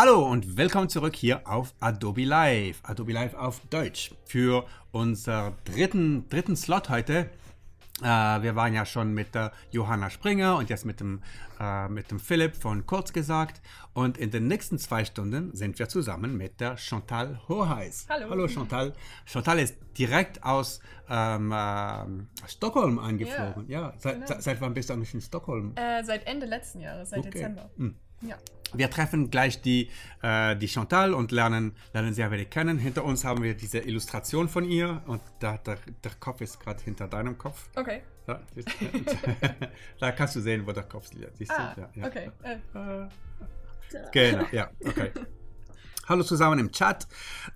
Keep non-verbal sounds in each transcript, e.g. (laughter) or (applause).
Hallo und willkommen zurück hier auf Adobe Live. Adobe Live auf Deutsch. Für unseren dritten, dritten Slot heute. Äh, wir waren ja schon mit der Johanna Springer und jetzt mit dem, äh, mit dem Philipp von Kurz gesagt. Und in den nächsten zwei Stunden sind wir zusammen mit der Chantal Hoheis. Hallo. Hallo Chantal. Chantal ist direkt aus ähm, ähm, Stockholm eingeflogen. Ja, seit, genau. seit, seit wann bist du eigentlich in Stockholm? Äh, seit Ende letzten Jahres, seit Okay. Dezember. Hm. Ja. Wir treffen gleich die, äh, die Chantal und lernen, lernen sie ein wenig kennen. Hinter uns haben wir diese Illustration von ihr und da, der, der Kopf ist gerade hinter deinem Kopf. Okay. Da, siehst du? (laughs) da kannst du sehen, wo der Kopf liegt. Siehst Ah, du? Ja, ja. okay. Äh, Genau, ja, okay. (laughs) Hallo zusammen im Chat.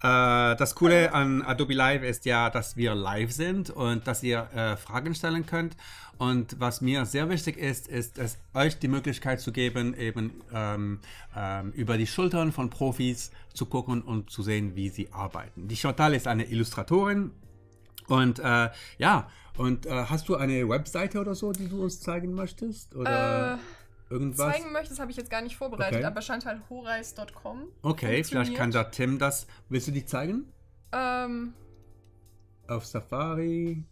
Äh, das Coole an Adobe Live ist ja, dass wir live sind und dass ihr äh, Fragen stellen könnt. Und was mir sehr wichtig ist, ist es euch die Möglichkeit zu geben, eben ähm, ähm, über die Schultern von Profis zu gucken und zu sehen, wie sie arbeiten. Die Chantal ist eine Illustratorin und äh, ja, und äh, hast du eine Webseite oder so, die du uns zeigen möchtest? Oder äh, irgendwas? zeigen möchtest, habe ich jetzt gar nicht vorbereitet, Okay. aber chantalhoreis.com. Okay, vielleicht kann da Tim das. Willst du die zeigen? Ähm, Auf Safari.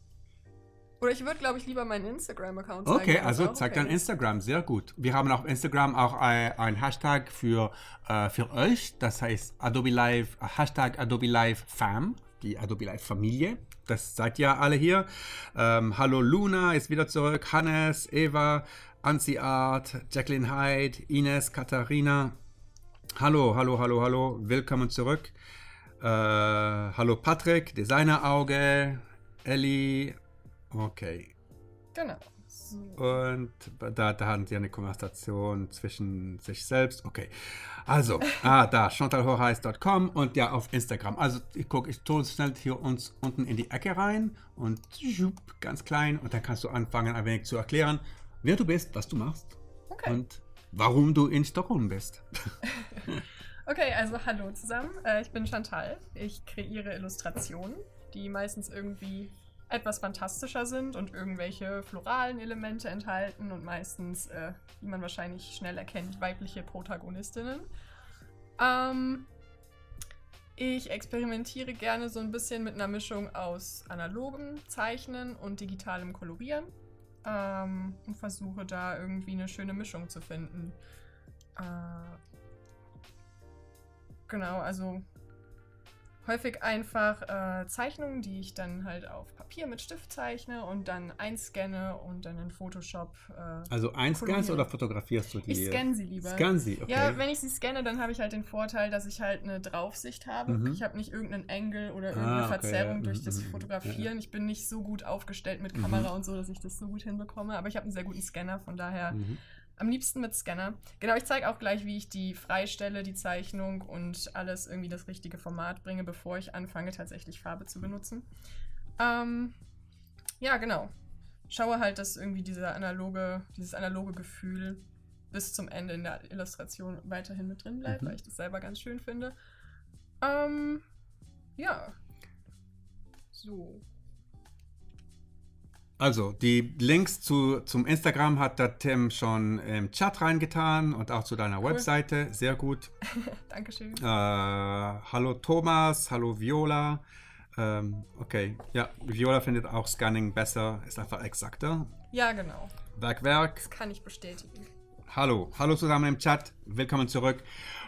oder ich würde, glaube ich, lieber meinen Instagram-Account zeigen. Okay, also zeig okay dein. Instagram, sehr gut. Wir haben auf Instagram auch ein, ein Hashtag für, äh, für euch, das heißt Adobe Live, Hashtag Adobe Live Fam, die Adobe Live Familie. Das seid ihr alle hier. Ähm, hallo Luna ist wieder zurück, Hannes, Eva, Anzi Art, Jacqueline Hyde, Ines, Katharina. Hallo, hallo, hallo, hallo, willkommen zurück. Äh, hallo Patrick, Designerauge, Ellie, okay. Genau. So. Und da, da hatten sie eine Konversation zwischen sich selbst. Okay. Also, (laughs) ah, da, chantalhoreis.com und ja, auf Instagram. Also, ich gucke, ich tue es schnell hier uns unten in die Ecke rein und ganz klein. Und dann kannst du anfangen, ein wenig zu erklären, wer du bist, was du machst Okay. und warum du in Stockholm bist. (laughs) Okay, also hallo zusammen. Äh, ich bin Chantal. Ich kreiere Illustrationen, die meistens irgendwie etwas fantastischer sind und irgendwelche floralen Elemente enthalten und meistens, äh, wie man wahrscheinlich schnell erkennt, weibliche Protagonistinnen. Ähm, ich experimentiere gerne so ein bisschen mit einer Mischung aus analogem Zeichnen und digitalem Kolorieren ähm, und versuche da irgendwie eine schöne Mischung zu finden. Äh, Genau, also häufig einfach äh, Zeichnungen, die ich dann halt auf Papier mit Stift zeichne und dann einscanne und dann in Photoshop. Äh, Also einscannst oder fotografierst du die? ich scanne sie lieber. Scan sie, okay. Ja, wenn ich sie scanne, dann habe ich halt den Vorteil, dass ich halt eine Draufsicht habe. Mhm. Ich habe nicht irgendeinen Engel oder Ah, irgendeine okay, Verzerrung ja. durch das Mhm, mhm. Fotografieren. Ich bin nicht so gut aufgestellt mit Mhm. Kamera und so, dass ich das so gut hinbekomme. Aber ich habe einen sehr guten Scanner, von daher Mhm. Am liebsten mit Scanner. Genau, ich zeige auch gleich, wie ich die freistelle, die Zeichnung und alles irgendwie das richtige Format bringe, bevor ich anfange, tatsächlich Farbe zu benutzen. Ähm, ja, genau. Schaue halt, dass irgendwie dieser analoge, dieses analoge Gefühl bis zum Ende in der Illustration weiterhin mit drin bleibt, Mhm. weil ich das selber ganz schön finde. Ähm, ja. So. Also, die Links zu, zum Instagram hat der Tim schon im Chat reingetan und auch zu deiner Cool. Webseite. Sehr gut. (laughs) Dankeschön. Äh, hallo Thomas, hallo Viola. Ähm, okay, ja, Viola findet auch Scanning besser, ist einfach exakter. Ja, genau. Werk, Werk. Das kann ich bestätigen. Hallo, hallo zusammen im Chat. Willkommen zurück.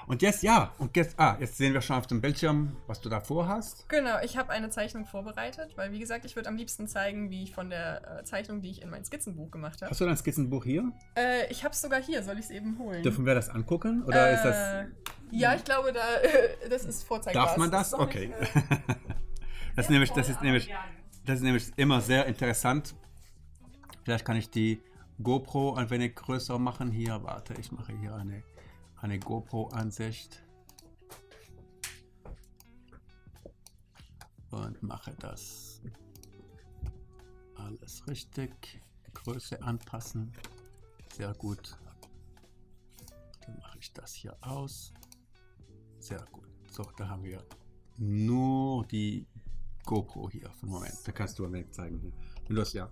Und jetzt, ja, und jetzt, ah, jetzt sehen wir schon auf dem Bildschirm, was du da vorhast. Genau, ich habe eine Zeichnung vorbereitet, weil wie gesagt, ich würde am liebsten zeigen, wie ich von der äh, Zeichnung, die ich in mein Skizzenbuch gemacht habe. Hast du dein Skizzenbuch hier? Äh, ich habe es sogar hier, soll ich es eben holen? Dürfen wir das angucken? Oder äh, ist das. Ja, ich glaube, da, (laughs) das ist vorzeigbar. Darf man das? noch Okay. nicht, (laughs) äh, das, ist nämlich, das, ist nämlich, das ist nämlich immer sehr interessant. Vielleicht kann ich die GoPro ein wenig größer machen. Hier, warte, ich mache hier eine, eine GoPro-Ansicht. Und mache das alles richtig. Größe anpassen. Sehr gut. Dann mache ich das hier aus. Sehr gut. So, da haben wir nur die GoPro hier Moment. Da kannst du wenig zeigen. Wenn ja.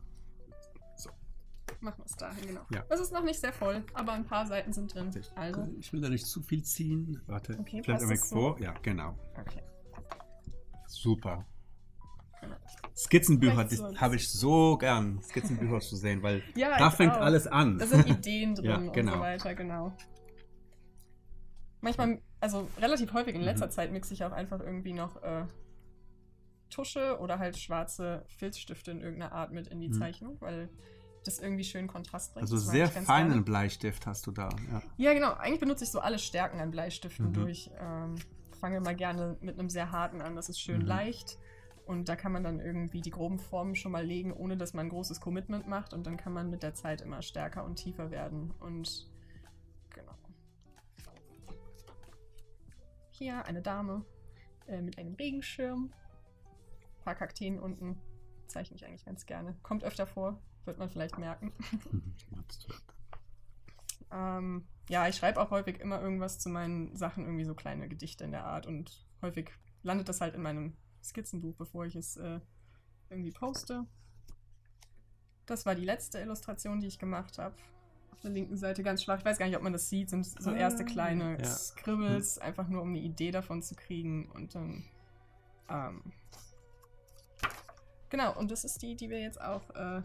Machen wir es dahin, genau. Ja. Es ist noch nicht sehr voll, aber ein paar Seiten sind drin. Also, Ich will da nicht zu viel ziehen. Warte, Okay, vielleicht einmal das so? vor. Ja, genau. okay. Super. Skizzenbücher das so. habe ich so gern, Skizzenbücher zu sehen, weil (laughs) Ja, da fängt auch. alles an. Da sind (laughs) Ideen drin Ja, und genau. so weiter, genau. Manchmal, also relativ häufig in letzter Mhm. Zeit mixe ich auch einfach irgendwie noch äh, Tusche oder halt schwarze Filzstifte in irgendeiner Art mit in die Mhm. Zeichnung, weil das irgendwie schön Kontrast bringt. also sehr feinen. Bleistift hast du da. Ja. Ja, genau. Eigentlich benutze ich so alle Stärken an Bleistiften Mhm. durch. Ähm, fange mal gerne mit einem sehr harten an. Das ist schön Mhm. leicht. Und da kann man dann irgendwie die groben Formen schon mal legen, ohne dass man ein großes Commitment macht. Und dann kann man mit der Zeit immer stärker und tiefer werden. Und genau. Hier eine Dame äh, mit einem Regenschirm. Ein paar Kakteen unten. Zeichne ich eigentlich ganz gerne. Kommt öfter vor, wird man vielleicht merken. (laughs) Ähm, ja, ich schreibe auch häufig immer irgendwas zu meinen Sachen, irgendwie so kleine Gedichte in der Art. Und häufig landet das halt in meinem Skizzenbuch, bevor ich es äh, irgendwie poste. Das war die letzte Illustration, die ich gemacht habe. Auf der linken Seite ganz schwach. Ich weiß gar nicht, ob man das sieht. Sind so erste Ah, kleine ja. Scribbles, einfach nur um eine Idee davon zu kriegen. Und dann. Ähm, genau, und das ist die, die wir jetzt auch äh,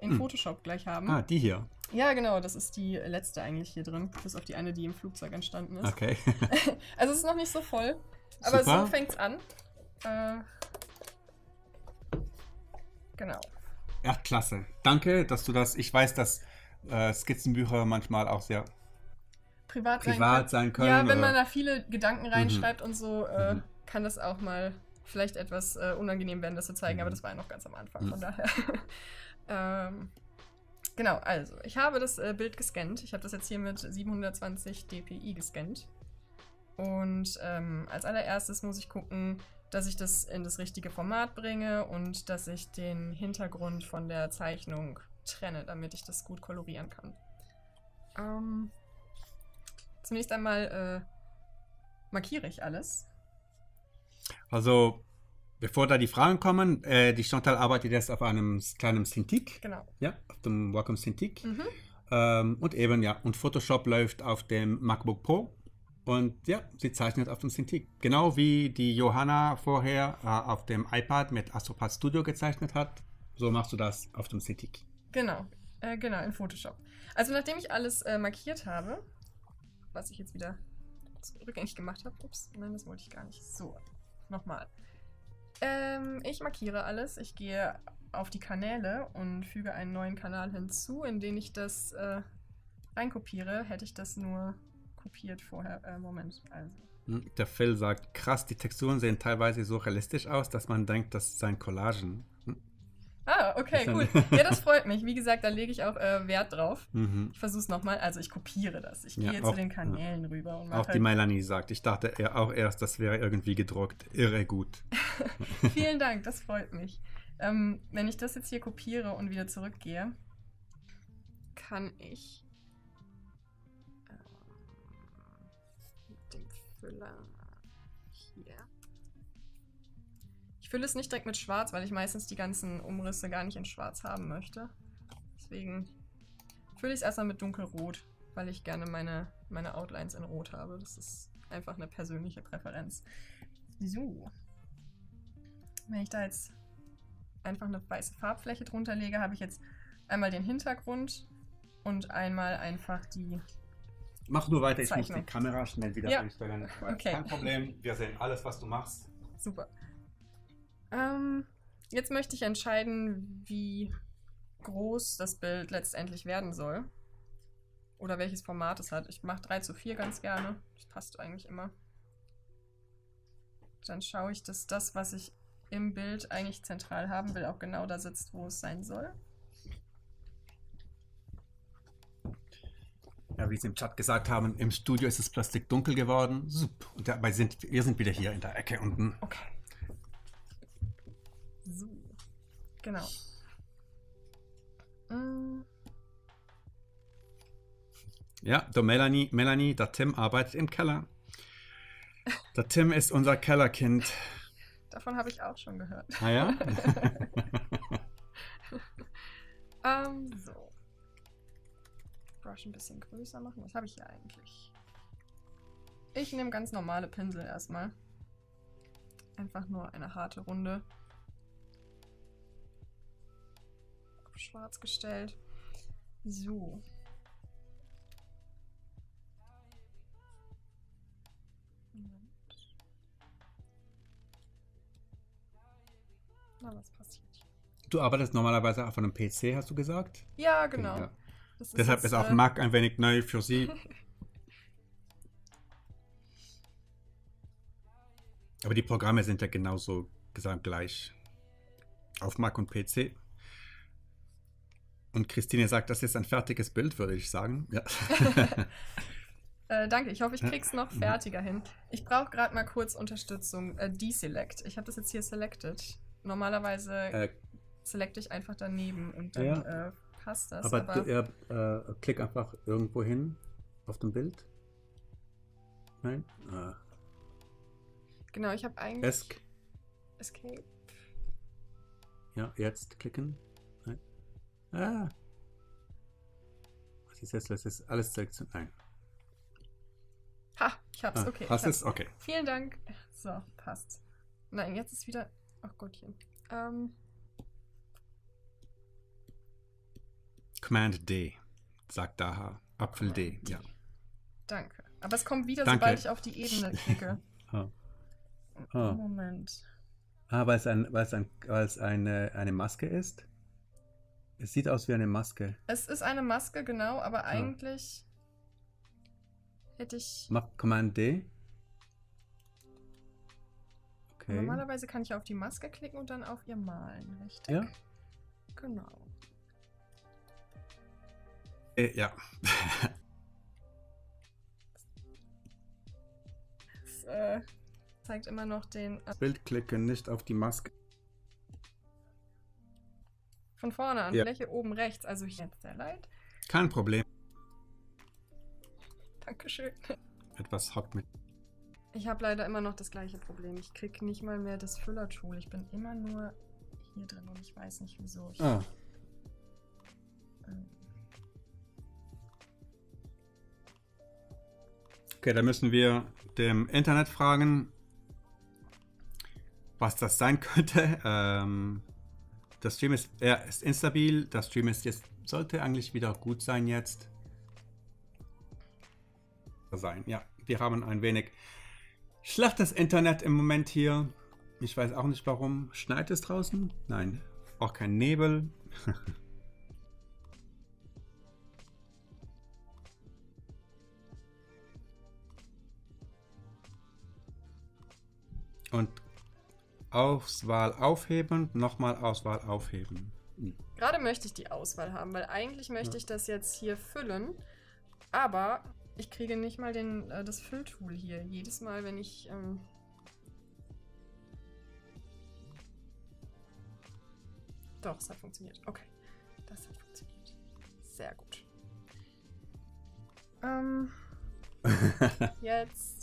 in Hm. Photoshop gleich haben. Ah, die hier. Ja, genau, das ist die letzte eigentlich hier drin. Bis auf die eine, die im Flugzeug entstanden ist. Okay. (laughs) Also es ist noch nicht so voll. Aber Super. so fängt's an. Äh, genau. Ja, klasse. Danke, dass du das. Ich weiß, dass äh, Skizzenbücher manchmal auch sehr Privat, sein privat können. sein können. Ja, wenn man da viele Gedanken reinschreibt und so, äh, Mhm. kann das auch mal vielleicht etwas äh, unangenehm werden, das zu zeigen. Mhm. Aber das war ja noch ganz am Anfang, Mhm. von daher. Ähm, genau, also ich habe das äh, Bild gescannt. Ich habe das jetzt hier mit 720 dpi gescannt. Und ähm, als allererstes muss ich gucken, dass ich das in das richtige Format bringe und dass ich den Hintergrund von der Zeichnung trenne, damit ich das gut kolorieren kann. Ähm, zunächst einmal äh, markiere ich alles. Also, bevor da die Fragen kommen, äh, die Chantal arbeitet jetzt auf einem kleinen Cintiq. Genau. Ja, auf dem Wacom Cintiq. Mhm. Ähm, und eben, ja, und Photoshop läuft auf dem MacBook Pro. Und ja, sie zeichnet auf dem Cintiq. Genau wie die Johanna vorher äh, auf dem iPad mit AstroPad Studio gezeichnet hat. So machst du das auf dem Cintiq. Genau. Äh, genau, in Photoshop. Also nachdem ich alles äh, markiert habe, was ich jetzt wieder rückgängig gemacht habe. Ups, nein, das wollte ich gar nicht. So, nochmal. Ähm, ich markiere alles. Ich gehe auf die Kanäle und füge einen neuen Kanal hinzu, in den ich das äh, reinkopiere. Hätte ich das nur kopiert vorher. Äh, Moment, also. Hm, Der Phil sagt, krass, die Texturen sehen teilweise so realistisch aus, dass man denkt, das seien Collagen. Ah, okay, cool. Ja, das freut mich. Wie gesagt, da lege ich auch äh, Wert drauf. Mhm. Ich versuche es nochmal. Also ich kopiere das. Ich Ja, gehe auch- zu den Kanälen rüber und Auch mache die Melanie sagt, ich dachte auch erst, das wäre irgendwie gedruckt. Irre gut. (laughs) Vielen Dank, das freut mich. Ähm, wenn ich das jetzt hier kopiere und wieder zurückgehe, kann ich ähm, mit dem Füller Ich fülle es nicht direkt mit Schwarz, weil ich meistens die ganzen Umrisse gar nicht in Schwarz haben möchte. Deswegen fülle ich es erstmal mit dunkelrot, weil ich gerne meine, meine Outlines in Rot habe. Das ist einfach eine persönliche Präferenz. So. Wenn ich da jetzt einfach eine weiße Farbfläche drunter lege, habe ich jetzt einmal den Hintergrund und einmal einfach die. Mach nur weiter, ich muss die Kamera schnell wieder Ja. einstellen. Okay. Kein Problem, wir sehen alles, was du machst. Super. Ähm, jetzt möchte ich entscheiden, wie groß das Bild letztendlich werden soll. Oder welches Format es hat. Ich mache 3 zu 4 ganz gerne. Das passt eigentlich immer. Dann schaue ich, dass das, was ich im Bild eigentlich zentral haben will, auch genau da sitzt, wo es sein soll. Ja, wie sie im Chat gesagt haben, im Studio ist das Plastik dunkel geworden. Super. Und dabei sind wir sind wieder hier in der Ecke unten. Okay. So. Genau. Mm, Ja, der Melanie, Melanie, der Tim arbeitet im Keller. Der Tim ist unser Kellerkind. Davon habe ich auch schon gehört. Ah ja? (laughs) Ähm, so. Brush ein bisschen größer machen. Was habe ich hier eigentlich? Ich nehme ganz normale Pinsel erstmal. Einfach nur eine harte Runde. Schwarz gestellt. So. Na, was passiert hier? Du arbeitest normalerweise auf einem PC, hast du gesagt? Ja, genau. Ja. Das Deshalb jetzt, ist auch äh, Mac ein wenig neu für Sie. (laughs) Aber die Programme sind ja genauso gesagt gleich. Auf Mac und PC. Und Christine sagt, das ist ein fertiges Bild, würde ich sagen. Ja. (laughs) Äh, danke, ich hoffe, ich krieg's noch Mhm. fertiger hin. Ich brauche gerade mal kurz Unterstützung. Äh, Deselect. Ich habe das jetzt hier selected. Normalerweise äh, selecte ich einfach daneben und dann Ja. äh, passt das. aber Aber, du, äh, klick einfach irgendwo hin auf dem Bild. Nein? Ah. genau, ich habe eigentlich Esk. Escape. Ja, jetzt klicken. Ah. Was ist jetzt? Das ist alles Selektion. Nein. Ha, ich hab's. Ah, Okay. hast es? Okay. Vielen Dank. So, passt. Nein, jetzt ist wieder. Ach Gottchen. Ähm, Command D. Sagt Daha. Apfel D. Ja. danke. Aber es kommt wieder, Danke. sobald ich auf die Ebene (laughs) klicke. Ah. Ah. Moment. Ah, weil es, ein, weil es, ein, weil es eine, eine Maske ist? Es sieht aus wie eine Maske. Es ist eine Maske, genau, aber eigentlich hätte ich. Mach Command D. Okay. Normalerweise kann ich auf die Maske klicken und dann auf ihr malen, richtig? Ja. Genau. Äh, ja. (laughs) Es äh, zeigt immer noch den. Äh, Bild klicken, nicht auf die Maske. Von vorne an, Ja. Fläche oben rechts, also hier jetzt sehr leid. Kein Problem. Dankeschön. Etwas hockt mit. Ich habe leider immer noch das gleiche Problem. Ich krieg nicht mal mehr das Füller-Tool. Ich bin immer nur hier drin und ich weiß nicht wieso. Ich, Ah. ähm, Okay, da müssen wir dem Internet fragen, was das sein (laughs) könnte. Ähm, der Stream ist, er ist instabil. Der Stream ist jetzt, sollte eigentlich wieder gut sein jetzt. Sein, ja. Wir haben ein wenig schlechtes Internet im Moment hier. Ich weiß auch nicht warum. Schneit es draußen? Nein. Auch kein Nebel. (laughs) Und Auswahl aufheben, nochmal Auswahl aufheben. Hm. Gerade möchte ich die Auswahl haben, weil eigentlich möchte ich das jetzt hier füllen, aber ich kriege nicht mal den, äh, das Fülltool hier. Jedes Mal, wenn ich. Ähm Doch, es hat funktioniert. Okay. Das hat funktioniert. Sehr gut. Ähm, (laughs) jetzt.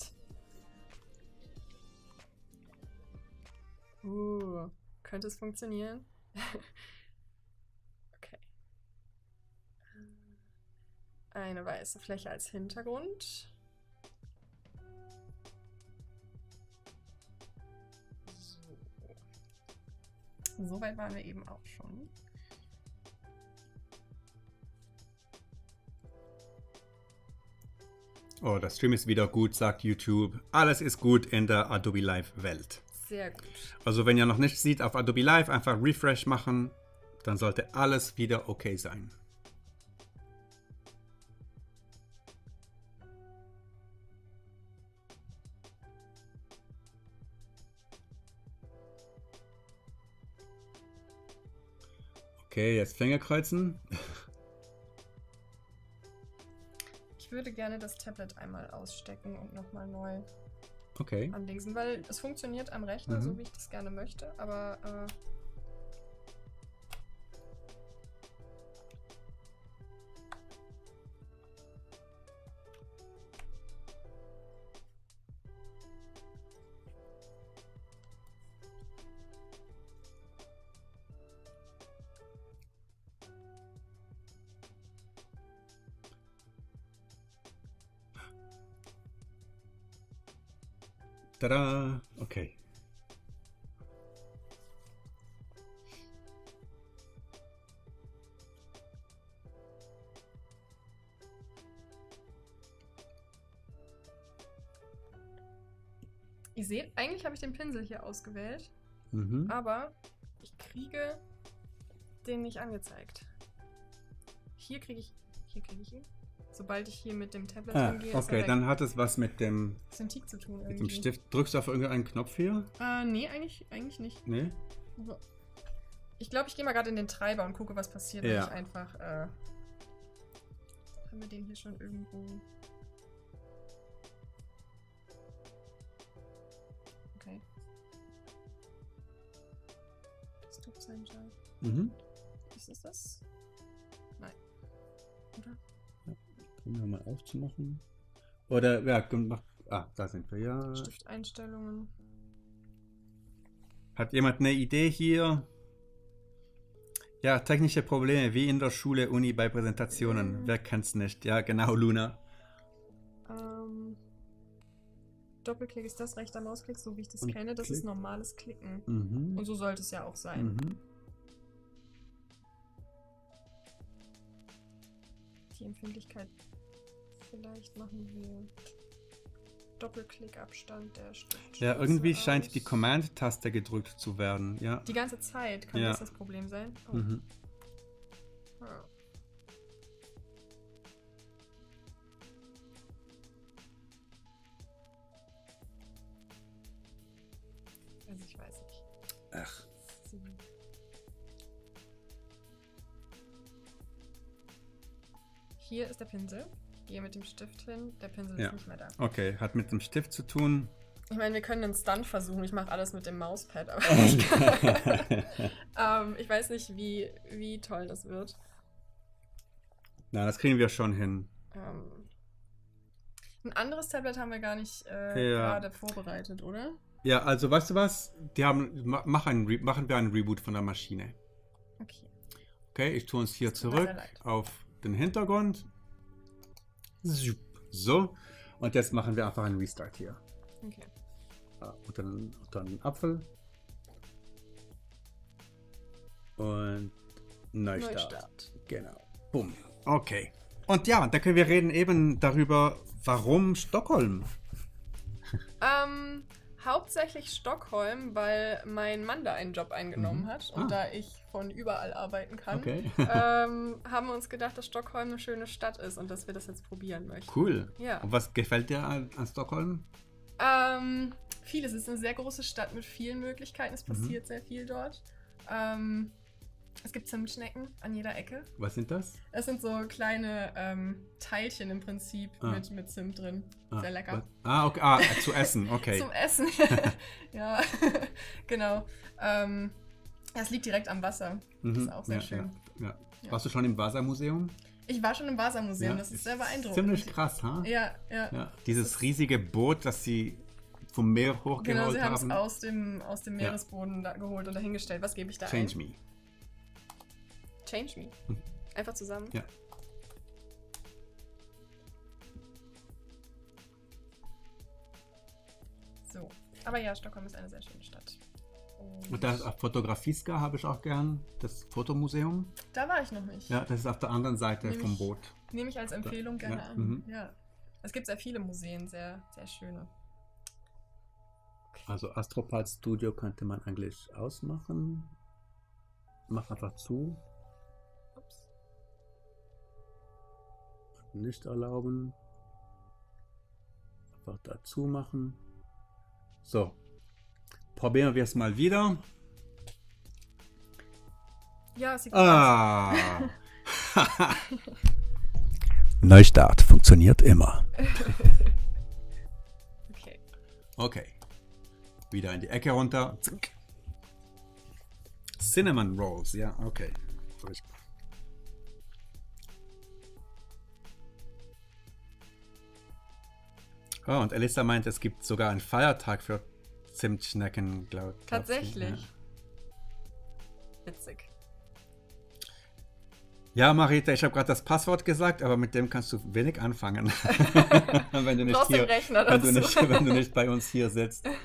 Könnte es funktionieren? (laughs) okay. Eine weiße Fläche als Hintergrund. So. Soweit waren wir eben auch schon. oh, der Stream ist wieder gut, sagt YouTube. Alles ist gut in der Adobe Live Welt. Sehr gut. Also wenn ihr noch nicht seht auf Adobe Live, einfach Refresh machen, dann sollte alles wieder okay sein. Okay, jetzt Finger kreuzen. Ich würde gerne das Tablet einmal ausstecken und nochmal neu Okay. andingsen, weil es funktioniert am Rechner, Mhm. so wie ich das gerne möchte, aber äh, Tada! Okay. Ihr seht, eigentlich habe ich den Pinsel hier ausgewählt, Mhm. aber ich kriege den nicht angezeigt. Hier kriege ich. Hier kriege ich ihn. Sobald ich hier mit dem Tablet Ah, hingehe, ist okay, dann hat es was mit dem, Cintiq zu tun mit irgendwie. dem Stift. Drückst du auf irgendeinen Knopf hier? Äh, nee, eigentlich, eigentlich nicht. Nee? Ich glaube, ich gehe mal gerade in den Treiber und gucke, was passiert, wenn Ja. ich einfach. Äh, haben wir den hier schon irgendwo? Okay. Desktop Center. Mhm. Ist es das? Wir mal aufzumachen. Oder, ja, mach. Ah, da sind wir, ja. Stifteinstellungen. Hat jemand eine Idee hier? Ja, technische Probleme wie in der Schule, Uni bei Präsentationen. Mhm. Wer kennt's nicht? Ja, genau, Luna. Ähm, Doppelklick ist das, rechter Mausklick, so wie ich das Und kenne. Das Klick. ist normales Klicken. Mhm. Und so sollte es ja auch sein. Mhm. Die Empfindlichkeit. Vielleicht machen wir Doppelklickabstand der Stift. Ja, irgendwie scheint die Command-Taste gedrückt zu werden. Ja. Die ganze Zeit kann Ja. das das Problem sein. Oh. Mhm. Also ich weiß nicht. Ach. Hier ist der Pinsel. Gehe mit dem Stift hin. Der Pinsel Ja. ist nicht mehr da. Okay, hat mit dem Stift zu tun. Ich meine, wir können einen Stunt versuchen. Ich mache alles mit dem Mauspad, aber (laughs) ich, (laughs) ähm, ich weiß nicht, wie, wie toll das wird. Na, das kriegen wir schon hin. Ähm, ein anderes Tablet haben wir gar nicht äh, Ja. gerade vorbereitet, oder? Ja, also weißt du was? Die haben, ma- mach einen, Re- machen wir einen Reboot von der Maschine. Okay. Okay, ich tue uns hier zurück auf den Hintergrund. So. Und jetzt machen wir einfach einen Restart hier. okay. Ah, Und dann, und dann einen Apfel. Und Neustart. Neustart. Genau. Bumm. Okay. Und ja, da können wir reden eben darüber, warum Stockholm. Ähm, hauptsächlich Stockholm, weil mein Mann da einen Job eingenommen Mhm. hat und Ah. da ich von überall arbeiten kann, Okay. (laughs) ähm, (laughs) haben wir uns gedacht, dass Stockholm eine schöne Stadt ist und dass wir das jetzt probieren möchten. Cool. Ja. Und was gefällt dir an, an Stockholm? Ähm, vieles. Es ist eine sehr große Stadt mit vielen Möglichkeiten. Es Mhm. passiert sehr viel dort. Ähm, es gibt Zimtschnecken an jeder Ecke. Was sind das? Das sind so kleine ähm, Teilchen im Prinzip Ah. mit, mit Zimt drin. Ah, Sehr lecker. Ah, okay. Ah, zu essen, okay. Zum Essen. (laughs) ja, (laughs) genau. Ähm, das liegt direkt am Wasser. Das ist auch sehr ja, schön. Ja, ja. Ja. Warst du schon im Wassermuseum? Ich war schon im Wassermuseum. Ja, Das ist sehr beeindruckend. Ziemlich krass, ha? Ja, ja. Dieses riesige Boot, das sie vom Meer Genau, hochgeholt sie haben es haben. aus dem, aus dem. Meeresboden geholt und dahingestellt. Was gebe ich da Change ein? me. Change me. Hm. Einfach zusammen. Ja. So. Aber ja, Stockholm ist eine sehr schöne Stadt. Und das auf Fotografieska habe ich auch gern, das Fotomuseum. da war ich noch nicht. Ja, das ist auf der anderen Seite Nehme vom ich- Boot. Nehme ich als Empfehlung gerne Ja, an. mhm. Ja. Es gibt sehr viele Museen, sehr, sehr schöne. Also Astropart Studio könnte man eigentlich ausmachen. Mach einfach zu. Nicht erlauben. Einfach dazu machen. So. Probieren wir es mal wieder. Ja, es sieht Ah. (laughs) Neustart funktioniert immer. (laughs) Okay. Okay. Wieder in die Ecke runter. Zack. Cinnamon Rolls, ja, okay. Oh, und Elisa meint, es gibt sogar einen Feiertag für Zimtschnecken, glaube ich. Tatsächlich. Witzig. Ja, Marita, ich habe gerade das Passwort gesagt, aber mit dem kannst du wenig anfangen. (laughs) wenn, du nicht hier, wenn, du nicht, wenn du nicht bei uns hier sitzt. (laughs)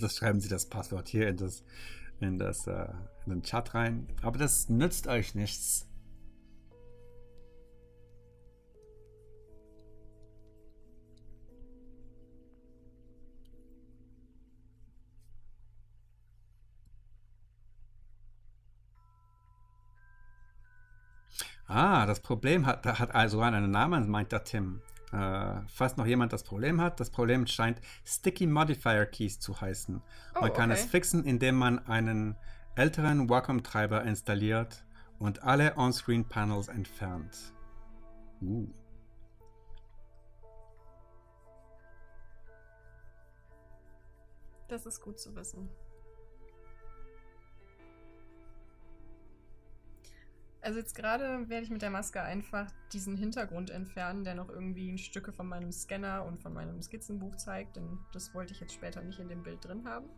Das schreiben Sie das Passwort hier in, das, in, das, uh, in den Chat rein. Aber das nützt euch nichts. Ah, das Problem hat, hat also einen Namen, meint der Tim. Äh, falls noch jemand das Problem hat, das Problem scheint Sticky Modifier Keys zu heißen. Oh, man kann okay. es fixen, indem man einen älteren Wacom-Treiber installiert und alle On-Screen-Panels entfernt. Uh. Das ist gut zu wissen. Also jetzt gerade werde ich mit der Maske einfach diesen Hintergrund entfernen, der noch irgendwie Stücke von meinem Scanner und von meinem Skizzenbuch zeigt, denn das wollte ich jetzt später nicht in dem Bild drin haben.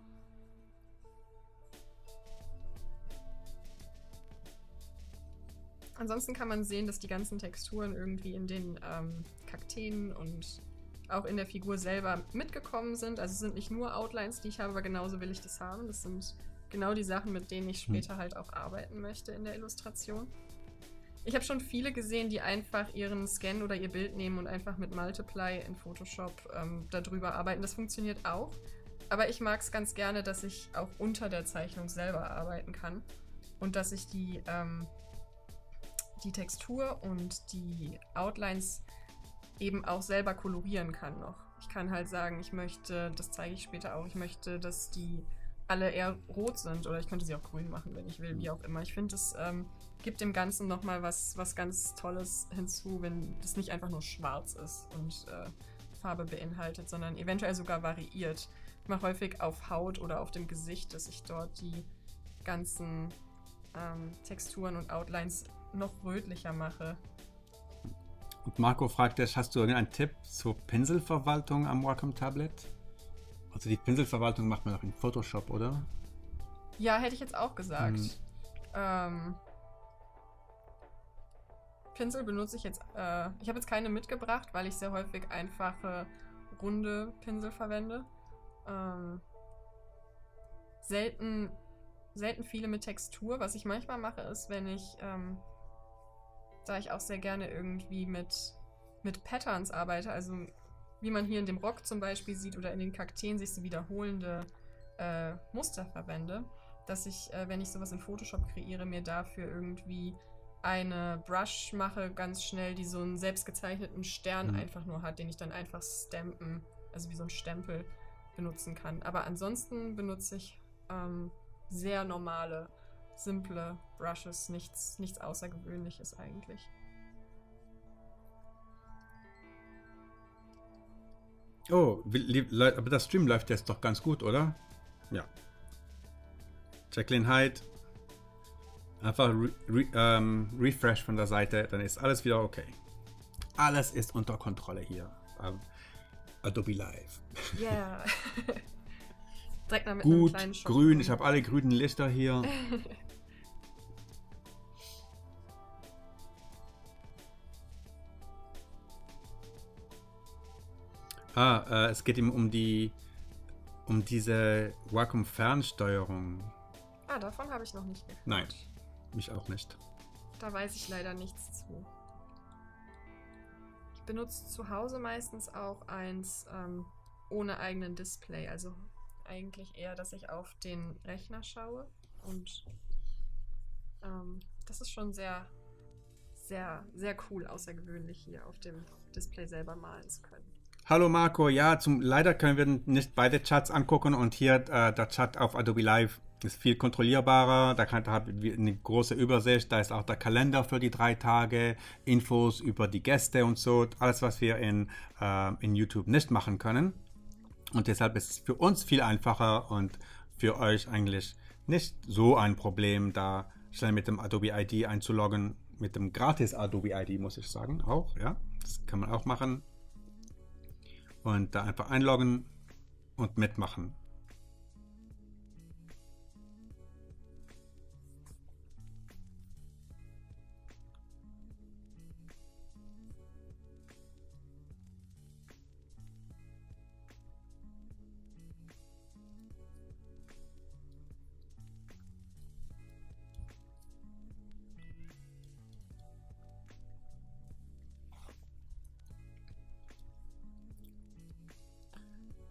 Ansonsten kann man sehen, dass die ganzen Texturen irgendwie in den ähm, Kakteen und auch in der Figur selber mitgekommen sind. Also es sind nicht nur Outlines, die ich habe, aber genauso will ich das haben. Das sind genau die Sachen, mit denen ich hm. später hm. halt auch arbeiten möchte in der Illustration. Ich habe schon viele gesehen, die einfach ihren Scan oder ihr Bild nehmen und einfach mit Multiply in Photoshop ähm, darüber arbeiten. Das funktioniert auch. Aber ich mag es ganz gerne, dass ich auch unter der Zeichnung selber arbeiten kann. Und dass ich die, ähm, die Textur und die Outlines eben auch selber kolorieren kann noch. Ich kann halt sagen, ich möchte, das zeige ich später auch, ich möchte, dass die alle eher rot sind. Oder ich könnte sie auch grün machen, wenn ich will, wie auch immer. Ich finde, es ähm, gibt dem Ganzen nochmal was, was ganz Tolles hinzu, wenn das nicht einfach nur schwarz ist und äh, Farbe beinhaltet, sondern eventuell sogar variiert. Ich mache häufig auf Haut oder auf dem Gesicht, dass ich dort die ganzen ähm, Texturen und Outlines noch rötlicher mache. Und Marco fragt dich, hast du einen Tipp zur Pinselverwaltung am Wacom Tablet? Also die Pinselverwaltung macht man doch in Photoshop, oder? Ja, hätte ich jetzt auch gesagt. Hm. Ähm, Pinsel benutze ich jetzt. Äh, ich habe jetzt keine mitgebracht, weil ich sehr häufig einfache runde Pinsel verwende. Ähm, selten, selten viele mit Textur. Was ich manchmal mache, ist, wenn ich, ähm, da ich auch sehr gerne irgendwie mit, mit Patterns arbeite, also wie man hier in dem Rock zum Beispiel sieht oder in den Kakteen sich so wiederholende äh, Muster verwende, dass ich, äh, wenn ich sowas in Photoshop kreiere, mir dafür irgendwie eine Brush mache, ganz schnell, die so einen selbstgezeichneten Stern mhm. einfach nur hat, den ich dann einfach stampen, also wie so ein Stempel benutzen kann. Aber ansonsten benutze ich ähm, sehr normale, simple Brushes, nichts, nichts Außergewöhnliches eigentlich. Oh, aber das Stream läuft jetzt doch ganz gut, oder? Ja. Jacqueline Hyde. Einfach re re ähm, Refresh von der Seite, dann ist alles wieder okay. Alles ist unter Kontrolle hier. Um, Adobe Live. Ja. Yeah. (laughs) Direkt mal mit Gut, einem kleinen Shop grün. Ich habe alle grünen Lichter hier. (laughs) Ah, äh, es geht ihm um die um diese Wacom Fernsteuerung. Ah, davon habe ich noch nicht gehört. Nein, mich auch nicht. Da weiß ich leider nichts zu. Ich benutze zu Hause meistens auch eins ähm, ohne eigenen Display. Also eigentlich eher, dass ich auf den Rechner schaue. Und ähm, das ist schon sehr, sehr, sehr cool, außergewöhnlich hier auf dem Display selber malen zu können. Hallo Marco, ja, zum, leider können wir nicht beide Chats angucken und hier äh, der Chat auf Adobe Live ist viel kontrollierbarer. Da kann da eine große Übersicht. Da ist auch der Kalender für die drei Tage, Infos über die Gäste und so. Alles, was wir in, äh, in YouTube nicht machen können. Und deshalb ist es für uns viel einfacher und für euch eigentlich nicht so ein Problem, da schnell mit dem Adobe ID einzuloggen. Mit dem gratis Adobe ID muss ich sagen auch. Ja, das kann man auch machen und da einfach einloggen und mitmachen.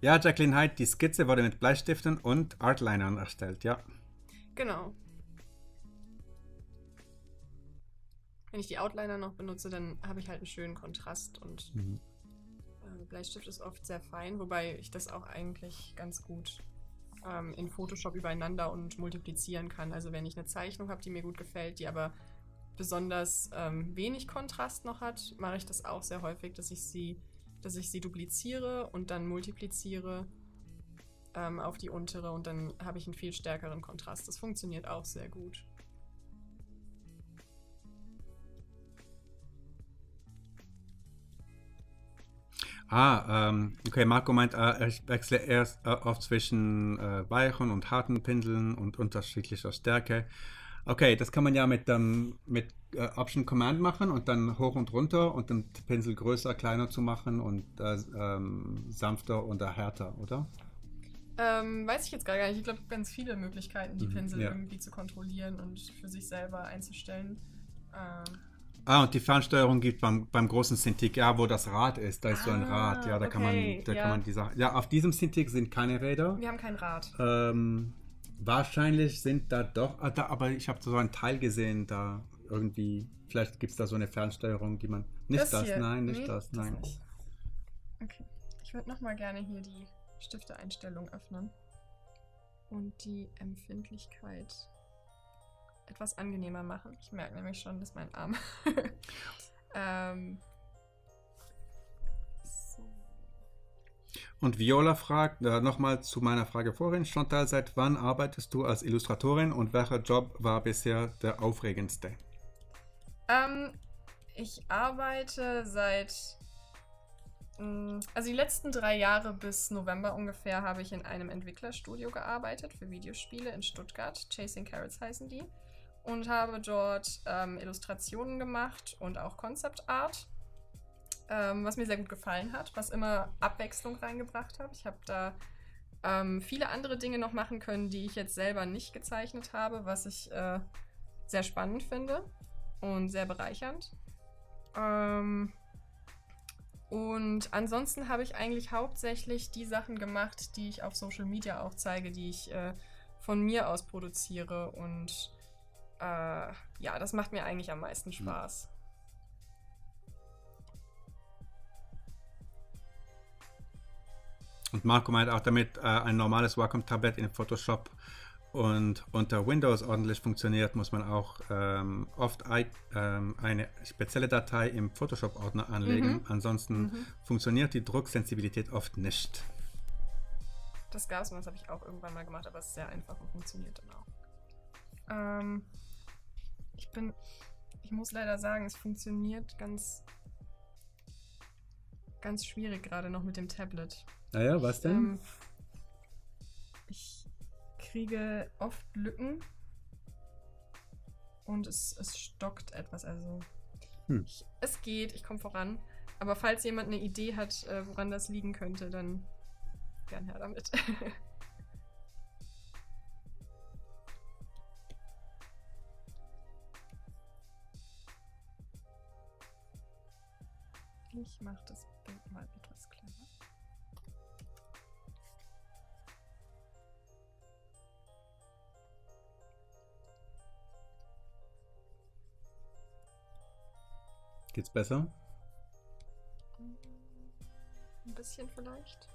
Ja, Jacqueline Hyde, die Skizze wurde mit Bleistiften und Artlinern erstellt, ja. Genau. Wenn ich die Outliner noch benutze, dann habe ich halt einen schönen Kontrast und Mhm. äh, Bleistift ist oft sehr fein, wobei ich das auch eigentlich ganz gut ähm, in Photoshop übereinander und multiplizieren kann. Also wenn ich eine Zeichnung habe, die mir gut gefällt, die aber besonders ähm, wenig Kontrast noch hat, mache ich das auch sehr häufig, dass ich sie, dass ich sie dupliziere und dann multipliziere ähm, auf die untere und dann habe ich einen viel stärkeren Kontrast. Das funktioniert auch sehr gut. Ah, ähm, okay, Marco meint, äh, ich wechsle erst äh, oft zwischen äh, weichen und harten Pinseln und unterschiedlicher Stärke. Okay, das kann man ja mit, ähm, mit äh, Option Command machen und dann hoch und runter und den Pinsel größer, kleiner zu machen und äh, ähm, sanfter oder härter, oder? Ähm, weiß ich jetzt gar nicht. Ich glaube, ganz viele Möglichkeiten, die Mhm, Pinsel ja. irgendwie zu kontrollieren und für sich selber einzustellen. Ähm, Ah, und die Fernsteuerung gibt beim, beim großen Cintiq, ja, wo das Rad ist, da ist so ein Ah, Rad, ja, da kann okay, man, da ja. kann man die Sachen, ja, auf diesem Cintiq sind keine Räder. wir haben kein Rad. Ähm, wahrscheinlich sind da doch, ah, da, aber ich habe so einen Teil gesehen, da irgendwie, vielleicht gibt es da so eine Fernsteuerung, die man, nicht das, hier. nein, nicht Nee, das, nein. nicht. Okay. Ich würde nochmal gerne hier die Stifteeinstellung öffnen. Und die Empfindlichkeit etwas angenehmer machen. Ich merke nämlich schon, dass mein Arm. (laughs) ähm, Und Viola fragt, äh, nochmal zu meiner Frage vorhin, Chantal, seit wann arbeitest du als Illustratorin und welcher Job war bisher der aufregendste? Ähm, ich arbeite seit. mh, Also die letzten drei Jahre bis November ungefähr habe ich in einem Entwicklerstudio gearbeitet für Videospiele in Stuttgart. Chasing Carrots heißen die. Und habe dort ähm, Illustrationen gemacht und auch Concept Art. Ähm, was mir sehr gut gefallen hat, was immer Abwechslung reingebracht hat. Ich habe da ähm, viele andere Dinge noch machen können, die ich jetzt selber nicht gezeichnet habe, was ich äh, sehr spannend finde und sehr bereichernd. Ähm, und ansonsten habe ich eigentlich hauptsächlich die Sachen gemacht, die ich auf Social Media auch zeige, die ich äh, von mir aus produziere. Und äh, ja, das macht mir eigentlich am meisten Spaß. Und Marco meint auch, damit äh, ein normales Wacom-Tablet in Photoshop und unter Windows ordentlich funktioniert, muss man auch ähm, oft ei- ähm, eine spezielle Datei im Photoshop-Ordner anlegen. Mhm. Ansonsten Mhm. funktioniert die Drucksensibilität oft nicht. Das gab es und das habe ich auch irgendwann mal gemacht, aber es ist sehr einfach und funktioniert dann auch. Ähm, ich bin, ich muss leider sagen, es funktioniert ganz, ganz schwierig gerade noch mit dem Tablet. Naja, was denn? Ähm, ich kriege oft Lücken und es, es stockt etwas. Also Hm. ich, es geht, ich komme voran. Aber falls jemand eine Idee hat, äh, woran das liegen könnte, dann gern her damit. (laughs) ich mache das Geht's besser? Ein bisschen vielleicht.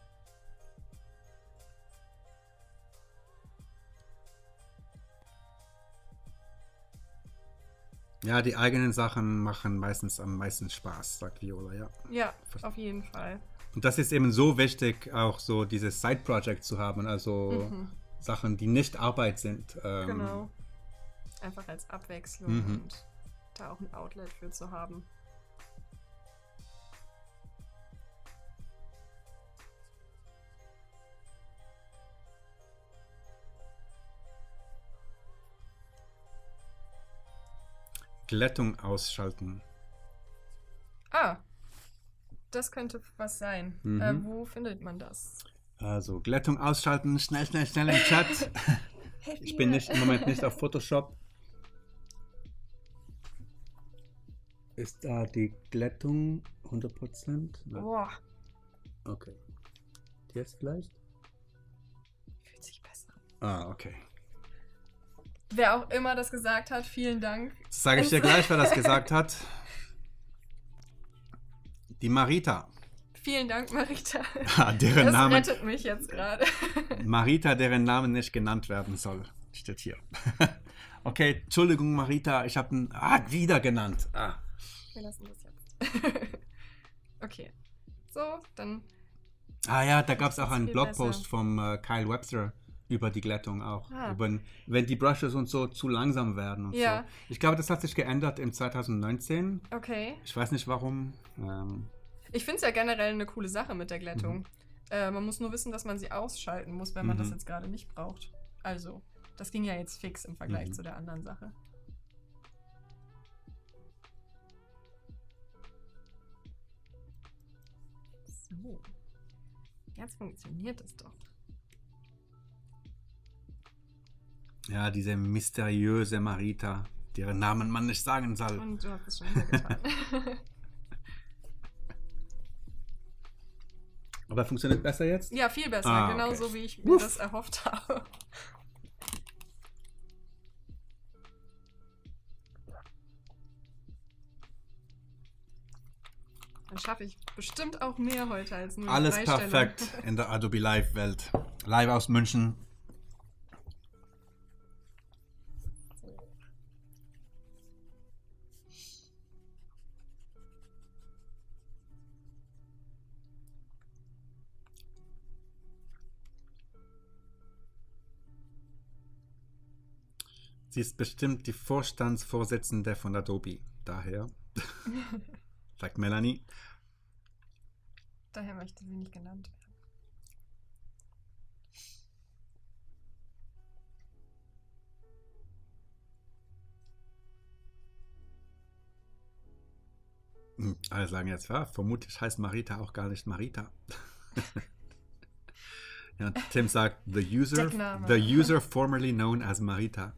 Ja, die eigenen Sachen machen meistens am meisten Spaß, sagt Viola, ja. Ja, auf jeden Fall. Und das ist eben so wichtig, auch so dieses Side-Project zu haben, also Mhm. Sachen, die nicht Arbeit sind. Ähm, Genau. Einfach als Abwechslung Mhm. und da auch ein Outlet für zu haben. Glättung ausschalten. Ah, das könnte was sein. Mhm. Äh, wo findet man das? Also Glättung ausschalten, schnell, schnell, schnell im Chat. (laughs) (laughs) Ich bin nicht, im Moment nicht auf Photoshop. Ist da die Glättung 100%? Nein. Boah, Okay. Jetzt vielleicht? Fühlt sich besser. Ah, okay. Wer auch immer das gesagt hat, vielen Dank. Das sage ich dir gleich, wer das gesagt hat. (laughs) Die Marita. Vielen Dank, Marita. (laughs) Ah, deren Das Name, rettet mich jetzt gerade. (laughs) Marita, deren Name nicht genannt werden soll, steht hier. okay, Entschuldigung, Marita, ich habe ihn ah, wieder genannt. Ah. Wir lassen das jetzt. okay. So, dann. ah ja, da gab es auch einen Blogpost besser. vom äh, Kyle Webster über die Glättung auch. Ah. Über, wenn die Brushes und so zu langsam werden und Ja. so. Ich glaube, das hat sich geändert im 2019. Okay. Ich weiß nicht warum. Ähm, Ich finde es ja generell eine coole Sache mit der Glättung. Äh, man muss nur wissen, dass man sie ausschalten muss, wenn man das Mhm. jetzt gerade nicht braucht. Also, das ging ja jetzt fix im Vergleich Mhm. zu der anderen Sache. So. Jetzt funktioniert es doch. Ja, diese mysteriöse Marita, deren Namen man nicht sagen soll. Und du hast es schon wieder getan. (laughs) Aber funktioniert besser jetzt? ja, viel besser. Ah, genau okay. so, wie ich mir Uff. das erhofft habe. Dann schaffe ich bestimmt auch mehr heute als nur Alles drei Stellen. perfekt in der Adobe Live-Welt. Live aus München. Sie ist bestimmt die Vorstandsvorsitzende von Adobe. Daher, (laughs) sagt Melanie. Daher möchte sie nicht genannt werden. Hm, Alle sagen jetzt, ja, vermutlich heißt Marita auch gar nicht Marita. (laughs) ja, Tim sagt, the user, the user formerly known as Marita.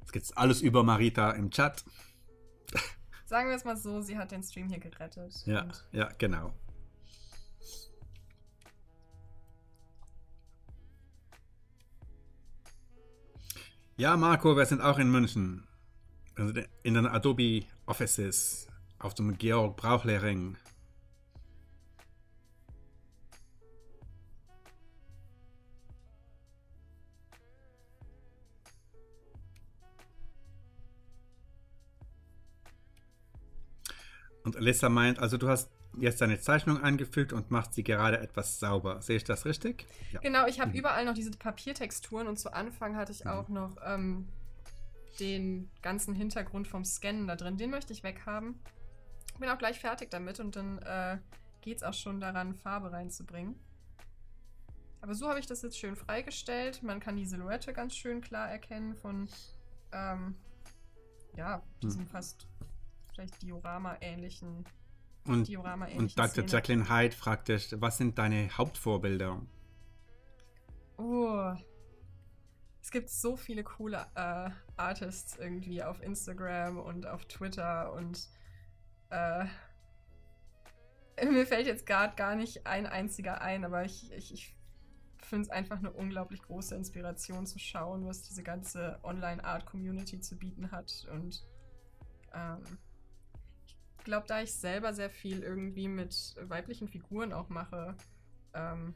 Jetzt gibt's alles über Marita im Chat. Sagen wir es mal so, sie hat den Stream hier gerettet. Ja, ja, genau. Ja, Marco, wir sind auch in München. In den Adobe Offices auf dem Georg Brauchlehring. Und Alyssa meint, also du hast jetzt deine Zeichnung eingefügt und machst sie gerade etwas sauber. Sehe ich das richtig? Ja. Genau, ich habe Mhm. überall noch diese Papiertexturen und zu Anfang hatte ich Mhm. auch noch ähm, den ganzen Hintergrund vom Scannen da drin. Den möchte ich weghaben. Bin auch gleich fertig damit und dann äh, geht es auch schon daran, Farbe reinzubringen. Aber so habe ich das jetzt schön freigestellt. Man kann die Silhouette ganz schön klar erkennen von, ähm, ja, diesem fast vielleicht Diorama-ähnlichen Und, Diorama und Dr. Jacqueline Hyde fragt dich, was sind deine Hauptvorbilder? Oh. Es gibt so viele coole äh, Artists irgendwie auf Instagram und auf Twitter und äh, (laughs) mir fällt jetzt gerade gar nicht ein einziger ein, aber ich, ich, ich finde es einfach eine unglaublich große Inspiration zu schauen, was diese ganze Online-Art-Community zu bieten hat. Und ähm, glaube, da ich selber sehr viel irgendwie mit weiblichen Figuren auch mache, ähm,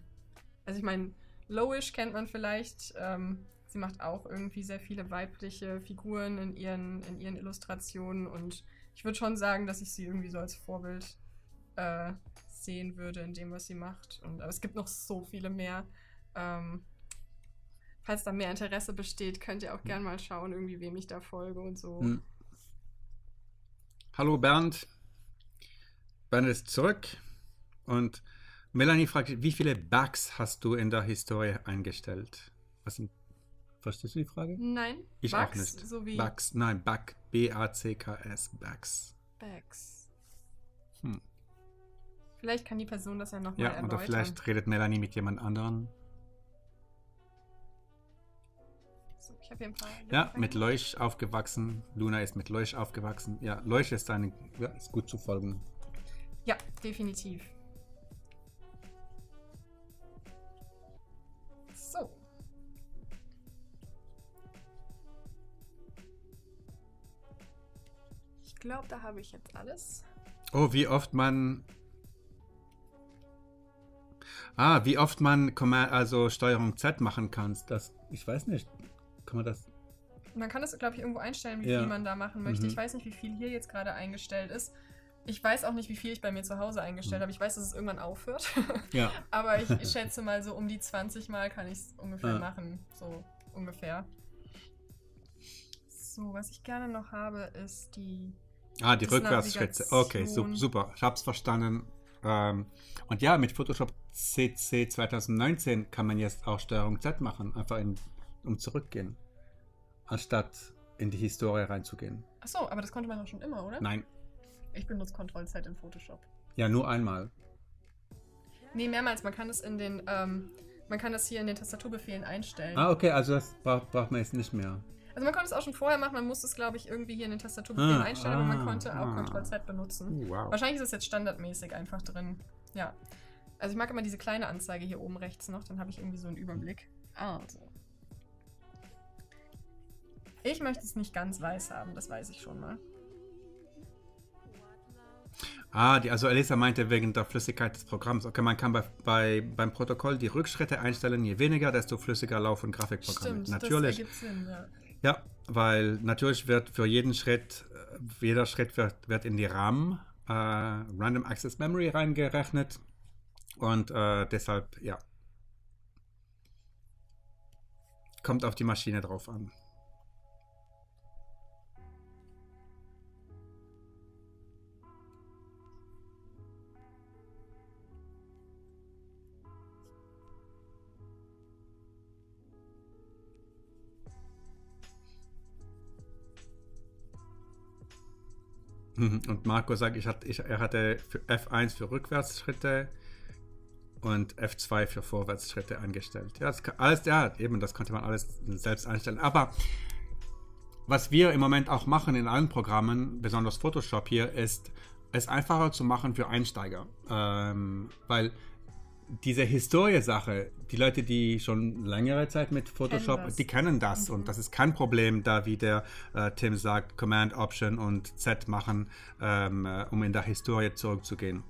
also ich meine, Lowish kennt man vielleicht. Ähm, sie macht auch irgendwie sehr viele weibliche Figuren in ihren, in ihren Illustrationen und ich würde schon sagen, dass ich sie irgendwie so als Vorbild äh, sehen würde in dem, was sie macht. Und, aber es gibt noch so viele mehr. Ähm, falls da mehr Interesse besteht, könnt ihr auch gerne mal schauen, irgendwie, wem ich da folge und so. Hm. Hallo Bernd. Bernd ist zurück. Und Melanie fragt, wie viele Bugs hast du in der Historie eingestellt? Was sind, verstehst du die Frage? Nein, Ich Bugs, auch nicht. So Bugs, nein, Bug, B-A-C-K-S, Bugs. Bugs. Hm. Vielleicht kann die Person das ja nochmal Ja, erläutern. oder vielleicht redet Melanie mit jemand anderen. So, ich habe hier ein paar. Ja, mit Leuch aufgewachsen. Luna ist mit Leuch aufgewachsen. Ja, Leuch ist, eine, ja, ist gut zu folgen. Ja, definitiv. So. Ich glaube, da habe ich jetzt alles. Oh, wie oft man. Ah, wie oft man Command, also Steuerung Z machen kann. Das, ich weiß nicht. Kann man das. Man kann das, glaube ich, irgendwo einstellen, wie Ja. viel man da machen möchte. Mhm. Ich weiß nicht, wie viel hier jetzt gerade eingestellt ist. Ich weiß auch nicht, wie viel ich bei mir zu Hause eingestellt Mhm. habe. Ich weiß, dass es irgendwann aufhört. (laughs) Ja. (laughs) Aber ich, ich schätze mal, so um die 20 Mal kann ich es ungefähr Ja. machen. So ungefähr. So, was ich gerne noch habe, ist die. Ah, die Das Rückwärtsschritte. Okay, super. Ich hab's verstanden. Ähm, und ja, mit Photoshop CC 2019 kann man jetzt auch Steuerung Z machen, einfach in, um zurückgehen, anstatt in die Historie reinzugehen. Achso, aber das konnte man doch schon immer, oder? Nein, Ich benutze Ctrl-Z in Photoshop. ja, nur einmal. Nee, mehrmals. Man kann das in den. Ähm, man kann das hier in den Tastaturbefehlen einstellen. Ah, okay, also das braucht, braucht man jetzt nicht mehr. Also man konnte es auch schon vorher machen, man musste es, glaube ich, irgendwie hier in den Tastaturbefehlen Ah, einstellen, aber man ah, konnte auch ah. Ctrl-Z benutzen. Uh, wow. Wahrscheinlich ist es jetzt standardmäßig einfach drin. Ja. Also ich mag immer diese kleine Anzeige hier oben rechts noch, dann habe ich irgendwie so einen Überblick. Also. Ich möchte es nicht ganz weiß haben, das weiß ich schon mal. Ah, die, also Elisa meinte wegen der Flüssigkeit des Programms. Okay, man kann bei, bei, beim Protokoll die Rückschritte einstellen. Je weniger, desto flüssiger laufen Grafikprogramme. Stimmt, Natürlich. das Sinn, ja. Ja, weil natürlich wird für jeden Schritt, äh, jeder Schritt wird, wird in die RAM, äh, Random Access Memory, reingerechnet. Und äh, deshalb, ja. Kommt auf die Maschine drauf an. Und Marco sagt, ich hatte, ich, er hatte für F1 für Rückwärtsschritte und F2 für Vorwärtsschritte eingestellt. Ja, das alles, ja, eben, das konnte man alles selbst einstellen. Aber was wir im Moment auch machen in allen Programmen, besonders Photoshop hier, ist es einfacher zu machen für Einsteiger. Ähm, weil diese Historie-Sache, die Leute, die schon längere Zeit mit Photoshop, das. die kennen das Mhm. und das ist kein Problem, da wie der äh, Tim sagt, Command, Option und Z machen, ähm, äh, um in der Historie zurückzugehen.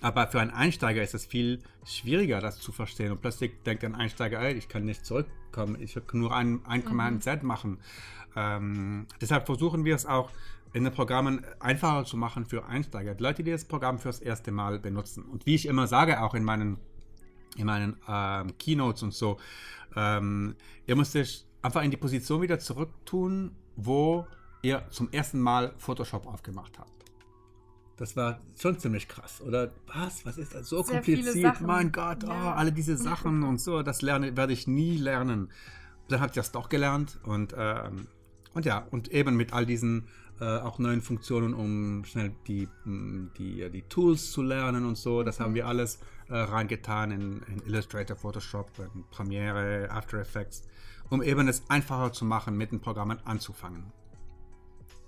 Aber für einen Einsteiger ist es viel schwieriger, das zu verstehen. Und plötzlich denkt ein Einsteiger, ey, ich kann nicht zurückkommen, ich kann nur ein, ein Command Z machen. Ähm, deshalb versuchen wir es auch in den Programmen einfacher zu machen für Einsteiger. Leute, die das Programm fürs erste Mal benutzen. Und wie ich immer sage, auch in meinen, in meinen ähm, Keynotes und so, ähm, ihr müsst euch einfach in die Position wieder zurücktun, wo ihr zum ersten Mal Photoshop aufgemacht habt. Das war schon ziemlich krass, oder? Was? Was ist das? So Sehr kompliziert. Mein Gott, Ja. oh, alle diese Sachen und so, das lerne, werde ich nie lernen. Dann habt ihr das doch gelernt und, ähm, und ja, und eben mit all diesen äh, auch neuen Funktionen, um schnell die, m, die, die Tools zu lernen und so, das haben wir alles äh, reingetan in, in Illustrator, Photoshop, in Premiere, After Effects, um eben es einfacher zu machen, mit den Programmen anzufangen.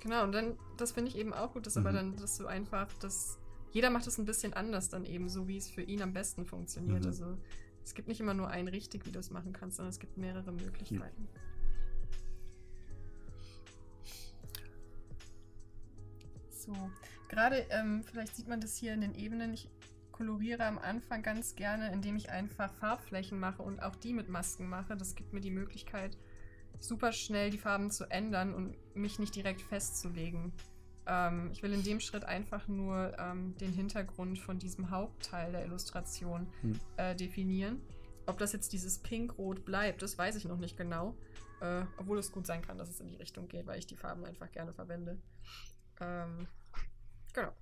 Genau, und dann, das finde ich eben auch gut, dass aber Mhm. dann, dass du einfach, dass jeder macht es ein bisschen anders dann eben, so wie es für ihn am besten funktioniert. Mhm. Also es gibt nicht immer nur ein richtig, wie du es machen kannst, sondern es gibt mehrere Möglichkeiten. So, gerade, ähm, vielleicht sieht man das hier in den Ebenen. Ich koloriere am Anfang ganz gerne, indem ich einfach Farbflächen mache und auch die mit Masken mache. Das gibt mir die Möglichkeit, super schnell die Farben zu ändern und mich nicht direkt festzulegen. Ähm, ich will in dem Schritt einfach nur ähm, den Hintergrund von diesem Hauptteil der Illustration Hm. äh, definieren. Ob das jetzt dieses Pink-Rot bleibt, das weiß ich noch nicht genau. Äh, obwohl es gut sein kann, dass es in die Richtung geht, weil ich die Farben einfach gerne verwende. Ähm, genau.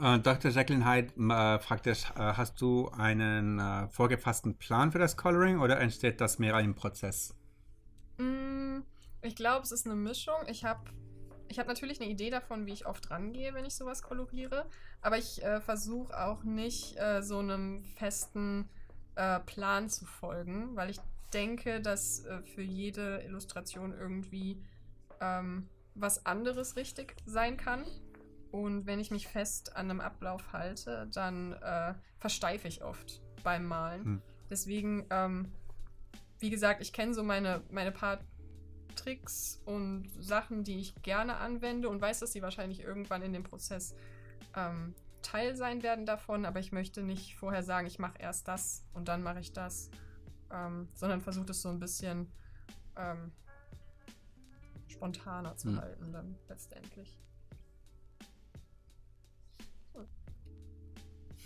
Äh, Dr. Jacqueline Hyde äh, fragt dich, äh, hast du einen vorgefassten Plan für das Coloring oder entsteht das mehr im Prozess? Mm, Ich glaube, es ist eine Mischung. Ich habe ich hab natürlich eine Idee davon, wie ich oft rangehe, wenn ich sowas koloriere. Aber ich äh, versuche auch nicht äh, so einem festen äh, Plan zu folgen, weil ich denke, dass äh, für jede Illustration irgendwie ähm, was anderes richtig sein kann. Und wenn ich mich fest an einem Ablauf halte, dann äh, versteife ich oft beim Malen. Hm. Deswegen, ähm, wie gesagt, ich kenne so meine, meine paar Tricks und Sachen, die ich gerne anwende und weiß, dass sie wahrscheinlich irgendwann in dem Prozess ähm, Teil sein werden davon, aber ich möchte nicht vorher sagen, ich mache erst das und dann mache ich das, ähm, sondern versuche es so ein bisschen ähm, spontaner zu hm. halten dann letztendlich.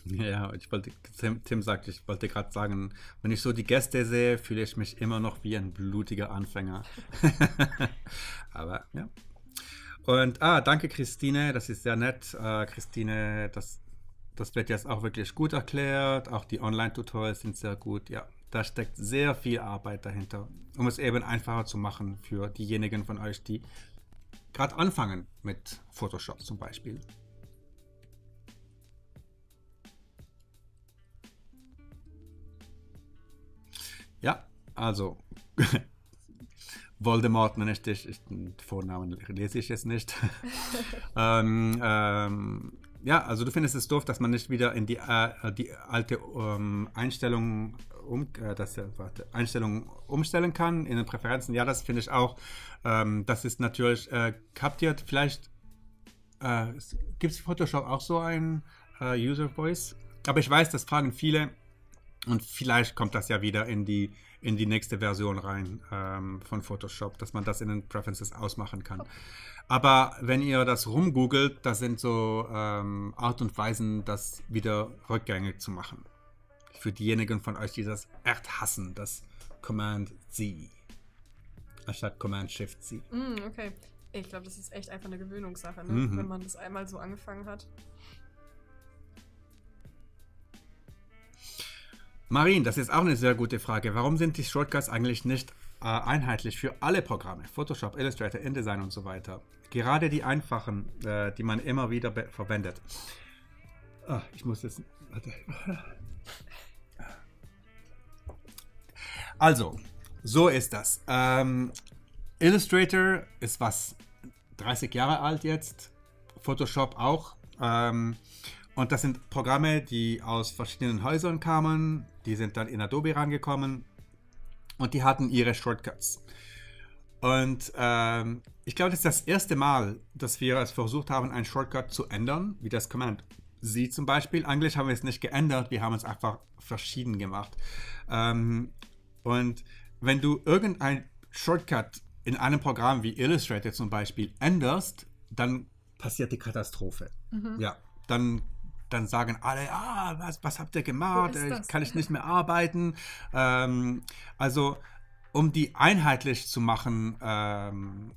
(laughs) Ja, ich wollte, Tim, Tim sagt, ich wollte gerade sagen, wenn ich so die Gäste sehe, fühle ich mich immer noch wie ein blutiger Anfänger. (laughs) Aber ja. Und ah, danke Christine, das ist sehr nett. Äh, Christine, das, das wird jetzt auch wirklich gut erklärt. Auch die Online-Tutorials sind sehr gut. Ja, da steckt sehr viel Arbeit dahinter, um es eben einfacher zu machen für diejenigen von euch, die gerade anfangen mit Photoshop zum Beispiel. Ja, also (laughs) Voldemort nenne ich. Ich, den Vornamen lese ich jetzt nicht. (laughs) ähm, ähm, ja, also du findest es doof, dass man nicht wieder in die, äh, die alte ähm, Einstellung, um, äh, das, warte, Einstellung umstellen kann in den Präferenzen. Ja, das finde ich auch. Ähm, das ist natürlich, äh, habt ihr vielleicht, äh, gibt es Photoshop auch so ein äh, User Voice? Aber ich weiß, das fragen viele und vielleicht kommt das ja wieder in die, in die nächste Version rein ähm, von Photoshop, dass man das in den Preferences ausmachen kann. Aber wenn ihr das rumgoogelt, das sind so ähm, Art und Weisen, das wieder rückgängig zu machen. Für diejenigen von euch, die das echt hassen, das Command Z. Anstatt Command Shift Z. Mm, okay. Ich glaube, das ist echt einfach eine Gewöhnungssache, ne? mhm. wenn man das einmal so angefangen hat. Marin, das ist auch eine sehr gute Frage. Warum sind die Shortcuts eigentlich nicht äh, einheitlich für alle Programme? Photoshop, Illustrator, InDesign und so weiter. Gerade die einfachen, äh, die man immer wieder verwendet. Ah, ich muss jetzt. Warte. Also, so ist das. Ähm, Illustrator ist was 30 Jahre alt jetzt. Photoshop auch. Ähm, und das sind Programme, die aus verschiedenen Häusern kamen. Die sind dann in Adobe rangekommen und die hatten ihre Shortcuts. Und ähm, ich glaube, das ist das erste Mal, dass wir es versucht haben, einen Shortcut zu ändern, wie das Command Sie zum Beispiel. Eigentlich haben wir es nicht geändert, wir haben es einfach verschieden gemacht. Ähm, und wenn du irgendein Shortcut in einem Programm wie Illustrator zum Beispiel änderst, dann passiert die Katastrophe. Mhm. Ja, dann dann sagen alle, ah, was, was habt ihr gemacht? Äh, kann ich nicht mehr arbeiten? Ähm, also, um die einheitlich zu machen, ähm,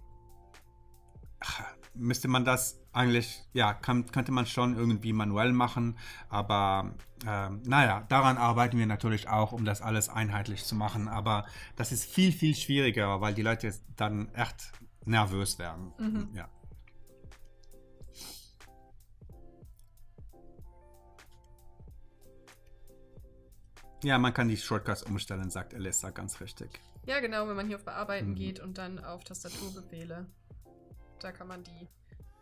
müsste man das eigentlich, ja, kann, könnte man schon irgendwie manuell machen, aber ähm, naja, daran arbeiten wir natürlich auch, um das alles einheitlich zu machen, aber das ist viel, viel schwieriger, weil die Leute dann echt nervös werden. Mhm. Ja. Ja, man kann die Shortcuts umstellen, sagt Alessa ganz richtig. Ja, genau, wenn man hier auf Bearbeiten mhm. geht und dann auf Tastaturbefehle. Da kann man die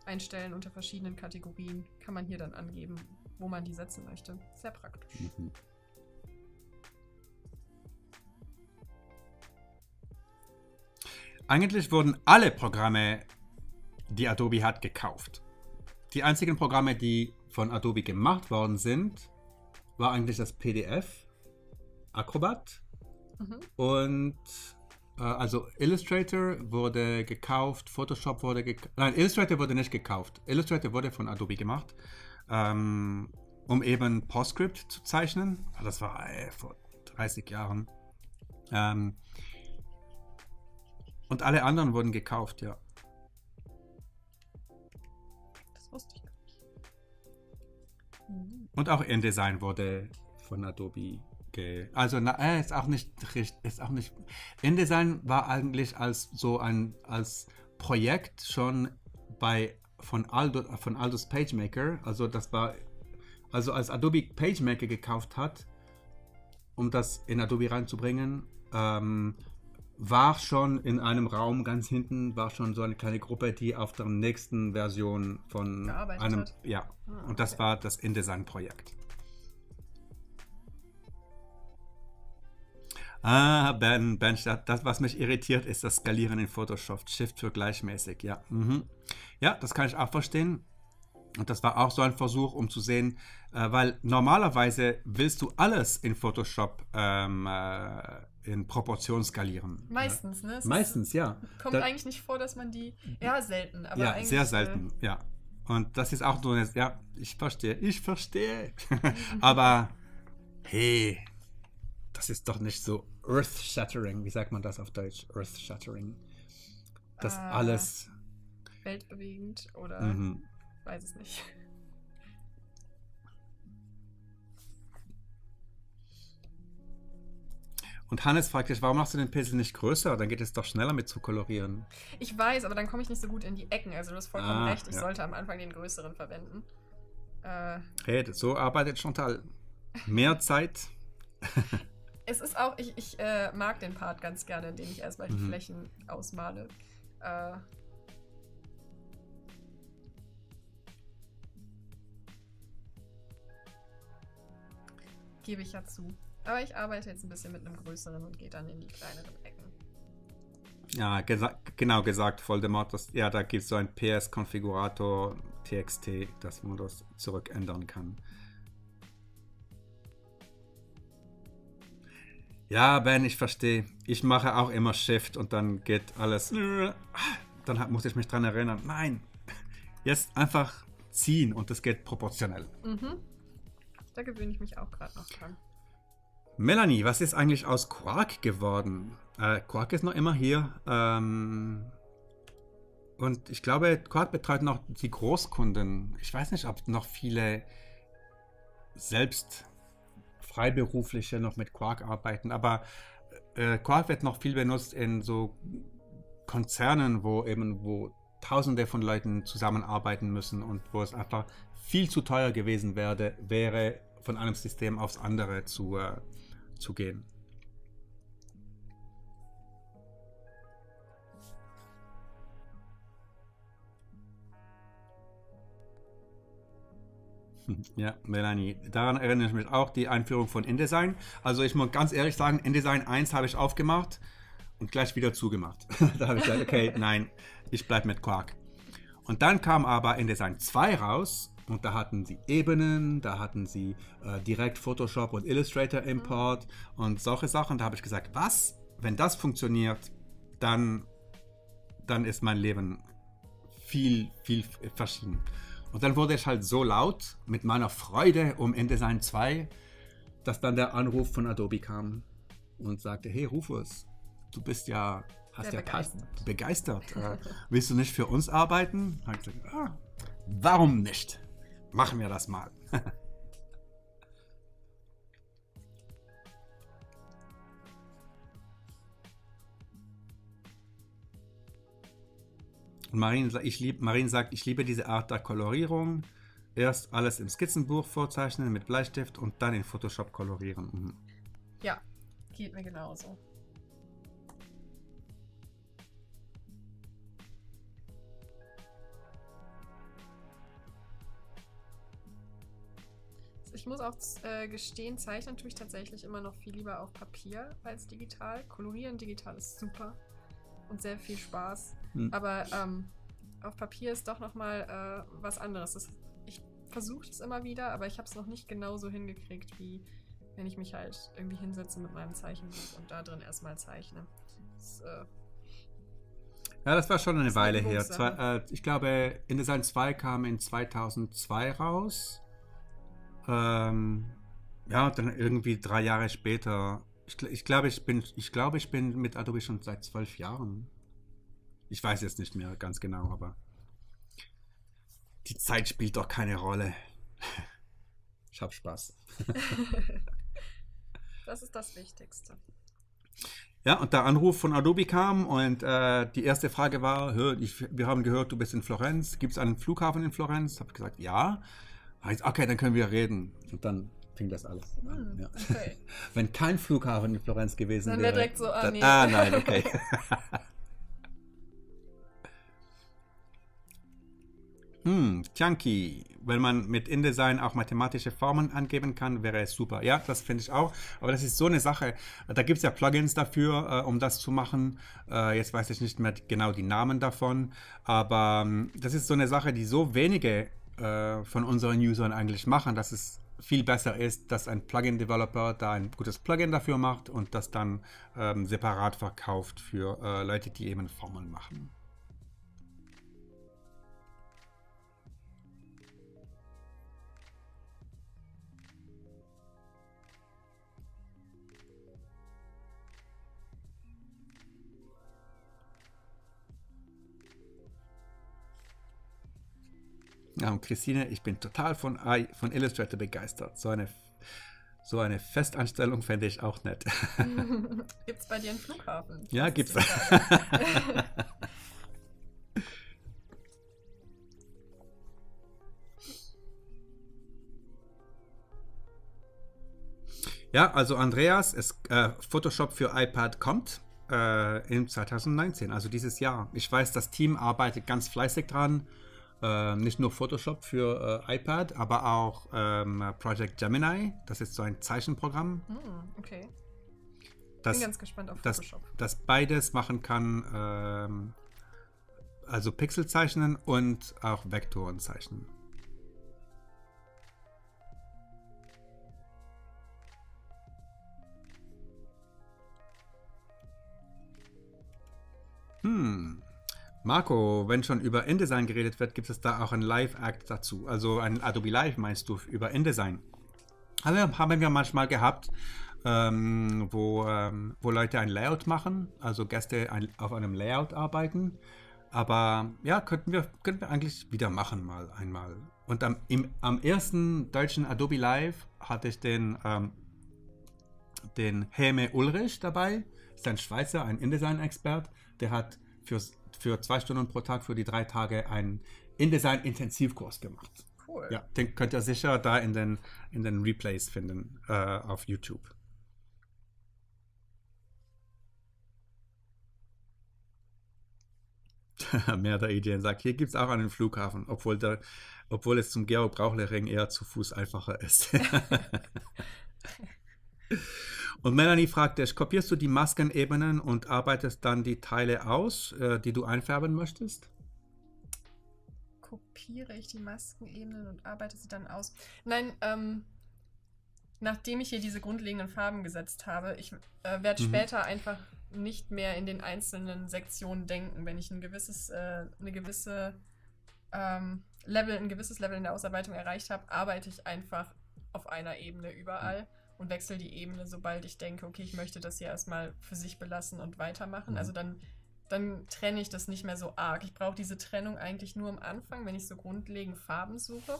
einstellen unter verschiedenen Kategorien. Kann man hier dann angeben, wo man die setzen möchte. Sehr praktisch. Mhm. Eigentlich wurden alle Programme, die Adobe hat, gekauft. Die einzigen Programme, die von Adobe gemacht worden sind, war eigentlich das PDF Acrobat. Mhm. Und äh, also Illustrator wurde gekauft, Photoshop wurde gekauft. Nein, Illustrator wurde nicht gekauft. Illustrator wurde von Adobe gemacht, ähm, um eben PostScript zu zeichnen. Ah, das war äh, vor 30 Jahren. Ähm, und alle anderen wurden gekauft, ja. Das wusste ich gar nicht. Mhm. Und auch InDesign wurde von Adobe Okay. Also na, äh, ist auch nicht ist auch nicht. InDesign war eigentlich als so ein als Projekt schon bei von Aldo von Aldous PageMaker. Also das war also als Adobe PageMaker gekauft hat, um das in Adobe reinzubringen, ähm, war schon in einem Raum ganz hinten, war schon so eine kleine Gruppe, die auf der nächsten Version von Gearbeitet einem, hat. ja, Ah, und das okay. war das InDesign-Projekt. Ah, Ben, Ben, das, was mich irritiert, ist das Skalieren in Photoshop. Shift für gleichmäßig, ja. Mhm. Ja, das kann ich auch verstehen. Und das war auch so ein Versuch, um zu sehen, äh, weil normalerweise willst du alles in Photoshop ähm, äh, in Proportion skalieren. Meistens, ne? Es Ja. Meistens, ja. Ist, kommt Da- eigentlich nicht vor, dass man die. Ja, selten. Aber ja, eigentlich, sehr äh, selten, ja. Und das ist auch so, eine, ja, ich verstehe, ich verstehe. (laughs) Aber hey, das ist doch nicht so earth-shattering. Wie sagt man das auf Deutsch? Earth-shattering. Das Ah. alles. weltbewegend oder Mhm. weiß es nicht. Und Hannes fragt dich, warum machst du den Pinsel nicht größer? Dann geht es doch schneller mit zu kolorieren. Ich weiß, aber dann komme ich nicht so gut in die Ecken. Also du hast vollkommen Ah, recht. Ich ja. sollte am Anfang den größeren verwenden. Äh, Hey, so arbeitet Chantal. Mehr (laughs) Zeit. Es ist auch, ich, ich äh, mag den Part ganz gerne, in dem ich erstmal die Mhm. Flächen ausmale. Äh, Gebe ich ja zu. Aber ich arbeite jetzt ein bisschen mit einem größeren und gehe dann in die kleineren Ecken. Ja, gesa genau gesagt, Voldemort, das, ja, da gibt es so ein PS-Konfigurator TXT, dass man das zurück ändern kann. Ja, Ben, ich verstehe. Ich mache auch immer Shift und dann geht alles. Dann muss ich mich dran erinnern. Nein, jetzt einfach ziehen und das geht proportionell. Mhm. Da gewöhne ich mich auch gerade noch dran. Melanie, was ist eigentlich aus Quark geworden? Äh, Quark ist noch immer hier. Ähm, und ich glaube, Quark betreut noch die Großkunden. Ich weiß nicht, ob noch viele selbst Freiberufliche noch mit Quark arbeiten, aber äh, Quark wird noch viel benutzt in so Konzernen, wo eben wo Tausende von Leuten zusammenarbeiten müssen und wo es einfach viel zu teuer gewesen werde, wäre, von einem System aufs andere zu, äh, zu gehen. (laughs) Ja, Melanie, daran erinnere ich mich auch, die Einführung von InDesign. Also ich muss ganz ehrlich sagen, InDesign 1 habe ich aufgemacht und gleich wieder zugemacht. (laughs) da habe ich gesagt, okay, (laughs) nein, ich bleibe mit Quark. Und dann kam aber InDesign 2 raus und da hatten sie Ebenen, da hatten sie äh, direkt Photoshop und Illustrator Import und solche Sachen. Da habe ich gesagt, was? Wenn das funktioniert, dann, dann ist mein Leben viel, viel verschieden. Und dann wurde ich halt so laut mit meiner Freude um InDesign 2, dass dann der Anruf von Adobe kam und sagte, hey Rufus, du bist ja, hast Sehr ja begeistert. begeistert. Äh, willst du nicht für uns arbeiten? Hab ich gesagt, ah, warum nicht? Machen wir das mal. (laughs) Marien, ich lieb, Marien sagt, ich liebe diese Art der Kolorierung. Erst alles im Skizzenbuch vorzeichnen mit Bleistift und dann in Photoshop kolorieren. Mhm. Ja, geht mir genauso. Ich muss auch äh, gestehen, zeichnen tue ich tatsächlich immer noch viel lieber auf Papier als digital. Kolorieren digital ist super und sehr viel Spaß. Hm. Aber ähm, auf Papier ist doch nochmal äh, was anderes. Das, ich versuche es immer wieder, aber ich habe es noch nicht genauso hingekriegt, wie wenn ich mich halt irgendwie hinsetze mit meinem Zeichenbuch und da drin erstmal zeichne. Das, äh, Ja, das war schon eine Das ist eine Weile her. Zwei, äh, ich glaube, InDesign 2 kam in 2002 raus. Ähm, ja, dann irgendwie drei Jahre später. Ich, ich glaube, ich bin, ich glaube, ich bin mit Adobe schon seit zwölf Jahren. Ich weiß jetzt nicht mehr ganz genau, aber die Zeit spielt doch keine Rolle. (laughs) Ich hab Spaß. (laughs) das ist das Wichtigste. Ja, und der Anruf von Adobe kam und äh, die erste Frage war, hör, ich, wir haben gehört, du bist in Florenz. Gibt es einen Flughafen in Florenz? Habe ich gesagt, ja. Ich okay, dann können wir reden. Und dann fing das alles Hm, an. Ja. okay. (laughs) Wenn kein Flughafen in Florenz gewesen Dann wäre. wäre direkt so, ah, dann, nee. ah nein, okay. Hm, Chunky. Wenn man mit InDesign auch mathematische Formen angeben kann, wäre es super. Ja, das finde ich auch. Aber das ist so eine Sache. Da gibt es ja Plugins dafür, äh, um das zu machen. Äh, jetzt weiß ich nicht mehr genau die Namen davon. Aber ähm, das ist so eine Sache, die so wenige äh, von unseren Usern eigentlich machen, dass es viel besser ist, dass ein Plugin-Developer da ein gutes Plugin dafür macht und das dann ähm, separat verkauft für äh, Leute, die eben Formeln machen. Ja, und Christine, ich bin total von, I- von Illustrator begeistert. So eine, so eine Festanstellung fände ich auch nett. (laughs) Gibt's bei dir einen Flughafen? Ja, Das gibt's. ist die Frage. Ja, also Andreas, es, äh, Photoshop für iPad kommt äh, im 2019, also dieses Jahr. Ich weiß, das Team arbeitet ganz fleißig dran. Äh, nicht nur Photoshop für äh, iPad, aber auch ähm, Project Gemini. Das ist so ein Zeichenprogramm, Hm, okay. das, Bin ganz gespannt auf das, Photoshop. das beides machen kann. Ähm, also Pixel zeichnen und auch Vektoren zeichnen. Hm. Marco, wenn schon über InDesign geredet wird, gibt es da auch ein Live-Act dazu. Also ein Adobe Live meinst du über InDesign. Also haben wir manchmal gehabt, ähm, wo, ähm, wo Leute ein Layout machen, also Gäste ein, auf einem Layout arbeiten. Aber ja, könnten wir, könnten wir eigentlich wieder machen mal einmal. Und am, im, am ersten deutschen Adobe Live hatte ich den, ähm, den Heme Ulrich dabei. Ist ein Schweizer, ein InDesign-Expert. Der hat für, für zwei Stunden pro Tag für die drei Tage einen InDesign-Intensivkurs gemacht. Cool. Ja, den könnt ihr sicher da in den, in den Replays finden äh, auf YouTube. (laughs) Mehr der Ideen sagt, hier gibt es auch einen Flughafen, obwohl, der, obwohl es zum Georg-Brauchler-Ring eher zu Fuß einfacher ist. (laughs) (laughs) Und Melanie fragt dich, kopierst du die Maskenebenen und arbeitest dann die Teile aus, äh, die du einfärben möchtest? Kopiere ich die Maskenebenen und arbeite sie dann aus? Nein, ähm, nachdem ich hier diese grundlegenden Farben gesetzt habe, ich äh, werde Mhm. später einfach nicht mehr in den einzelnen Sektionen denken. Wenn ich ein gewisses, äh, eine gewisse ähm, Level, ein gewisses Level in der Ausarbeitung erreicht habe, arbeite ich einfach auf einer Ebene überall und wechsle die Ebene, sobald ich denke, okay, ich möchte das hier erstmal für sich belassen und weitermachen. Mhm. Also dann, dann trenne ich das nicht mehr so arg. Ich brauche diese Trennung eigentlich nur am Anfang, wenn ich so grundlegend Farben suche,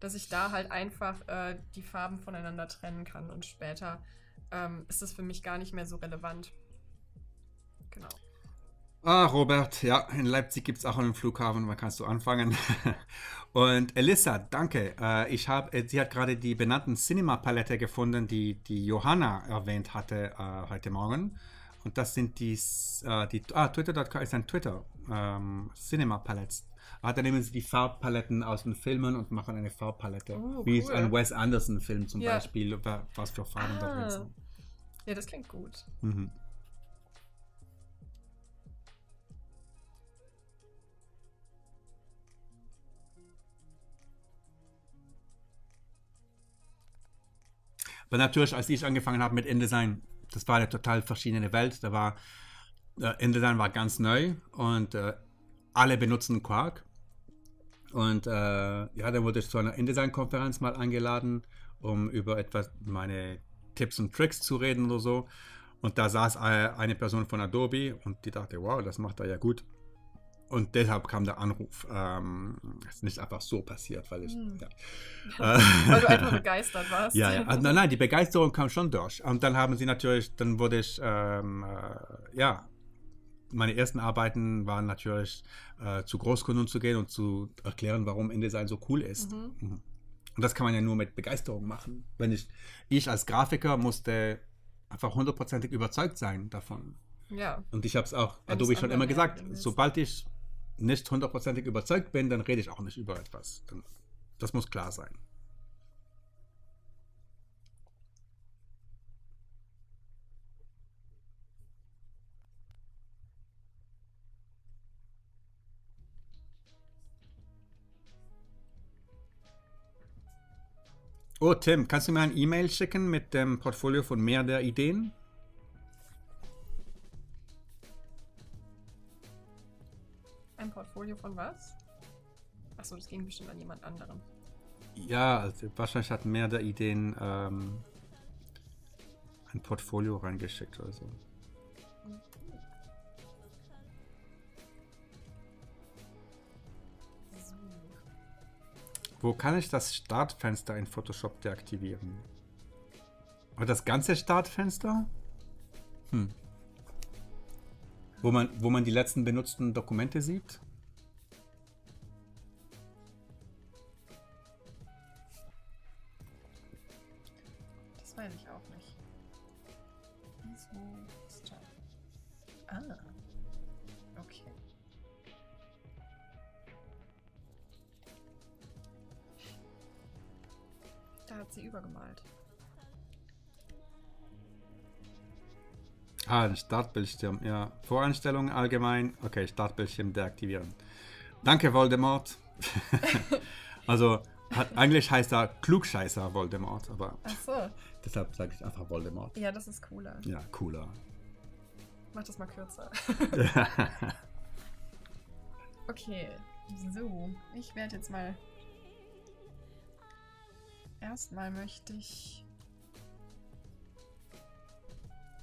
dass ich da halt einfach äh, die Farben voneinander trennen kann und später ähm, ist das für mich gar nicht mehr so relevant. Genau. Ah, Robert, ja, in Leipzig gibt es auch einen Flughafen, da kannst du anfangen. (laughs) Und Elissa, danke. Äh, ich habe, äh, sie hat gerade die benannten Cinema-Palette gefunden, die, die Johanna erwähnt hatte äh, heute Morgen. Und das sind die, äh, die ah, Twitter.com ist ein Twitter, ähm, Cinema Palettes. Ah, da nehmen sie die Farbpaletten aus den Filmen und machen eine Farbpalette. Oh, Wie cool. ein Wes Anderson-Film zum Ja. Beispiel, wa- was für Farben da drin Ah. sind. Ja, das klingt gut. Mhm. Aber natürlich, als ich angefangen habe mit InDesign, das war eine total verschiedene Welt. Da war äh, InDesign war ganz neu und äh, alle benutzen Quark. Und äh, ja, dann wurde ich zu einer InDesign-Konferenz mal eingeladen, um über etwas meine Tipps und Tricks zu reden oder so. Und da saß äh, eine Person von Adobe und die dachte, wow, das macht er ja gut. Und deshalb kam der Anruf. Ähm, ist nicht einfach so passiert, weil ich. Hm. Ja. (laughs) Weil du einfach begeistert warst. Ja, ja. (laughs) Also, nein, nein, die Begeisterung kam schon durch. Und dann haben sie natürlich, dann wurde ich, ähm, äh, ja, meine ersten Arbeiten waren natürlich äh, zu Großkunden zu gehen und zu erklären, warum InDesign so cool ist. Mhm. Mhm. Und das kann man ja nur mit Begeisterung machen. Wenn ich, ich als Grafiker musste einfach hundertprozentig überzeugt sein davon. Ja. Und ich habe es auch Adobe schon immer gesagt, sobald ich nicht hundertprozentig überzeugt bin, dann rede ich auch nicht über etwas. Das muss klar sein. Oh, Tim, kannst du mir ein E-Mail schicken mit dem Portfolio von mehr der Ideen? Von was? Achso, das ging bestimmt an jemand anderen. Ja, also wahrscheinlich hat mehr der Ideen ähm, ein Portfolio reingeschickt oder so. Wo kann ich das Startfenster in Photoshop deaktivieren? Aber das ganze Startfenster? Hm. Wo man, wo man die letzten benutzten Dokumente sieht? Startbildschirm, ja. Voreinstellungen allgemein. Okay, Startbildschirm deaktivieren. Danke, Voldemort. (laughs) also, hat, eigentlich heißt er Klugscheißer Voldemort, aber Ach so. deshalb sage ich einfach Voldemort. Ja, das ist cooler. Ja, cooler. Mach das mal kürzer. (laughs) Okay, so. Ich werde jetzt mal. Erstmal möchte ich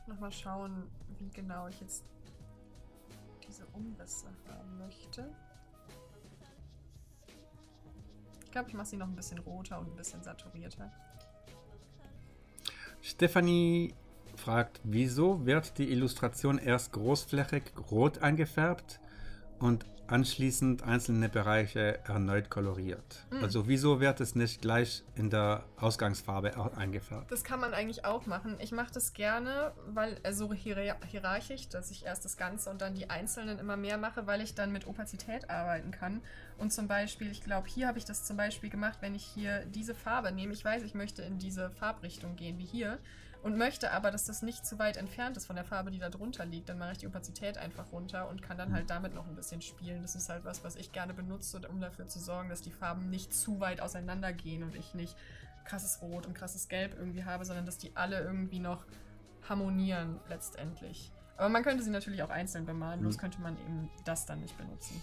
nochmal schauen, wie genau ich jetzt diese Umrisse haben möchte. Ich glaube, ich mache sie noch ein bisschen roter und ein bisschen saturierter. Stephanie fragt, wieso wird die Illustration erst großflächig rot eingefärbt und anschließend einzelne Bereiche erneut koloriert? Mm. Also wieso wird es nicht gleich in der Ausgangsfarbe au- eingefärbt? Das kann man eigentlich auch machen. Ich mache das gerne, weil also hier hierarchisch, dass ich erst das Ganze und dann die einzelnen immer mehr mache, weil ich dann mit Opazität arbeiten kann. Und zum Beispiel, ich glaube, hier habe ich das zum Beispiel gemacht, wenn ich hier diese Farbe nehme. Ich weiß, ich möchte in diese Farbrichtung gehen wie hier und möchte aber, dass das nicht zu weit entfernt ist von der Farbe, die da drunter liegt. Dann mache ich die Opazität einfach runter und kann dann halt damit noch ein bisschen spielen. Das ist halt was, was ich gerne benutze, um dafür zu sorgen, dass die Farben nicht zu weit auseinander gehen und ich nicht krasses Rot und krasses Gelb irgendwie habe, sondern dass die alle irgendwie noch harmonieren letztendlich. Aber man könnte sie natürlich auch einzeln bemalen, bloß Mhm. könnte man eben das dann nicht benutzen.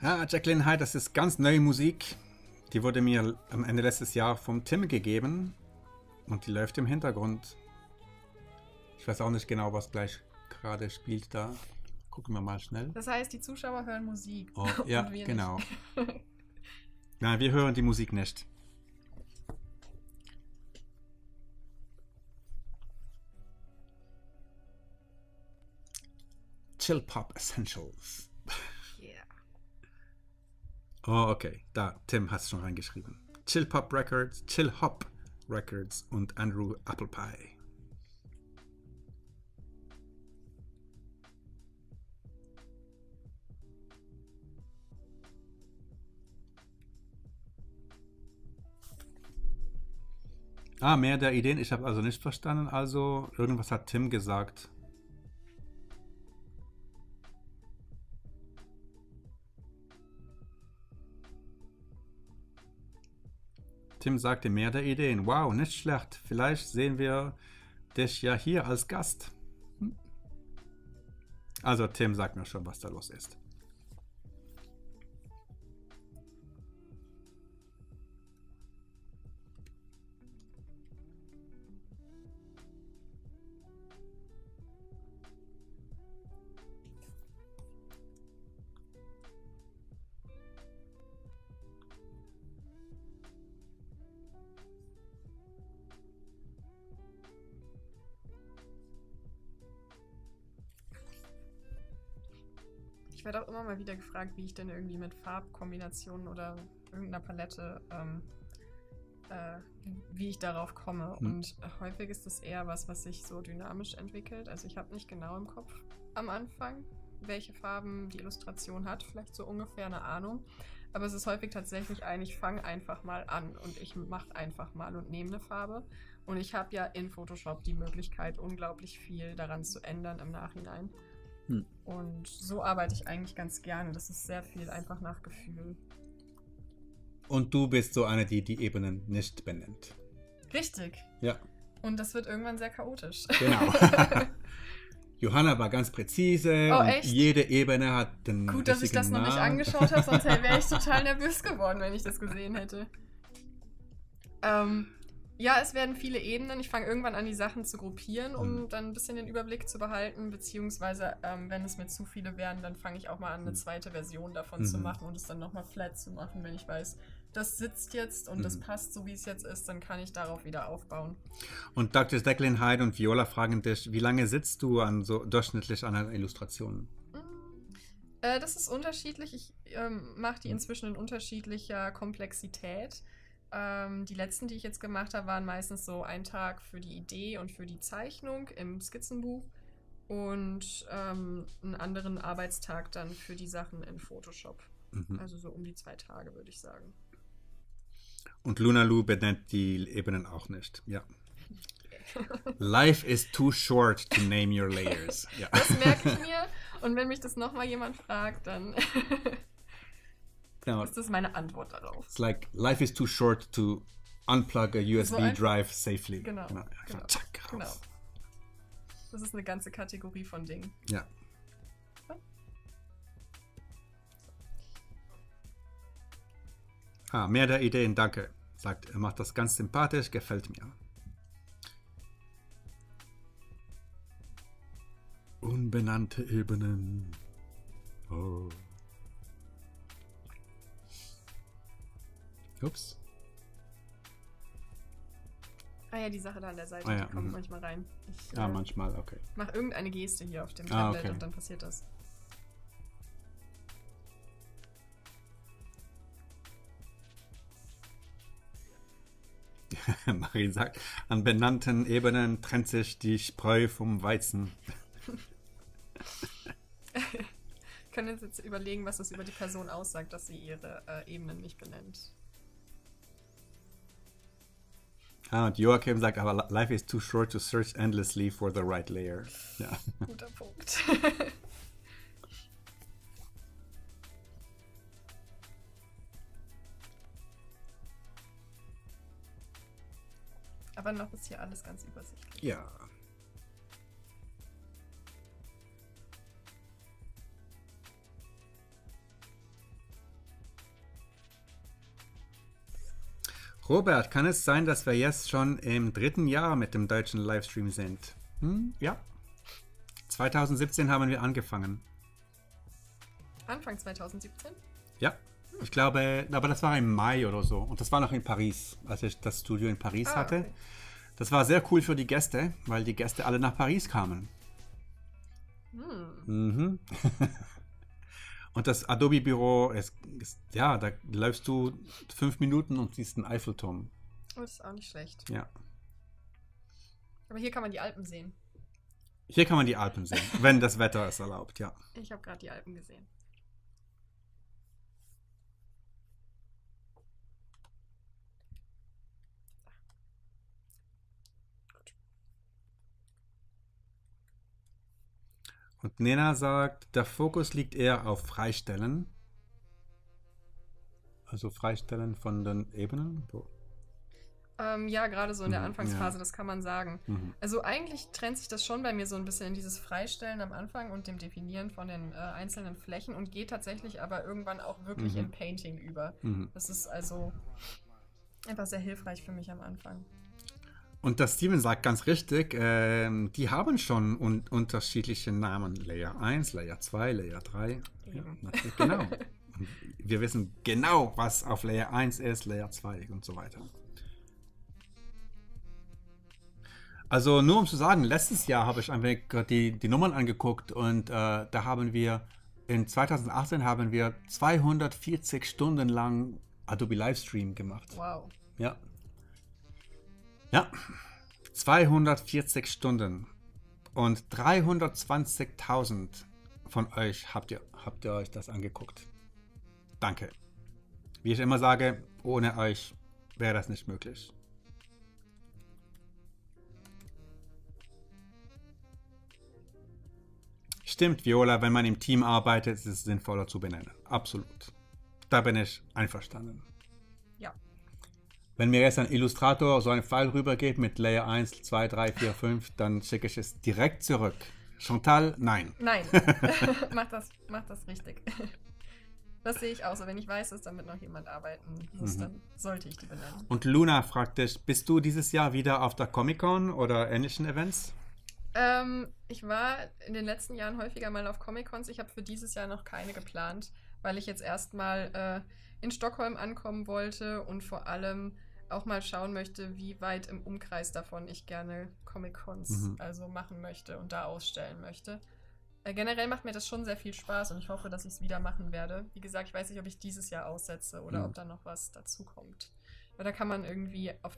Ja, Jacqueline, hi, das ist ganz neue Musik. Die wurde mir am Ende letztes Jahr vom Tim gegeben und die läuft im Hintergrund. Ich weiß auch nicht genau, was gleich gerade spielt da. Gucken wir mal schnell. Das heißt, die Zuschauer hören Musik. Oh, (laughs) ja, genau. (laughs) Nein, wir hören die Musik nicht. Chill Pop Essentials. Oh, okay. Da, Tim hat es schon reingeschrieben. Chill Pop Records, Chill Hop Records und Andrew Apple Pie. Ah, mehr der Ideen. Ich habe also nicht verstanden. Also, irgendwas hat Tim gesagt. Tim sagte mehr der Ideen. Wow, nicht schlecht. Vielleicht sehen wir dich ja hier als Gast. Hm. Also Tim sagt mir schon, was da los ist. Wieder gefragt, wie ich denn irgendwie mit Farbkombinationen oder irgendeiner Palette, ähm, äh, wie ich darauf komme. Hm. Und häufig ist es eher was, was sich so dynamisch entwickelt. Also ich habe nicht genau im Kopf am Anfang, welche Farben die Illustration hat, vielleicht so ungefähr eine Ahnung. Aber es ist häufig tatsächlich ein, ich fange einfach mal an und ich mache einfach mal und nehme eine Farbe. Und ich habe ja in Photoshop die Möglichkeit, unglaublich viel daran zu ändern im Nachhinein. Hm. Und so arbeite ich eigentlich ganz gerne. Das ist sehr viel einfach nach Gefühl. Und du bist so eine, die die Ebenen nicht benennt. Richtig. Ja, Und das wird irgendwann sehr chaotisch. genau. (laughs) Johanna war ganz präzise Oh, und echt? jede Ebene hat den Gut, dass ich das noch nicht Namen. angeschaut habe, sonst wäre ich (laughs) total nervös geworden, wenn ich das gesehen hätte. Ähm, ja, es werden viele Ebenen. Ich fange irgendwann an, die Sachen zu gruppieren, um Mhm. dann ein bisschen den Überblick zu behalten. Beziehungsweise, ähm, wenn es mir zu viele werden, dann fange ich auch mal an, eine Mhm. zweite Version davon zu Mhm. machen und es dann nochmal flat zu machen, wenn ich weiß, das sitzt jetzt und das Mhm. passt so, wie es jetzt ist, dann kann ich darauf wieder aufbauen. Und Dr. Declan Hyde und Viola fragen dich, wie lange sitzt du an so durchschnittlich an einer Illustration? Mm, Äh, das ist unterschiedlich. Ich ähm, mache die inzwischen in unterschiedlicher Komplexität. Ähm, die letzten, die ich jetzt gemacht habe, waren meistens so ein Tag für die Idee und für die Zeichnung im Skizzenbuch und ähm, einen anderen Arbeitstag dann für die Sachen in Photoshop. Mhm. Also so um die zwei Tage, würde ich sagen. Und Lunalu benennt die Ebenen auch nicht. Ja. (laughs) Life is too short to name your layers. (laughs) Ja. Das merke ich mir. Und wenn mich das nochmal jemand fragt, dann (laughs) genau. ist das meine Antwort darauf. It's like life is too short to unplug a USB ein- drive safely. Genau, Einfach genau, zack, raus. Genau. Das ist eine ganze Kategorie von Dingen. Ja. Ah, mehr der Ideen, danke. Sagt, er macht das ganz sympathisch, gefällt mir. Unbenannte Ebenen. Oh. Ups. Ah ja, die Sache da an der Seite, Ah ja, die kommt mhm. manchmal rein. Ich Ah, äh, manchmal, okay. mache irgendeine Geste hier auf dem Ah, Tablet okay. und dann passiert das. (laughs) Marie sagt, an benannten Ebenen trennt sich die Spreu vom Weizen. (laughs) Wir können uns jetzt überlegen, was das über die Person aussagt, dass sie ihre äh, Ebenen nicht benennt. Ah, und Joachim sagt, aber life is too short to search endlessly for the right layer. Ja. Guter Punkt. Aber noch ist hier alles ganz übersichtlich. ja. Robert, kann es sein, dass wir jetzt schon im dritten Jahr mit dem deutschen Livestream sind? Hm? Ja. 2017 haben wir angefangen. Anfang 2017? Ja. Ich glaube, aber das war im Mai oder so. Und das war noch in Paris, als ich das Studio in Paris Ah, hatte. okay. Das war sehr cool für die Gäste, weil die Gäste alle nach Paris kamen. Hm. Mhm. (laughs) und das Adobe-Büro ja, da läufst du fünf Minuten und siehst einen Eiffelturm. Das ist auch nicht schlecht. Ja. Aber hier kann man die Alpen sehen. Hier kann man die Alpen sehen, wenn das Wetter es erlaubt, ja. Ich habe gerade die Alpen gesehen. Und Nena sagt, der Fokus liegt eher auf Freistellen. Also Freistellen von den Ebenen. Ähm, ja, gerade so in der Mhm, Anfangsphase, ja. das kann man sagen. Mhm. Also eigentlich trennt sich das schon bei mir so ein bisschen in dieses Freistellen am Anfang und dem Definieren von den äh, einzelnen Flächen und geht tatsächlich aber irgendwann auch wirklich Mhm. in Painting über. Mhm. Das ist also einfach sehr hilfreich für mich am Anfang. Und das Steven sagt ganz richtig, ähm, die haben schon un unterschiedliche Namen. Layer 1, Layer 2, Layer 3. Ja, natürlich, genau. Wir wissen genau, was auf Layer 1 ist, Layer 2 und so weiter. Also nur um zu sagen, letztes Jahr habe ich einfach gerade die, die Nummern angeguckt und äh, da haben wir, in 2018 haben wir 240 Stunden lang Adobe Livestream gemacht. Wow. Ja. Ja. 240 Stunden und 320.000 von euch habt ihr, habt ihr euch das angeguckt. Danke. Wie ich immer sage, ohne euch wäre das nicht möglich. Stimmt, Viola, wenn man im Team arbeitet, ist es sinnvoller zu benennen. Absolut. Da bin ich einverstanden. Wenn mir jetzt ein Illustrator so einen Pfeil rübergeht mit Layer 1, 2, 3, 4, 5, dann schicke ich es direkt zurück. Chantal, nein. Nein. (laughs) (laughs) mach, das, mach das richtig. (laughs) Das sehe ich auch so. Wenn ich weiß, dass damit noch jemand arbeiten muss, Mhm. dann sollte ich die benennen. Und Luna fragt dich, bist du dieses Jahr wieder auf der Comic-Con oder ähnlichen Events? Ähm, ich war in den letzten Jahren häufiger mal auf Comic-Cons. Ich habe für dieses Jahr noch keine geplant, weil ich jetzt erstmal äh, in Stockholm ankommen wollte und vor allem auch mal schauen möchte, wie weit im Umkreis davon ich gerne Comic-Cons Mhm. also machen möchte und da ausstellen möchte. Äh, generell macht mir das schon sehr viel Spaß und ich hoffe, dass ich es wieder machen werde. Wie gesagt, ich weiß nicht, ob ich dieses Jahr aussetze oder Mhm. ob da noch was dazu kommt. Aber da kann man irgendwie auf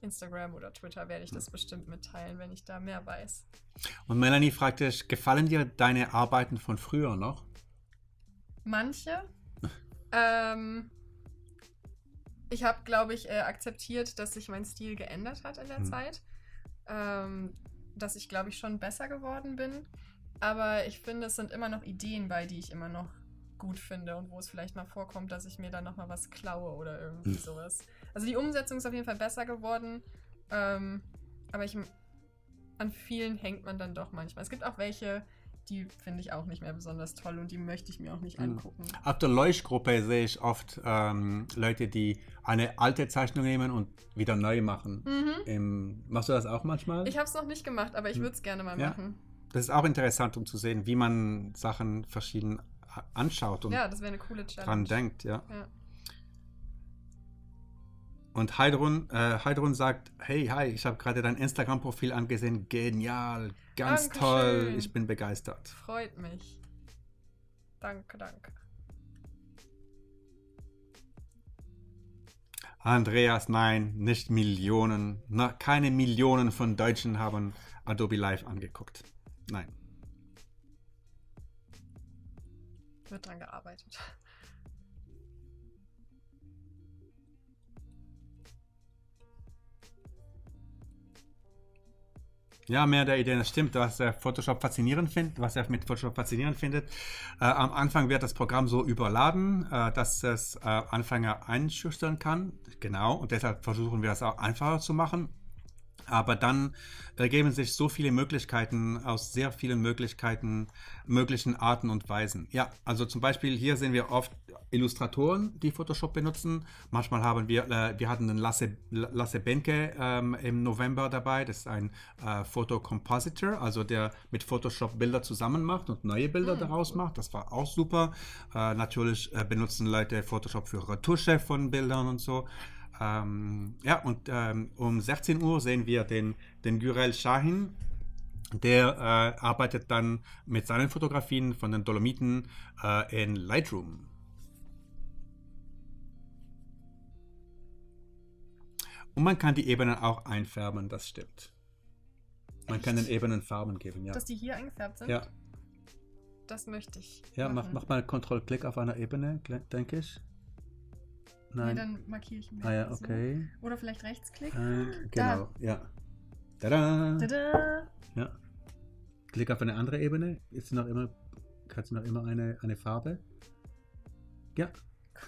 Instagram oder Twitter werde ich das bestimmt mitteilen, wenn ich da mehr weiß. Und Melanie fragt dich, gefallen dir deine Arbeiten von früher noch? Manche. (laughs) ähm, ich habe, glaube ich, äh, akzeptiert, dass sich mein Stil geändert hat in der Hm. Zeit. Ähm, dass ich, glaube ich, schon besser geworden bin. Aber ich finde, es sind immer noch Ideen bei, die ich immer noch gut finde und wo es vielleicht mal vorkommt, dass ich mir dann nochmal was klaue oder irgendwie Hm. sowas. Also die Umsetzung ist auf jeden Fall besser geworden. Ähm, aber ich, an vielen hängt man dann doch manchmal. Es gibt auch welche, die finde ich auch nicht mehr besonders toll und die möchte ich mir auch nicht Hm. angucken. Auf der Leuchtgruppe sehe ich oft ähm, Leute, die eine alte Zeichnung nehmen und wieder neu machen. Mhm. Ähm, machst du das auch manchmal? Ich habe es noch nicht gemacht, aber ich Hm. würde es gerne mal Ja. machen. Das ist auch interessant, um zu sehen, wie man Sachen verschieden anschaut und Ja, das eine coole Challenge. dran denkt, ja. Ja. Und Heidrun, äh, Heidrun sagt, hey, hi, ich habe gerade dein Instagram-Profil angesehen, genial, ganz Dankeschön. toll, ich bin begeistert. Freut mich. Danke, danke. Andreas, nein, nicht Millionen, na, keine Millionen von Deutschen haben Adobe Live angeguckt. Nein. Wird dran gearbeitet. Ja, mehr der Ideen, das stimmt, was er Photoshop faszinierend findet, was er mit Photoshop faszinierend findet. Äh, am Anfang wird das Programm so überladen, äh, dass es äh, Anfänger einschüchtern kann. Genau, und deshalb versuchen wir es auch einfacher zu machen. Aber dann ergeben sich so viele Möglichkeiten aus sehr vielen Möglichkeiten, möglichen Arten und Weisen. Ja, also zum Beispiel hier sehen wir oft Illustratoren, die Photoshop benutzen. Manchmal haben wir, äh, wir hatten den Lasse, Lasse Benke ähm, im November dabei. Das ist ein äh, Photocompositor, also der mit Photoshop Bilder zusammen macht und neue Bilder Mm, daraus macht. Das war auch super. Äh, natürlich äh, benutzen Leute Photoshop für Retusche von Bildern und so. Ähm, ja, und ähm, um 16 Uhr sehen wir den, den Gürel Shahin. Der äh, arbeitet dann mit seinen Fotografien von den Dolomiten äh, in Lightroom. Und man kann die Ebenen auch einfärben, das stimmt. Man kann den Echt? Ebenen Farben geben, ja. Dass die hier eingefärbt sind? Ja, Das möchte ich. ja mach, machen. mach mal Ctrl-Klick auf einer Ebene, denke ich. Nee, Nein. dann markiere ich mir. ah ja, so. okay. Oder vielleicht Rechtsklick. Äh, Da. genau, ja. Tada! Tada! Ja. Klick auf eine andere Ebene. Ist sie noch immer, hat sie noch immer eine, eine Farbe? Ja.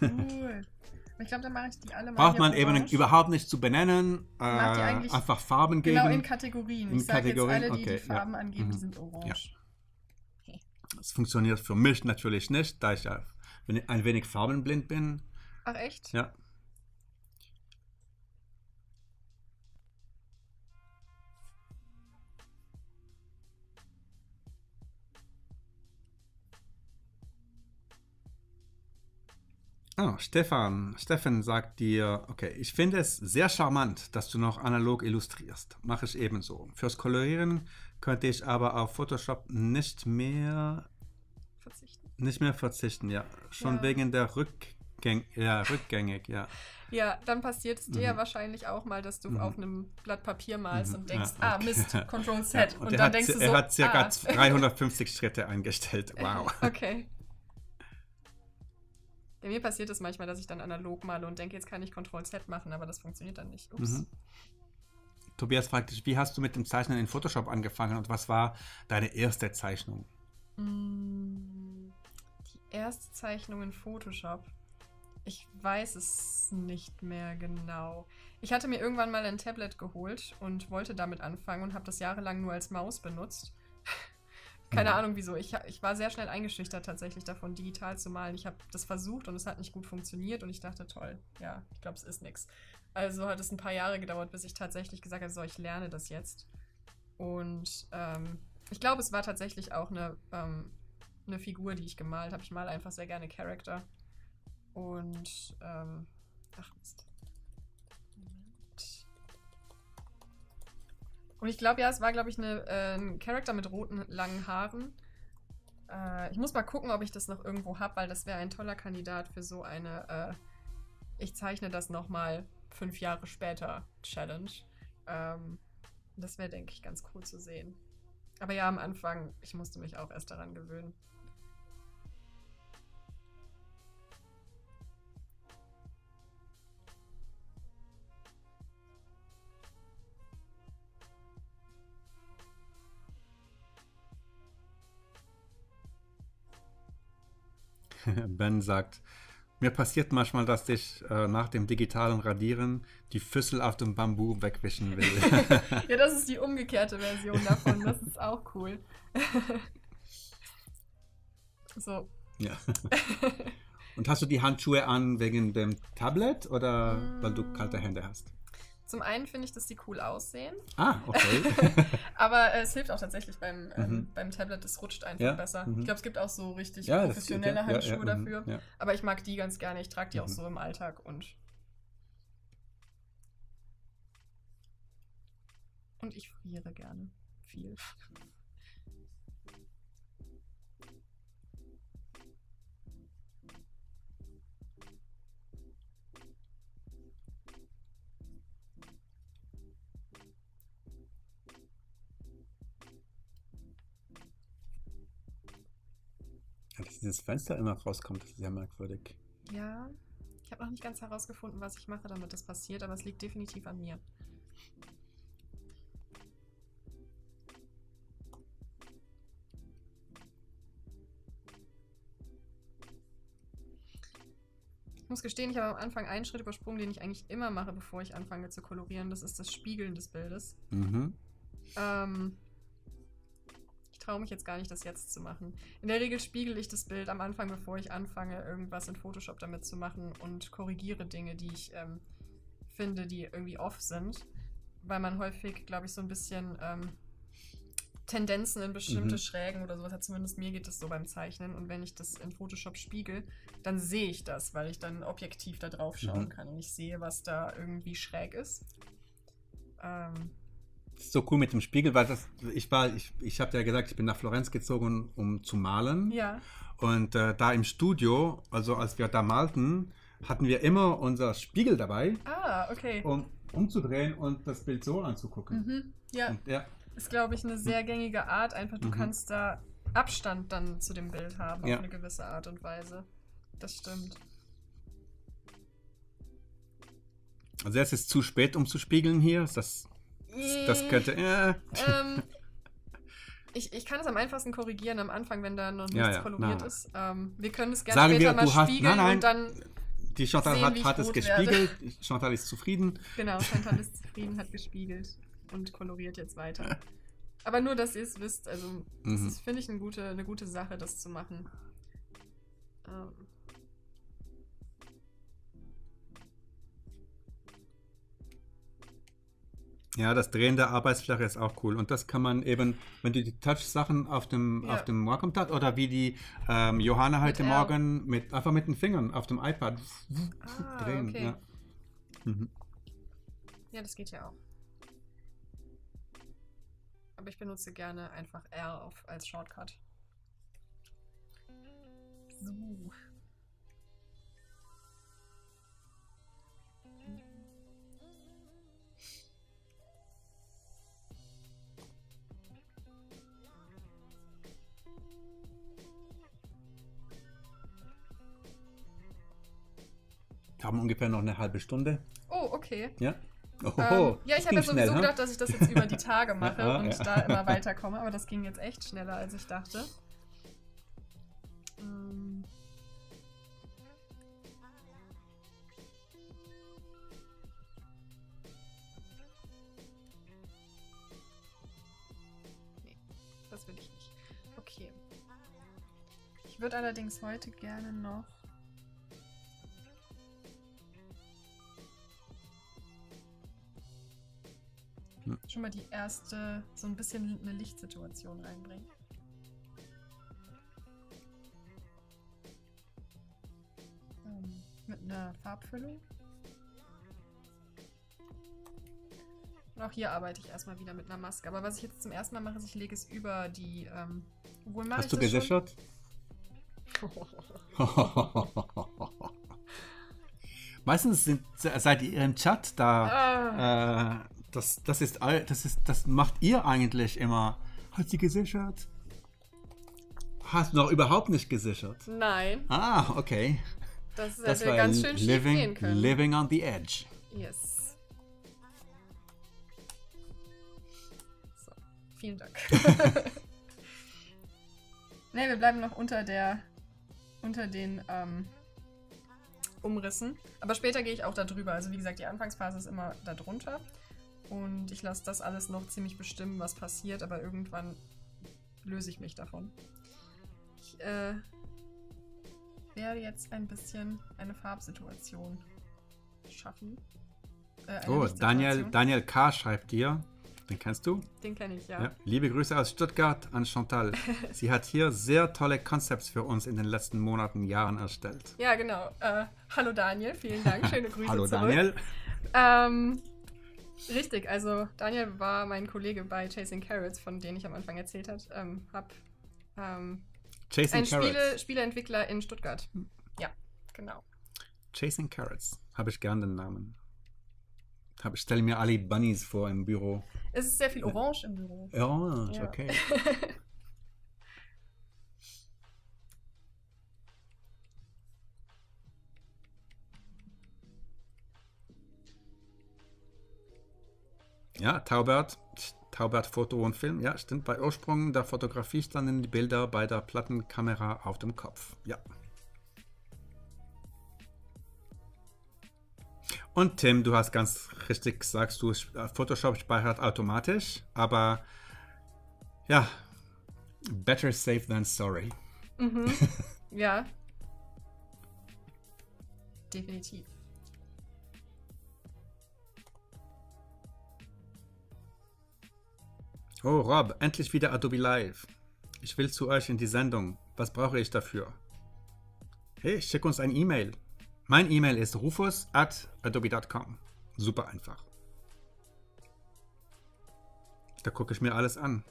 Cool. (laughs) Ich glaube, dann mache ich die alle mal. Braucht man Ebenen überhaupt nicht zu benennen. Äh, Macht ihr eigentlich- einfach Farben geben. Genau, in Kategorien. In ich sage jetzt alle, die Okay, die Farben ja. angeben, die Mhm. sind orange. Das funktioniert für mich natürlich nicht, da ich ja ein wenig farbenblind bin. Ach echt? Ja. Oh, Stefan. Stefan sagt dir, okay, ich finde es sehr charmant, dass du noch analog illustrierst. Mache ich ebenso. Fürs Kolorieren könnte ich aber auf Photoshop nicht mehr Verzichten. nicht mehr verzichten, ja. Schon Ja. wegen der Rück rückgäng ja, rückgängig, ja. Ja, dann passiert es dir ja wahrscheinlich auch mal, dass du Mhm. auf einem Blatt Papier malst Mhm. und denkst, Ja, ah, okay. Mist, (laughs) Control Ja, Z. und und er dann hat, denkst du so, er hat circa ah, 350 Schritte eingestellt. (laughs) Wow. Okay. Ja, mir passiert es manchmal, dass ich dann analog male und denke, jetzt kann ich Ctrl Z machen, aber das funktioniert dann nicht. Ups. Mhm. Tobias fragt dich, wie hast du mit dem Zeichnen in Photoshop angefangen und was war deine erste Zeichnung? Mm, Die erste Zeichnung in Photoshop. Ich weiß es nicht mehr genau. Ich hatte mir irgendwann mal ein Tablet geholt und wollte damit anfangen und habe das jahrelang nur als Maus benutzt. (laughs) Keine Mhm. Ahnung wieso. Ich, ich war sehr schnell eingeschüchtert tatsächlich davon, digital zu malen. Ich habe das versucht und es hat nicht gut funktioniert und ich dachte, toll, ja, ich glaube, es ist nichts. Also hat es ein paar Jahre gedauert, bis ich tatsächlich gesagt habe, so, ich lerne das jetzt. Und ähm, ich glaube, es war tatsächlich auch eine, ähm, eine Figur, die ich gemalt habe. Ich male einfach sehr gerne Charakter. Und, ähm, ach Mist. Moment. Und ich glaube, ja, es war, glaube ich, eine, äh, ein Charakter mit roten, langen Haaren. Äh, ich muss mal gucken, ob ich das noch irgendwo habe, weil das wäre ein toller Kandidat für so eine, äh, ich zeichne das nochmal fünf Jahre später Challenge. Ähm, das wäre, denke ich, ganz cool zu sehen. Aber ja, am Anfang, ich musste mich auch erst daran gewöhnen. (laughs) Ben sagt, mir passiert manchmal, dass ich äh, nach dem digitalen Radieren die Füssel auf dem Bambu wegwischen will. (laughs) Ja, das ist die umgekehrte Version (laughs) davon. Das ist auch cool. so. ja. Und hast du die Handschuhe an wegen dem Tablet oder weil du kalte Hände hast? Zum einen finde ich, dass die cool aussehen. Ah, okay. (laughs) Aber äh, es hilft auch tatsächlich beim, ähm, Mhm. beim Tablet, es rutscht einfach Ja, besser. mhm. Ich glaube, es gibt auch so richtig ja, das professionelle ja, Handschuhe ja, mhm, dafür. Aber ich mag die ganz gerne. Ich trage die auch Mhm. so im Alltag und. Und ich friere gerne. Viel. Dieses Fenster immer rauskommt, das ist ja merkwürdig. Ja. Ich habe noch nicht ganz herausgefunden, was ich mache, damit das passiert, aber es liegt definitiv an mir. Ich muss gestehen, ich habe am Anfang einen Schritt übersprungen, den ich eigentlich immer mache, bevor ich anfange zu kolorieren. Das ist das Spiegeln des Bildes. Mhm. Ähm, traue mich jetzt gar nicht, das jetzt zu machen. In der Regel spiegel ich das Bild am Anfang, bevor ich anfange, irgendwas in Photoshop damit zu machen und korrigiere Dinge, die ich ähm, finde, die irgendwie off sind. Weil man häufig, glaube ich, so ein bisschen ähm, Tendenzen in bestimmte Mhm. Schrägen oder sowas hat. Zumindest mir geht es so beim Zeichnen. Und wenn ich das in Photoshop spiegel, dann sehe ich das, weil ich dann objektiv da drauf schauen Mhm. kann und ich sehe, was da irgendwie schräg ist. Ähm, Das ist so cool mit dem Spiegel, weil das, ich war, ich, ich habe ja gesagt, ich bin nach Florenz gezogen, um zu malen. ja. Und äh, da im Studio, also als wir da malten, hatten wir immer unser Spiegel dabei, Ah, okay. um umzudrehen und das Bild so anzugucken. Mhm. Ja, Und, ja. ist, glaube ich, eine sehr gängige Art. Einfach, du Mhm. kannst da Abstand dann zu dem Bild haben, Ja. auf eine gewisse Art und Weise. Das stimmt. Also es ist zu spät, um zu spiegeln hier. Das, das könnte. Äh, Ähm, ich, ich kann es am einfachsten korrigieren am Anfang, wenn da noch nichts Ja, ja, koloriert na. ist. Ähm, wir können es gerne Sagen später wir, mal hast- spiegeln nein, nein. und dann, die Chantal Sehen, hat, hat es gespiegelt. Chantal ist zufrieden. genau, Chantal ist zufrieden, hat gespiegelt und koloriert jetzt weiter. Aber nur, dass ihr es wisst, also das Mhm. ist, finde ich, eine gute, eine gute Sache, das zu machen. Ähm, Ja, das Drehen der Arbeitsfläche ist auch cool. Und das kann man eben, wenn du die Touch-Sachen auf dem, Ja. auf dem Wacom-Tab oder wie die ähm, Johanna heute L. Morgen mit, einfach mit den Fingern auf dem iPad Ah, drehen. okay. Ja. Mhm. Ja, das geht ja auch. Aber ich benutze gerne einfach R auf, als Shortcut. So. Haben ungefähr noch eine halbe Stunde. Oh, okay. Ja? Ähm, ja, ich habe ja sowieso schnell, gedacht, dass ich das jetzt über die Tage (laughs) mache ja, und ja. da immer (laughs) weiterkomme, aber das ging jetzt echt schneller, als ich dachte. Ähm. Nee, das will ich nicht. Okay. Ich würde allerdings heute gerne noch hm. schon mal die erste, so ein bisschen eine Lichtsituation reinbringen. Ähm, mit einer Farbfüllung. Und auch hier arbeite ich erstmal wieder mit einer Maske. Aber was ich jetzt zum ersten Mal mache, ist, ich lege es über die. Ähm, Hast du gesichert? (laughs) (laughs) Meistens sind, seid ihr im Chat da. Ah. Äh, das, das, ist, das, ist, das macht ihr eigentlich immer. Hat sie gesichert? Hast du noch überhaupt nicht gesichert? Nein. Ah, okay. Das, das hätte ganz schön living, gehen können. Living on the edge. Yes. So, vielen Dank. (laughs) ne, wir bleiben noch unter der unter den ähm, Umrissen. Aber später gehe ich auch da drüber. Also wie gesagt, die Anfangsphase ist immer da drunter. Und ich lasse das alles noch ziemlich bestimmen, was passiert, aber irgendwann löse ich mich davon. Ich äh, werde jetzt ein bisschen eine Farbsituation schaffen. Äh, oh, Daniel, Daniel K. schreibt dir. Den kennst du? Den kenne ich, ja. ja. Liebe Grüße aus Stuttgart an Chantal. (laughs) Sie hat hier sehr tolle Konzepte für uns in den letzten Monaten, Jahren erstellt. Ja, genau. Äh, hallo Daniel, vielen Dank. Schöne (laughs) Grüße hallo zurück. Daniel. Ähm, Richtig, also Daniel war mein Kollege bei Chasing Carrots, von denen ich am Anfang erzählt habe. Ähm, hab ähm, Chasing ein Spiele, Spieleentwickler in Stuttgart. Ja, genau. Chasing Carrots. Habe ich gern den Namen. Ich stelle mir alle Bunnies vor im Büro. Es ist sehr viel Orange im Büro. Orange, ja. okay. (laughs) Ja, Taubert, Taubert Foto und Film, ja, stimmt. Bei Ursprung der Fotografie standen die Bilder bei der Plattenkamera auf dem Kopf. Ja. Und Tim, du hast ganz richtig gesagt, du Photoshop speichert automatisch, aber ja, better safe than sorry. Mhm. (laughs) ja. Definitiv. Oh, Rob, endlich wieder Adobe Live. Ich will zu euch in die Sendung. Was brauche ich dafür? Hey, schick uns ein E-Mail. Mein E-Mail ist rufus at adobe.com. Super einfach. Da gucke ich mir alles an.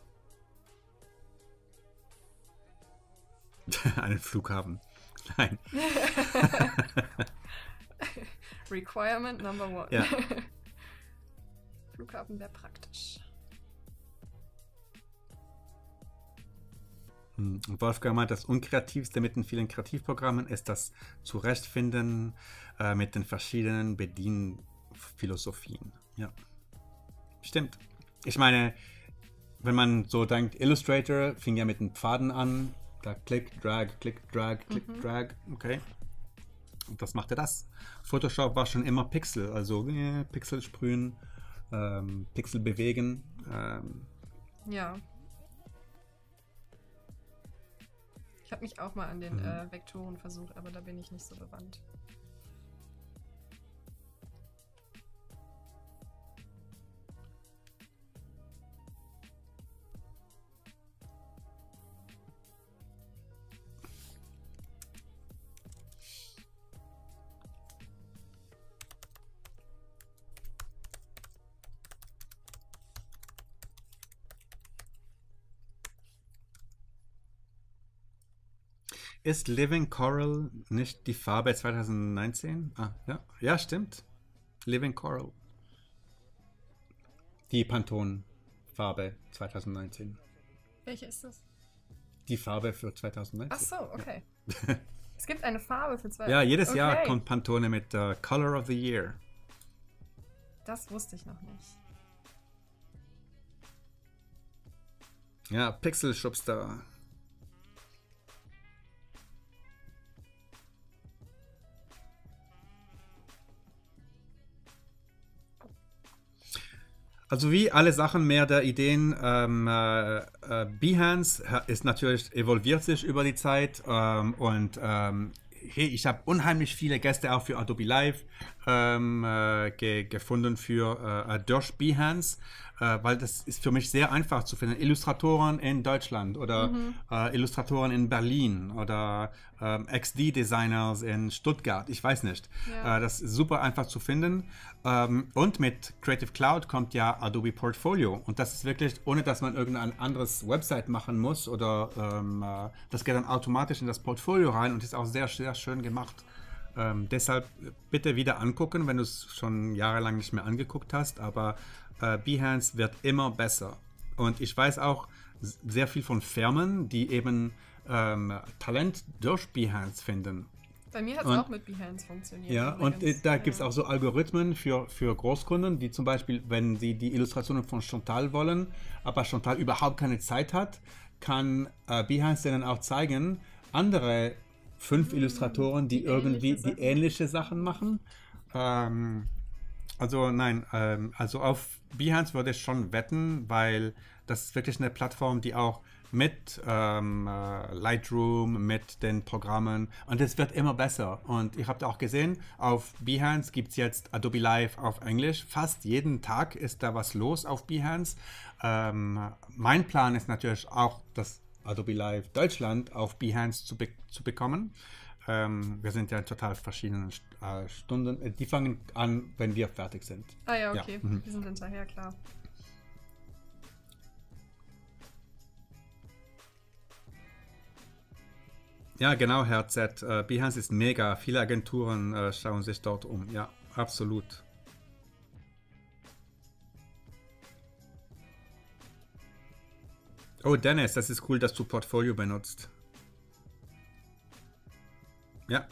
(laughs) Einen Flughafen. Nein. (laughs) Requirement number one. Ja. (laughs) Flughafen wäre praktisch. Und Wolfgang meint, das Unkreativste mit den vielen Kreativprogrammen ist das Zurechtfinden äh, mit den verschiedenen Bedienphilosophien. Ja, stimmt. Ich meine, wenn man so denkt, Illustrator fing ja mit den Pfaden an. Da klick, drag, klick, drag, klick, mhm. drag. Okay. Und das machte das. Photoshop war schon immer Pixel, also äh, Pixel sprühen, ähm, Pixel bewegen. Ähm, ja. Habe mich auch mal an den mhm. äh, Vektoren versucht, aber da bin ich nicht so bewandt. Ist Living Coral nicht die Farbe 2019? Ah, ja. Ja, stimmt. Living Coral. Die Pantone-Farbe 2019. Welche ist das? Die Farbe für 2019. Ach so, okay. Ja. (laughs) Es gibt eine Farbe für zwei. Ja, jedes okay. Jahr kommt Pantone mit uh, Color of the Year. Das wusste ich noch nicht. Ja, Pixel Also wie alle Sachen mehr der Ideen, ähm, äh, äh, Behance ist natürlich evolviert sich über die Zeit ähm, und ähm, hey, ich habe unheimlich viele Gäste auch für Adobe Live ähm, äh, ge gefunden für äh, durch Behance, äh, weil das ist für mich sehr einfach zu finden. Illustratoren in Deutschland oder mhm. äh, Illustratoren in Berlin oder ähm, XD-Designers in Stuttgart, ich weiß nicht. Ja. Äh, das ist super einfach zu finden. Ähm, und mit Creative Cloud kommt ja Adobe Portfolio und das ist wirklich, ohne dass man irgendein anderes Website machen muss oder ähm, äh, das geht dann automatisch in das Portfolio rein und ist auch sehr, sehr schön gemacht. Ähm, deshalb bitte wieder angucken, wenn du es schon jahrelang nicht mehr angeguckt hast. Aber äh, Behance wird immer besser. Und ich weiß auch sehr viel von Firmen, die eben ähm, Talent durch Behance finden. Bei mir hat es auch mit Behance funktioniert. Ja, übrigens. und äh, da gibt es auch so Algorithmen für, für Großkunden, die zum Beispiel, wenn sie die Illustrationen von Chantal wollen, aber Chantal überhaupt keine Zeit hat, kann äh, Behance denen auch zeigen, andere fünf mhm. Illustratoren, die, die irgendwie die ähnliche Sachen machen. Ähm, also nein, ähm, also auf Behance würde ich schon wetten, weil das ist wirklich eine Plattform, die auch mit ähm, äh, Lightroom, mit den Programmen und es wird immer besser. Und ich habe auch gesehen, auf Behance gibt es jetzt Adobe Live auf Englisch. Fast jeden Tag ist da was los auf Behance. Ähm, mein Plan ist natürlich auch, das Adobe Live Deutschland auf Behance zu, be zu bekommen. Ähm, wir sind ja in total verschiedenen äh, Stunden. Äh, die fangen an, wenn wir fertig sind. Ah ja, okay. Ja. Mhm. Wir sind hinterher, klar. Ja, genau, Herr Z. Uh, Behance ist mega. Viele Agenturen uh, schauen sich dort um. Ja, absolut. Oh, Dennis, das ist cool, dass du Portfolio benutzt. Ja,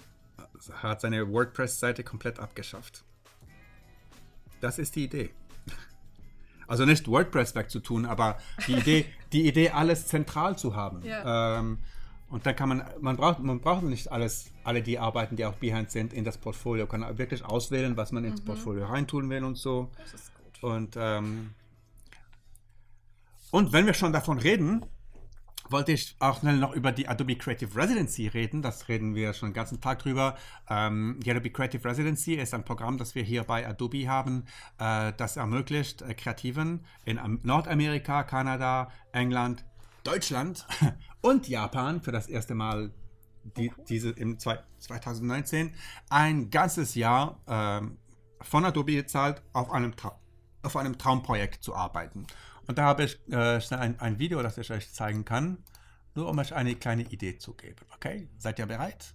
hat seine WordPress-Seite komplett abgeschafft. Das ist die Idee. Also nicht WordPress wegzutun, aber die Idee, die Idee, alles zentral zu haben. Ja. Ähm, und dann kann man, man braucht, man braucht nicht alles, alle die Arbeiten, die auf Behance sind, in das Portfolio. Man kann wirklich auswählen, was man ins mhm. Portfolio reintun will und so. Das ist gut. Und, ähm, und wenn wir schon davon reden, wollte ich auch schnell noch über die Adobe Creative Residency reden. Das reden wir schon den ganzen Tag drüber. Ähm, die Adobe Creative Residency ist ein Programm, das wir hier bei Adobe haben, äh, das ermöglicht äh, Kreativen in Nordamerika, Kanada, England, Deutschland (laughs) und Japan für das erste Mal die, diese im 2019 ein ganzes Jahr ähm, von Adobe gezahlt, auf einem, auf einem Traumprojekt zu arbeiten. Und da habe ich äh, ein, ein Video, das ich euch zeigen kann, nur um euch eine kleine Idee zu geben. Okay, seid ihr bereit?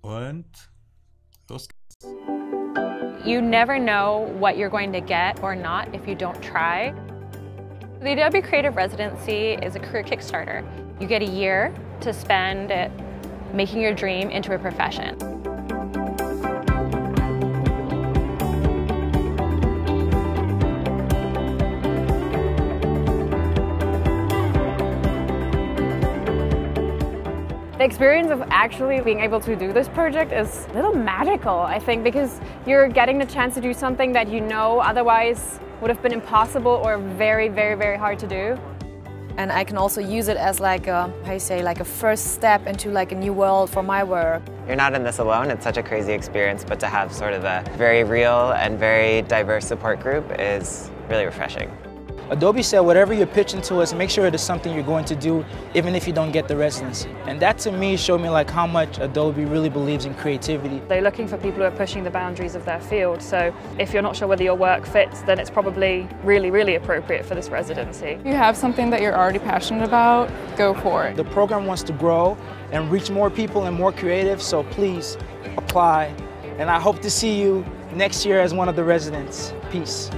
Und los geht's. You never know what you're going to get or not if you don't try. The Adobe Creative Residency is a career kickstarter. You get a year to spend making your dream into a profession. The experience of actually being able to do this project is a little magical, I think, because you're getting the chance to do something that you know otherwise would have been impossible or very, very, very hard to do. And I can also use it as like a, how you say, like a first step into like a new world for my work. You're not in this alone, it's such a crazy experience, but to have sort of a very real and very diverse support group is really refreshing. Adobe said whatever you're pitching to us, make sure it is something you're going to do even if you don't get the residency. And that to me showed me like how much Adobe really believes in creativity. They're looking for people who are pushing the boundaries of their field. So if you're not sure whether your work fits, then it's probably really, really appropriate for this residency. If you have something that you're already passionate about, go for it. The program wants to grow and reach more people and more creatives, so please apply. And I hope to see you next year as one of the residents. Peace.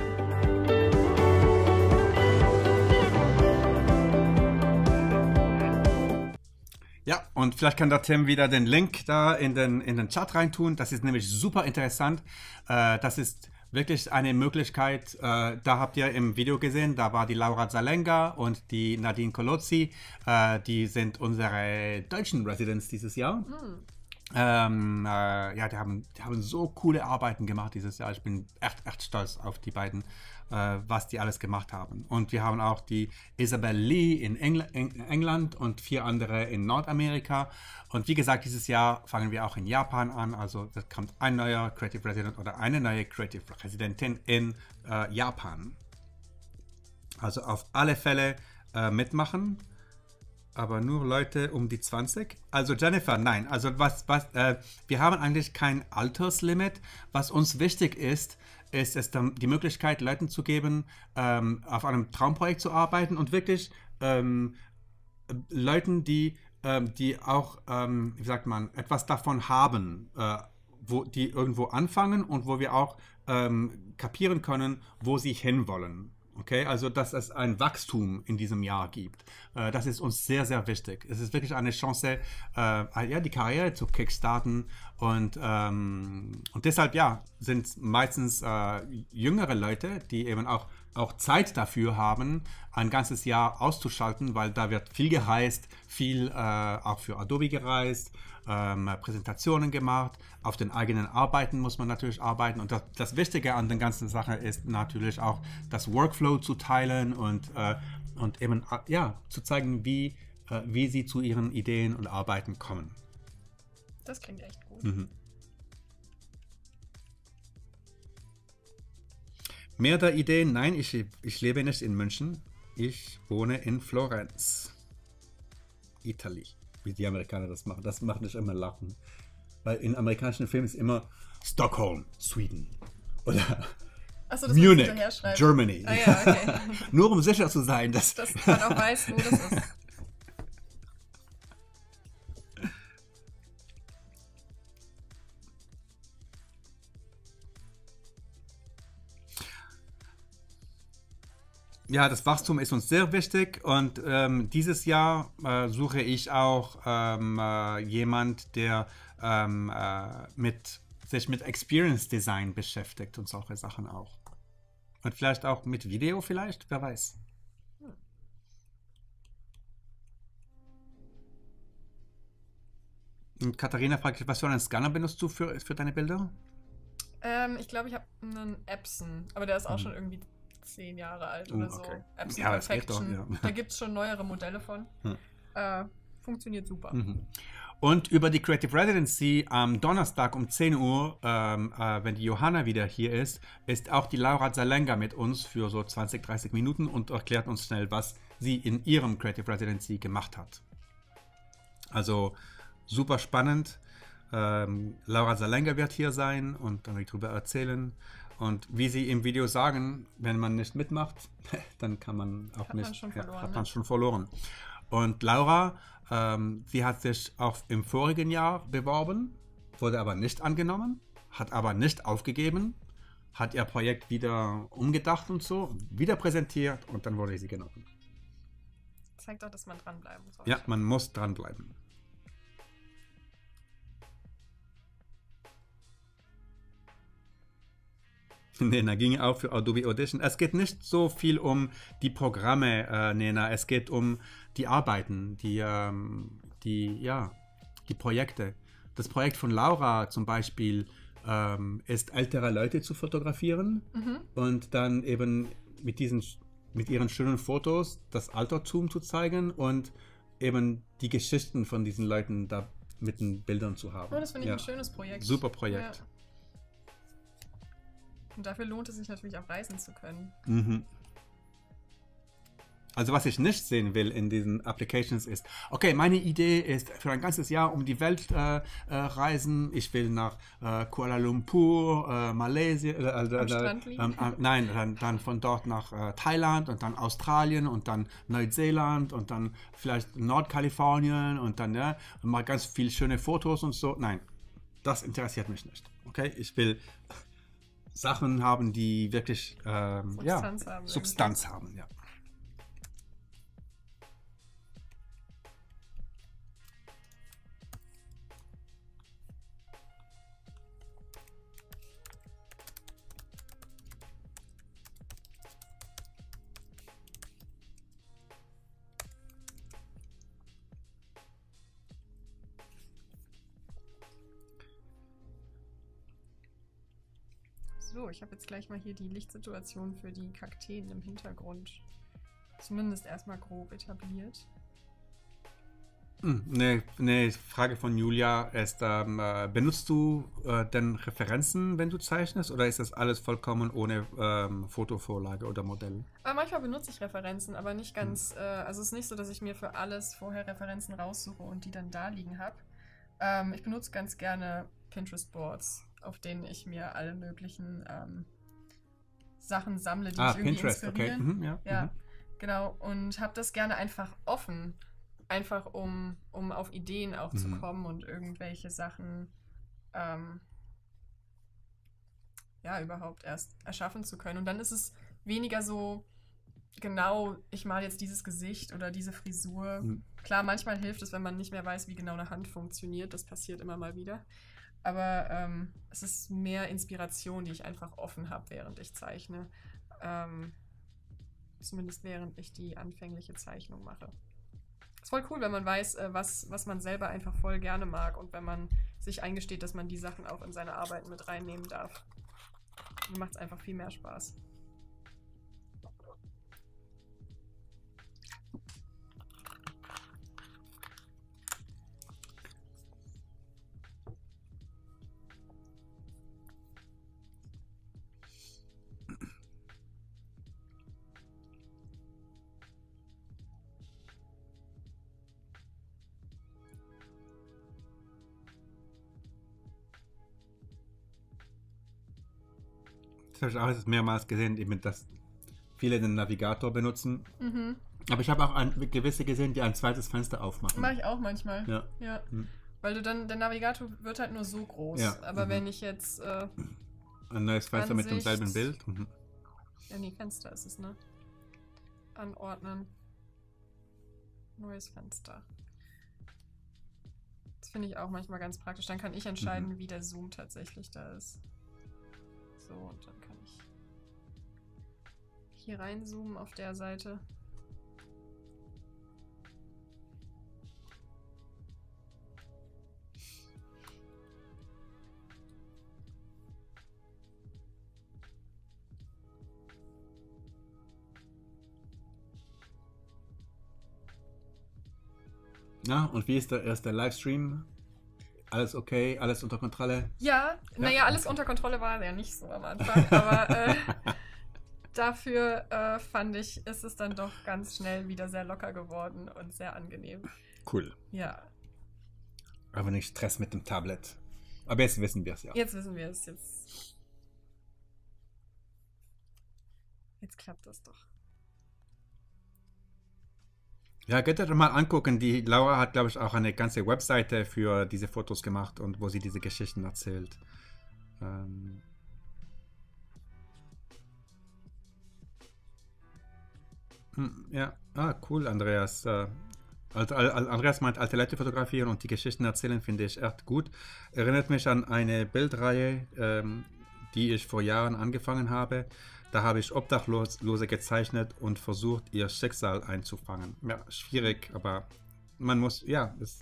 Und vielleicht kann der Tim wieder den Link da in den, in den Chat reintun. Das ist nämlich super interessant. Äh, das ist wirklich eine Möglichkeit. Äh, da habt ihr im Video gesehen, da war die Laura Zalenga und die Nadine Kolozzi. Äh, die sind unsere deutschen Residents dieses Jahr. Mhm. Ähm, äh, ja, die haben, die haben so coole Arbeiten gemacht dieses Jahr. Ich bin echt, echt stolz auf die beiden äh, was die alles gemacht haben. Und wir haben auch die Isabel Lee in Engl England und vier andere in Nordamerika. Und wie gesagt, dieses Jahr fangen wir auch in Japan an. Also da kommt ein neuer Creative Resident oder eine neue Creative Residentin in äh, Japan. Also auf alle Fälle äh, mitmachen aber nur Leute um die 20. Also Jennifer, nein. Also was, was, äh, wir haben eigentlich kein Alterslimit. Was uns wichtig ist, ist es dann die Möglichkeit, Leuten zu geben, ähm, auf einem Traumprojekt zu arbeiten und wirklich ähm, Leuten, die, ähm, die auch, ähm, wie sagt man, etwas davon haben, äh, wo die irgendwo anfangen und wo wir auch ähm, kapieren können, wo sie hinwollen. Okay, also dass es ein Wachstum in diesem Jahr gibt. Äh, das ist uns sehr, sehr wichtig. Es ist wirklich eine Chance, äh, ja, die Karriere zu kickstarten. Und, ähm, und deshalb, ja, sind meistens äh, jüngere Leute, die eben auch, auch Zeit dafür haben, ein ganzes Jahr auszuschalten, weil da wird viel gereist, viel äh, auch für Adobe gereist ähm, Präsentationen gemacht. Auf den eigenen Arbeiten muss man natürlich arbeiten. Und das, das, Wichtige an der ganzen Sache ist natürlich auch das Workflow zu teilen und, äh, und eben äh, ja, zu zeigen, wie, äh, wie sie zu ihren Ideen und Arbeiten kommen. Das klingt echt gut. Mhm. Mehr der Ideen? Nein, ich, ich lebe nicht in München. Ich wohne in Florenz, Italien wie die Amerikaner das machen. Das macht mich immer lachen. Weil in amerikanischen Filmen ist immer Stockholm, Sweden. Oder so, Munich, Germany. Ah, ja, okay. (laughs) Nur um sicher zu sein, dass, dass man auch weiß, wo das ist. Ja, das Wachstum ist uns sehr wichtig und ähm, dieses Jahr äh, suche ich auch ähm, äh, jemand, der ähm, äh, mit, sich mit Experience Design beschäftigt und solche Sachen auch. Und vielleicht auch mit Video vielleicht, wer weiß. Und Katharina fragt, was für einen Scanner benutzt du für, für deine Bilder? Ähm, ich glaube, ich habe einen Epson, aber der ist auch hm. schon irgendwie zehn Jahre alt oder oh, okay. so. Apps ja, Perfection. Doch, ja. Da gibt es schon neuere Modelle von. Hm. Äh, funktioniert super. Mhm. Und über die Creative Residency am Donnerstag um 10 Uhr, ähm, äh, wenn die Johanna wieder hier ist, ist auch die Laura Zalenga mit uns für so 20, 30 Minuten und erklärt uns schnell, was sie in ihrem Creative Residency gemacht hat. Also super spannend. Ähm, Laura Zalenga wird hier sein und dann darüber erzählen. Und wie sie im Video sagen, wenn man nicht mitmacht, (laughs) dann kann man auch hat nicht. Man schon verloren, ja, hat ne? man schon verloren. Und Laura, ähm, sie hat sich auch im vorigen Jahr beworben, wurde aber nicht angenommen, hat aber nicht aufgegeben, hat ihr Projekt wieder umgedacht und so, wieder präsentiert und dann wurde sie genommen. Zeigt auch, dass man dranbleiben soll. Ja, man muss dranbleiben. (laughs) Nena ging auch für Adobe Audition. Es geht nicht so viel um die Programme, äh, Nena. Es geht um die Arbeiten, die, ähm, die, ja, die Projekte. Das Projekt von Laura zum Beispiel ähm, ist, ältere Leute zu fotografieren mhm. und dann eben mit diesen, mit ihren schönen Fotos das Altertum zu zeigen und eben die Geschichten von diesen Leuten da mit den Bildern zu haben. Oh, das finde ich ja. ein schönes Projekt. Super Projekt. Ja. Und dafür lohnt es sich natürlich auch reisen zu können. Mhm. Also was ich nicht sehen will in diesen Applications ist, okay, meine Idee ist für ein ganzes Jahr um die Welt äh, äh, reisen. Ich will nach äh, Kuala Lumpur, äh, Malaysia, äh, äh, ähm, nein, dann, dann, von dort nach Thailand und dann Australien und dann Neuseeland und dann vielleicht Nordkalifornien und dann ja, mal ganz viele schöne Fotos und so. Nein, das interessiert mich nicht. Okay, ich will Sachen haben, die wirklich ähm, Substanz, ja, haben, Substanz haben. Ja. So, ich habe jetzt gleich mal hier die Lichtsituation für die Kakteen im Hintergrund zumindest erstmal grob etabliert. Eine, eine Frage von Julia ist, ähm, äh, benutzt du äh, denn Referenzen, wenn du zeichnest, oder ist das alles vollkommen ohne ähm, Fotovorlage oder Modell? Aber manchmal benutze ich Referenzen, aber nicht ganz, äh, also es ist nicht so, dass ich mir für alles vorher Referenzen raussuche und die dann da liegen habe. Ähm, ich benutze ganz gerne Pinterest-Boards, auf denen ich mir alle möglichen ähm, Sachen sammle, die Ah, mich irgendwie Pinterest, okay. inspirieren. Mhm, ja, Ja, mhm. genau. Und habe das gerne einfach offen. Einfach um, um auf Ideen auch zu Mhm. kommen und irgendwelche Sachen ähm, ja überhaupt erst erschaffen zu können. Und dann ist es weniger so genau, ich male jetzt dieses Gesicht oder diese Frisur. Mhm. Klar, manchmal hilft es, wenn man nicht mehr weiß, wie genau eine Hand funktioniert. Das passiert immer mal wieder. Aber ähm, es ist mehr Inspiration, die ich einfach offen habe, während ich zeichne. Ähm, zumindest während ich die anfängliche Zeichnung mache. Ist voll cool, wenn man weiß, äh, was, was man selber einfach voll gerne mag und wenn man sich eingesteht, dass man die Sachen auch in seine Arbeiten mit reinnehmen darf. Macht es einfach viel mehr Spaß. Das habe ich auch jetzt mehrmals gesehen, eben, dass viele den Navigator benutzen. Mhm. Aber ich habe auch ein, gewisse gesehen, die ein zweites Fenster aufmachen. Mache ich auch manchmal. Ja. ja. Mhm. Weil du dann, der Navigator wird halt nur so groß. Ja, Aber mhm. wenn ich jetzt, äh, Ein neues Fenster mit Ansicht. demselben Bild. Mhm. ja, nee, Fenster ist es, ne? Anordnen. Neues Fenster. Das finde ich auch manchmal ganz praktisch. Dann kann ich entscheiden, Mhm. wie der Zoom tatsächlich da ist. So, und dann hier reinzoomen auf der Seite. Na, und wie ist der erste Livestream? Alles okay? Alles unter Kontrolle? Ja, naja, alles unter Kontrolle war ja nicht so am Anfang, aber äh, (laughs) dafür äh, fand ich, ist es dann doch ganz schnell wieder sehr locker geworden und sehr angenehm. Cool. Ja, Aber nicht Stress mit dem Tablet. Aber jetzt wissen wir es ja. jetzt wissen wir es. Jetzt, jetzt klappt das doch. Ja, könnt ihr doch mal angucken. Die Laura hat, glaube ich, auch eine ganze Webseite für diese Fotos gemacht und wo sie diese Geschichten erzählt. Ähm Ja, ah, cool, Andreas. Äh, Andreas meint, alte Leute fotografieren und die Geschichten erzählen, finde ich echt gut. Erinnert mich an eine Bildreihe, ähm, die ich vor Jahren angefangen habe. Da habe ich Obdachlose gezeichnet und versucht, ihr Schicksal einzufangen. Ja, schwierig, aber man muss, ja, es,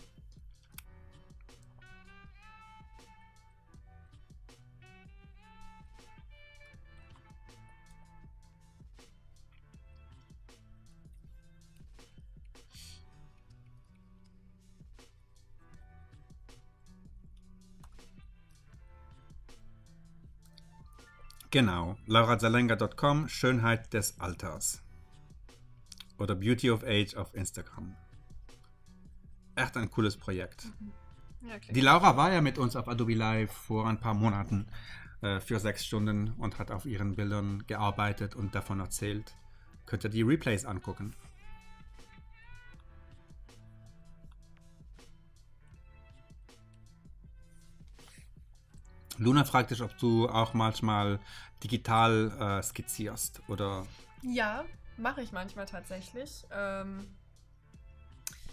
genau. laurazalenga.com, Schönheit des Alters. Oder Beauty of Age auf Instagram. Echt ein cooles Projekt. Ja, klingt Die Laura war ja mit uns auf Adobe Live vor ein paar Monaten äh, für sechs Stunden und hat auf ihren Bildern gearbeitet und davon erzählt. Könnt ihr die Replays angucken. Luna fragt dich, ob du auch manchmal digital äh, skizzierst oder Ja, mache ich manchmal tatsächlich. Ähm,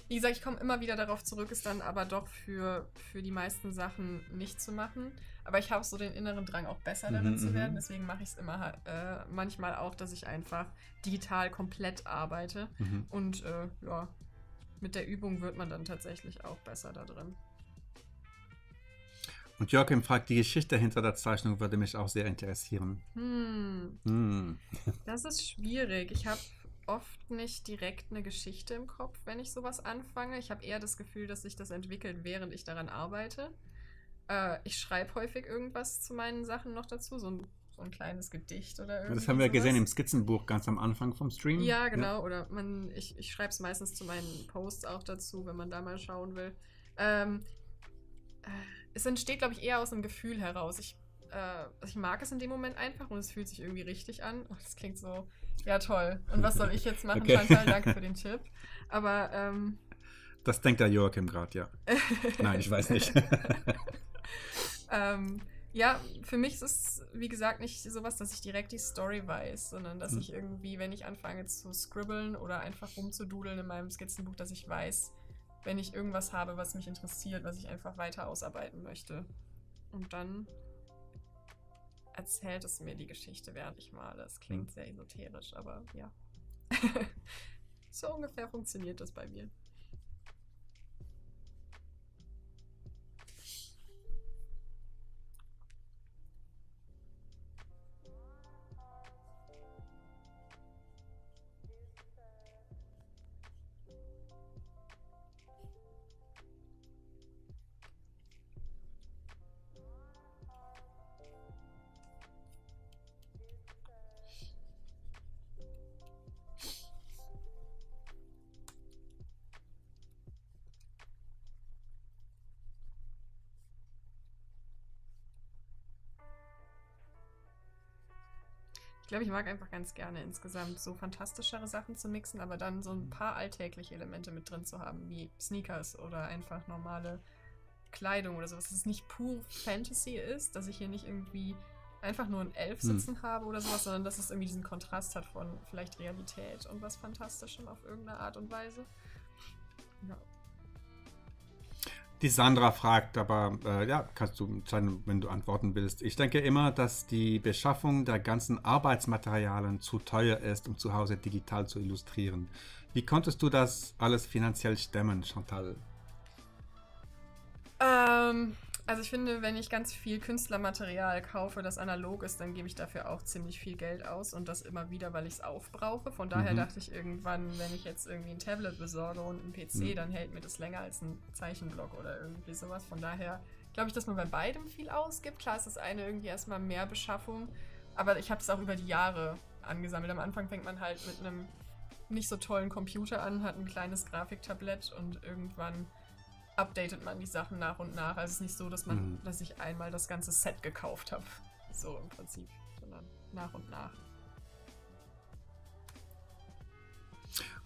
wie gesagt, ich komme immer wieder darauf zurück, es dann aber doch für, für die meisten Sachen nicht zu machen. Aber ich habe so den inneren Drang, auch besser darin Mhm, zu mhm. werden. Deswegen mache ich es immer äh, manchmal auch, dass ich einfach digital komplett arbeite. Mhm. Und äh, ja, mit der Übung wird man dann tatsächlich auch besser da drin. Und Joachim fragt, die Geschichte hinter der Zeichnung würde mich auch sehr interessieren. Hm, Hm. das ist schwierig. Ich habe oft nicht direkt eine Geschichte im Kopf, wenn ich sowas anfange. Ich habe eher das Gefühl, dass sich das entwickelt, während ich daran arbeite. Äh, ich schreibe häufig irgendwas zu meinen Sachen noch dazu, so ein, so ein kleines Gedicht oder irgendwie Das haben wir sowas. gesehen im Skizzenbuch ganz am Anfang vom Stream. Ja, genau. Oder man, ich, ich schreibe es meistens zu meinen Posts auch dazu, wenn man da mal schauen will. Ähm, äh, es entsteht, glaube ich, eher aus einem Gefühl heraus. Ich, äh, ich mag es in dem Moment einfach und es fühlt sich irgendwie richtig an. Oh, das klingt so, ja toll. Und was soll ich jetzt machen, Okay. Chantal? Danke für den Tipp. Aber ähm, Das denkt der Joachim gerade, ja. Nein, ich weiß nicht. (laughs) ähm, ja, für mich ist es, wie gesagt, nicht sowas, dass ich direkt die Story weiß, sondern dass Hm. ich irgendwie, wenn ich anfange zu scribbeln oder einfach rumzududeln in meinem Skizzenbuch, dass ich weiß, wenn ich irgendwas habe, was mich interessiert, was ich einfach weiter ausarbeiten möchte. Und dann erzählt es mir die Geschichte, während ich male. Es klingt Hm. sehr esoterisch, aber ja. (laughs) so ungefähr funktioniert das bei mir. Glaube, ich mag einfach ganz gerne insgesamt so fantastischere Sachen zu mixen, aber dann so ein paar alltägliche Elemente mit drin zu haben, wie Sneakers oder einfach normale Kleidung oder sowas. Dass es nicht pur Fantasy ist, dass ich hier nicht irgendwie einfach nur einen Elf Hm. sitzen habe oder sowas, sondern dass es irgendwie diesen Kontrast hat von vielleicht Realität und was Fantastischem auf irgendeine Art und Weise. Ja. Die Sandra fragt, aber äh, ja, kannst du entscheiden, wenn du antworten willst. Ich denke immer, dass die Beschaffung der ganzen Arbeitsmaterialien zu teuer ist, um zu Hause digital zu illustrieren. Wie konntest du das alles finanziell stemmen, Chantal? Ähm, also ich finde, wenn ich ganz viel Künstlermaterial kaufe, das analog ist, dann gebe ich dafür auch ziemlich viel Geld aus und das immer wieder, weil ich es aufbrauche. Von daher Mhm. dachte ich irgendwann, wenn ich jetzt irgendwie ein Tablet besorge und einen PC, Mhm. dann hält mir das länger als ein Zeichenblock oder irgendwie sowas. Von daher glaube ich, dass man bei beidem viel ausgibt. Klar ist das eine irgendwie erstmal mehr Beschaffung, aber ich habe es auch über die Jahre angesammelt. Am Anfang fängt man halt mit einem nicht so tollen Computer an, hat ein kleines Grafiktablett und irgendwann updatet man die Sachen nach und nach. Also es ist nicht so, dass man, Mhm. dass ich einmal das ganze Set gekauft habe. So im Prinzip, sondern nach und nach.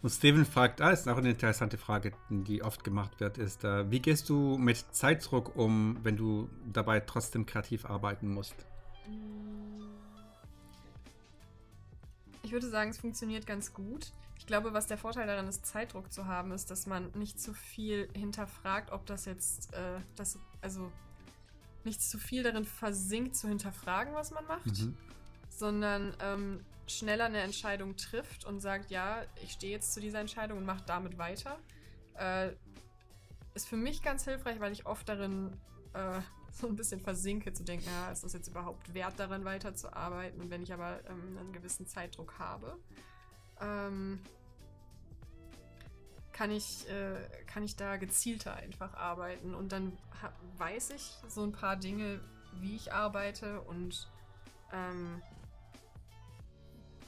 Und Steven fragt, ah, ist auch eine interessante Frage, die oft gemacht wird, ist, äh, wie gehst du mit Zeitdruck um, wenn du dabei trotzdem kreativ arbeiten musst? Ich würde sagen, es funktioniert ganz gut. Ich glaube, was der Vorteil daran ist, Zeitdruck zu haben, ist, dass man nicht zu viel hinterfragt, ob das jetzt, äh, das, also nicht zu viel darin versinkt, zu hinterfragen, was man macht, Mhm. sondern ähm, schneller eine Entscheidung trifft und sagt, ja, ich stehe jetzt zu dieser Entscheidung und mache damit weiter. Äh, ist für mich ganz hilfreich, weil ich oft darin äh, (laughs) so ein bisschen versinke, zu denken, ja, ist das jetzt überhaupt wert, daran weiterzuarbeiten? Und wenn ich aber ähm, einen gewissen Zeitdruck habe, ähm, kann ich, äh, kann ich da gezielter einfach arbeiten. Und dann ha- weiß ich so ein paar Dinge, wie ich arbeite und ähm,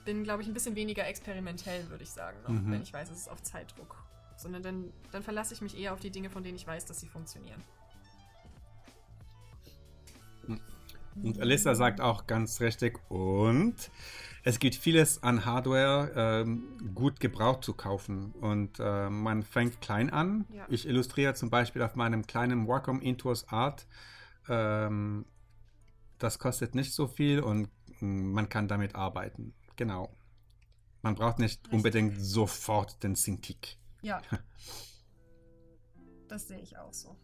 bin, glaube ich, ein bisschen weniger experimentell, würde ich sagen, noch, Mhm. wenn ich weiß, es ist auf Zeitdruck. Sondern dann, dann verlasse ich mich eher auf die Dinge, von denen ich weiß, dass sie funktionieren. Und Alyssa sagt auch ganz richtig, und es gibt vieles an Hardware ähm, gut gebraucht zu kaufen. Und äh, man fängt klein an. Ja. Ich illustriere zum Beispiel auf meinem kleinen Wacom Intuos Art. Ähm, das kostet nicht so viel und mm, man kann damit arbeiten. Genau. Man braucht nicht Richtig. unbedingt sofort den Cintiq. Ja. (laughs) das sehe ich auch so.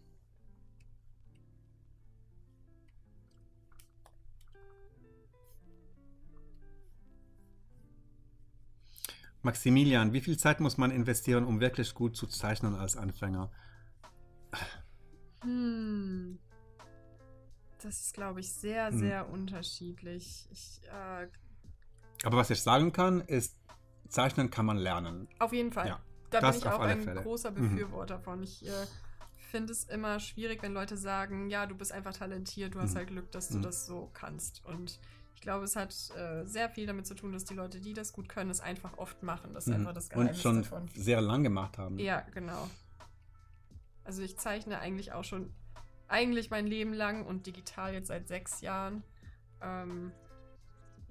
Maximilian, wie viel Zeit muss man investieren, um wirklich gut zu zeichnen als Anfänger? Hm. Das ist, glaube ich, sehr, Hm. sehr unterschiedlich. Ich, äh, Aber was ich sagen kann, ist, Zeichnen kann man lernen. auf jeden Fall. Ja, da bin ich auch ein Fälle. großer Mhm. Befürworter von. Ich äh, finde es immer schwierig, wenn Leute sagen, ja, du bist einfach talentiert, du hast Mhm. halt Glück, dass du Mhm. das so kannst. Und glaube, es hat äh, sehr viel damit zu tun, dass die Leute, die das gut können, es einfach oft machen. Das ist Mhm. einfach das Geheimnis Und schon davon. sehr lang gemacht haben. Ja, genau. Also ich zeichne eigentlich auch schon eigentlich mein Leben lang und digital jetzt seit sechs Jahren. Ähm,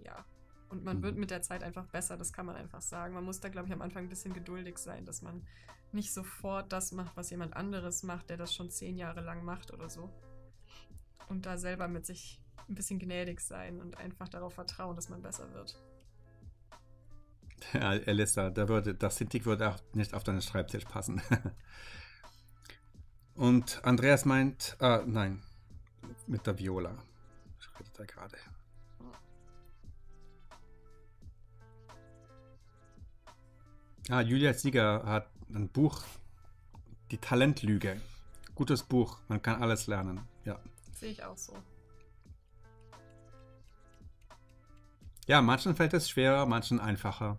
ja. Und man Mhm. wird mit der Zeit einfach besser, das kann man einfach sagen. Man muss da, glaube ich, am Anfang ein bisschen geduldig sein, dass man nicht sofort das macht, was jemand anderes macht, der das schon zehn Jahre lang macht oder so. Und da selber mit sich ein bisschen gnädig sein und einfach darauf vertrauen, dass man besser wird. Ja, Elissa, da würde, das Cintiq würde auch nicht auf deinen Schreibtisch passen. (laughs) Und Andreas meint, ah, nein, mit der Viola. Ich rede da gerade. Ah, Julia Sieger hat ein Buch, Die Talentlüge. Gutes Buch, man kann alles lernen. Ja. Sehe ich auch so. Ja, manchen fällt es schwerer, manchen einfacher.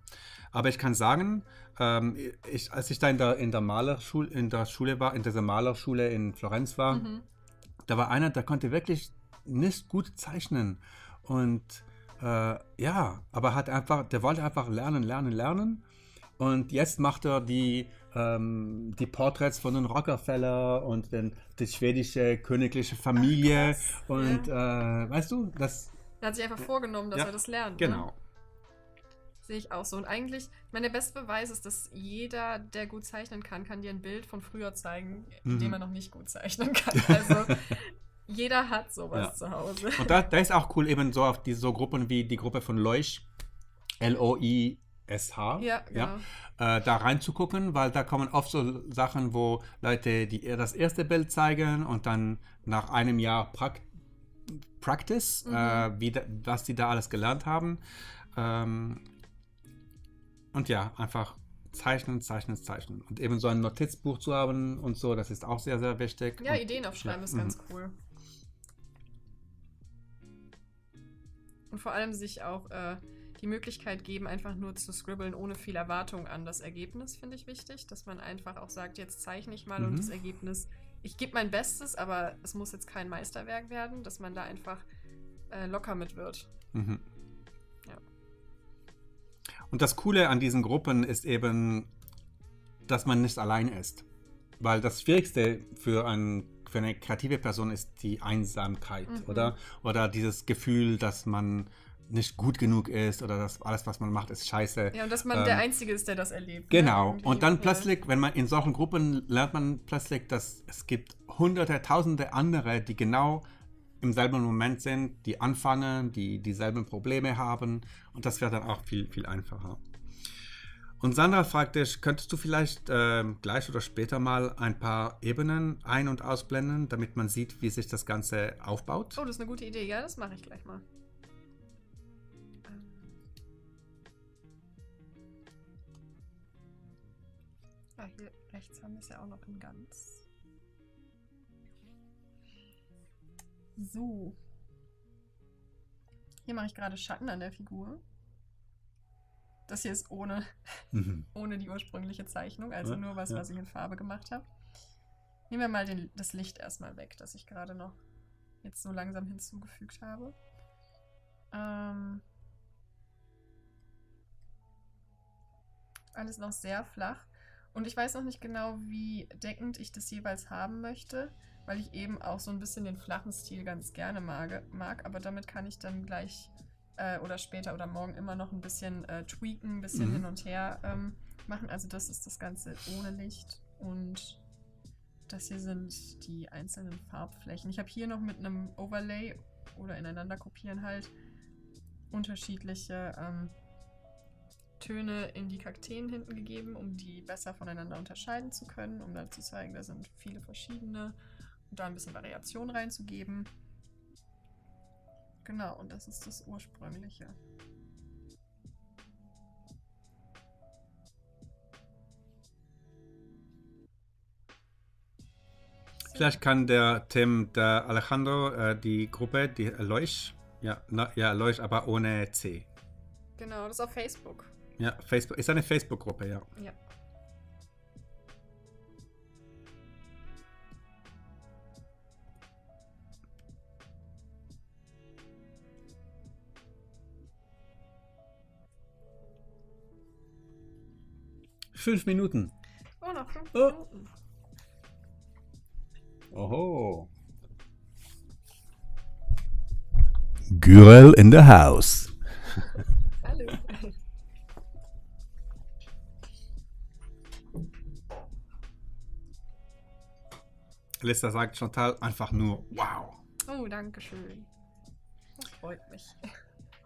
Aber ich kann sagen, ähm, ich, als ich da in der, in der Malerschule, in der Schule war, in dieser Malerschule in Florenz war, Mhm. da war einer, der konnte wirklich nicht gut zeichnen. Und äh, ja, aber hat einfach, der wollte einfach lernen, lernen, lernen. Und jetzt macht er die, ähm, die Porträts von den Rockefeller und den, die schwedische königliche Familie. krass, und äh, weißt du, das. Er hat sich einfach vorgenommen, dass Ja, er das lernt. Ne? Genau. Sehe ich auch so. Und eigentlich, ich meine, der beste Beweis ist, dass jeder, der gut zeichnen kann, kann dir ein Bild von früher zeigen, in dem Mhm. er noch nicht gut zeichnen kann. (laughs) Also jeder hat sowas Ja. zu Hause. Und da, da ist auch cool, eben so auf die so Gruppen wie die Gruppe von Leuch, L-O-I-S-H, Ja, genau. äh, da reinzugucken, weil da kommen oft so Sachen, wo Leute die das erste Bild zeigen und dann nach einem Jahr Prakt Practice, Mhm. äh, wie was die da alles gelernt haben. Ähm, und ja, einfach zeichnen, zeichnen, zeichnen. Und eben so ein Notizbuch zu haben und so, das ist auch sehr, sehr wichtig. Ja, und, Ideen aufschreiben ja, ist mhm. ganz cool. Und vor allem sich auch äh, die Möglichkeit geben, einfach nur zu scribbeln, ohne viel Erwartung an das Ergebnis, finde ich wichtig. Dass man einfach auch sagt, jetzt zeichne ich mal Mhm. und das Ergebnis, ich gebe mein Bestes, aber es muss jetzt kein Meisterwerk werden, dass man da einfach äh, locker mit wird. Mhm. Ja. Und das Coole an diesen Gruppen ist eben, dass man nicht allein ist. Weil das Schwierigste für, ein, für eine kreative Person ist die Einsamkeit, Mhm. oder? Oder dieses Gefühl, dass man nicht gut genug ist oder dass alles, was man macht, ist scheiße. Ja, und dass man Ähm, der Einzige ist, der das erlebt. ne? Genau. Irgendwie. Und dann plötzlich, wenn man in solchen Gruppen lernt man plötzlich, dass es gibt hunderte, tausende andere, die genau im selben Moment sind, die anfangen, die dieselben Probleme haben. Und das wird dann auch viel, viel einfacher. Und Sandra fragt dich, könntest du vielleicht ähm, gleich oder später mal ein paar Ebenen ein- und ausblenden, damit man sieht, wie sich das Ganze aufbaut? Oh, das ist eine gute Idee. Ja, das mache ich gleich mal. Ah, hier rechts haben wir es ja auch noch in ganz. So. Hier mache ich gerade Schatten an der Figur. Das hier ist ohne, Mhm. (laughs) ohne die ursprüngliche Zeichnung, also Ja, nur was, ja. was ich in Farbe gemacht habe. Nehmen wir mal den, das Licht erstmal weg, das ich gerade noch jetzt so langsam hinzugefügt habe. Ähm, alles noch sehr flach. Und ich weiß noch nicht genau, wie deckend ich das jeweils haben möchte, weil ich eben auch so ein bisschen den flachen Stil ganz gerne mag. mag aber damit kann ich dann gleich äh, oder später oder morgen immer noch ein bisschen äh, tweaken, ein bisschen Mhm. hin und her ähm, machen. Also das ist das Ganze ohne Licht und das hier sind die einzelnen Farbflächen. Ich habe hier noch mit einem Overlay oder ineinander kopieren halt unterschiedliche ähm, Töne in die Kakteen hinten gegeben, um die besser voneinander unterscheiden zu können, um dann zu zeigen, da sind viele verschiedene und da ein bisschen Variation reinzugeben. Genau, und das ist das ursprüngliche. Vielleicht kann der Tim, der Alejandro, äh, die Gruppe, die Leuch, ja, na, ja, Leuch, aber ohne C. Genau, das ist auf Facebook. Ja, Facebook, ist eine Facebook-Gruppe, ja. Ja. Fünf Minuten. Oh, noch fünf Oh. Minuten. Oho. Gürel in the house. Hallo. Lista sagt Chantal einfach nur wow. Oh, danke schön. Das freut mich.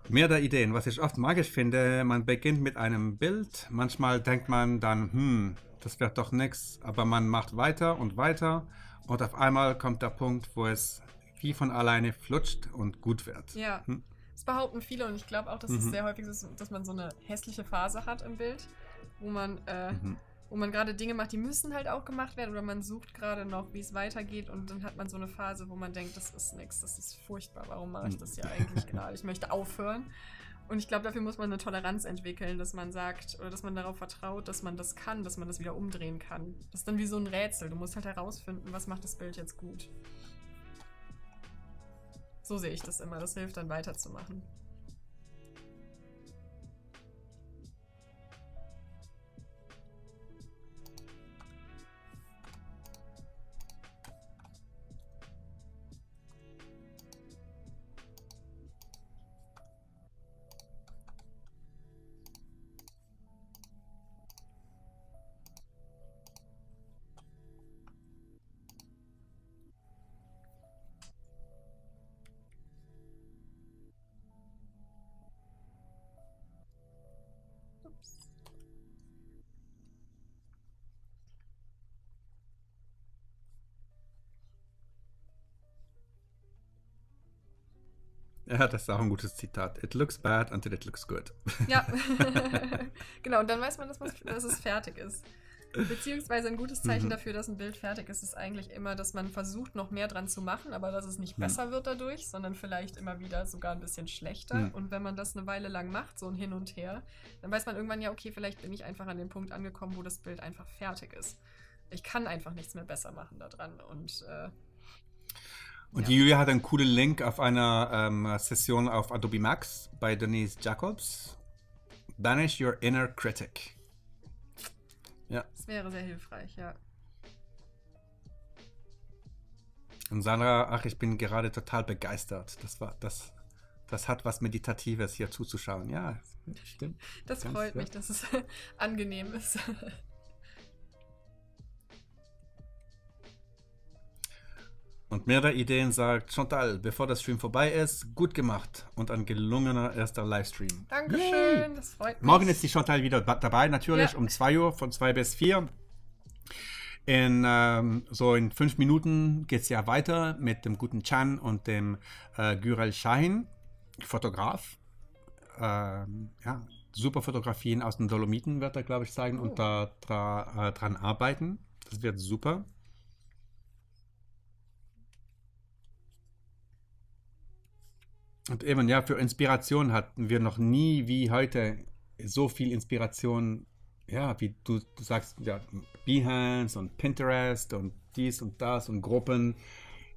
Mehr der Ideen, was ich oft magisch finde, man beginnt mit einem Bild, manchmal denkt man dann, hm, das wird doch nix, aber man macht weiter und weiter und auf einmal kommt der Punkt, wo es wie von alleine flutscht und gut wird. Ja. Hm. Das behaupten viele und ich glaube auch, dass es Mhm. sehr häufig ist, dass man so eine hässliche Phase hat im Bild, wo man, äh, Mhm. Wo man gerade Dinge macht, die müssen halt auch gemacht werden oder man sucht gerade noch, wie es weitergeht und dann hat man so eine Phase, wo man denkt, das ist nichts, das ist furchtbar, warum mache ich das hier eigentlich (laughs) gerade? Ich möchte aufhören. Und ich glaube, dafür muss man eine Toleranz entwickeln, dass man sagt oder dass man darauf vertraut, dass man das kann, dass man das wieder umdrehen kann. Das ist dann wie so ein Rätsel. Du musst halt herausfinden, was macht das Bild jetzt gut. So sehe ich das immer. Das hilft dann weiterzumachen. Ja, das ist auch ein gutes Zitat. It looks bad until it looks good. Ja, (laughs) (laughs) genau. Und dann weiß man, dass, man, dass es fertig ist. Beziehungsweise ein gutes Zeichen Mhm. dafür, dass ein Bild fertig ist, ist eigentlich immer, dass man versucht, noch mehr dran zu machen, aber dass es nicht Mhm. besser wird dadurch, sondern vielleicht immer wieder sogar ein bisschen schlechter. Mhm. Und wenn man das eine Weile lang macht, so ein Hin und Her, dann weiß man irgendwann ja, okay, vielleicht bin ich einfach an dem Punkt angekommen, wo das Bild einfach fertig ist. Ich kann einfach nichts mehr besser machen daran. Und äh, Und Ja. die Julia hat einen coolen Link auf einer ähm, Session auf Adobe Max bei Denise Jacobs. Banish your inner critic. es wäre sehr hilfreich, ja. Und Sandra, ach, ich bin gerade total begeistert. Das war, das, das hat was Meditatives hier zuzuschauen. Ja, stimmt. Das Ganz, freut ja. mich, dass es (laughs) angenehm ist. Und mehrere Ideen sagt Chantal, bevor das Stream vorbei ist, gut gemacht und ein gelungener erster Livestream. Dankeschön, das freut mich. Morgen ist die Chantal wieder dabei, natürlich Ja. um 2 Uhr, von 2 bis 4. In ähm, so in fünf Minuten geht es ja weiter mit dem guten Chan und dem äh, Gürel Shahin, Fotograf. Ähm, ja, super Fotografien aus den Dolomiten wird er, glaube ich, zeigen Oh. und da dra, äh, dran arbeiten. Das wird super. Und eben, ja, für Inspiration hatten wir noch nie wie heute so viel Inspiration, ja, wie du, du sagst, ja, Behance und Pinterest und dies und das und Gruppen.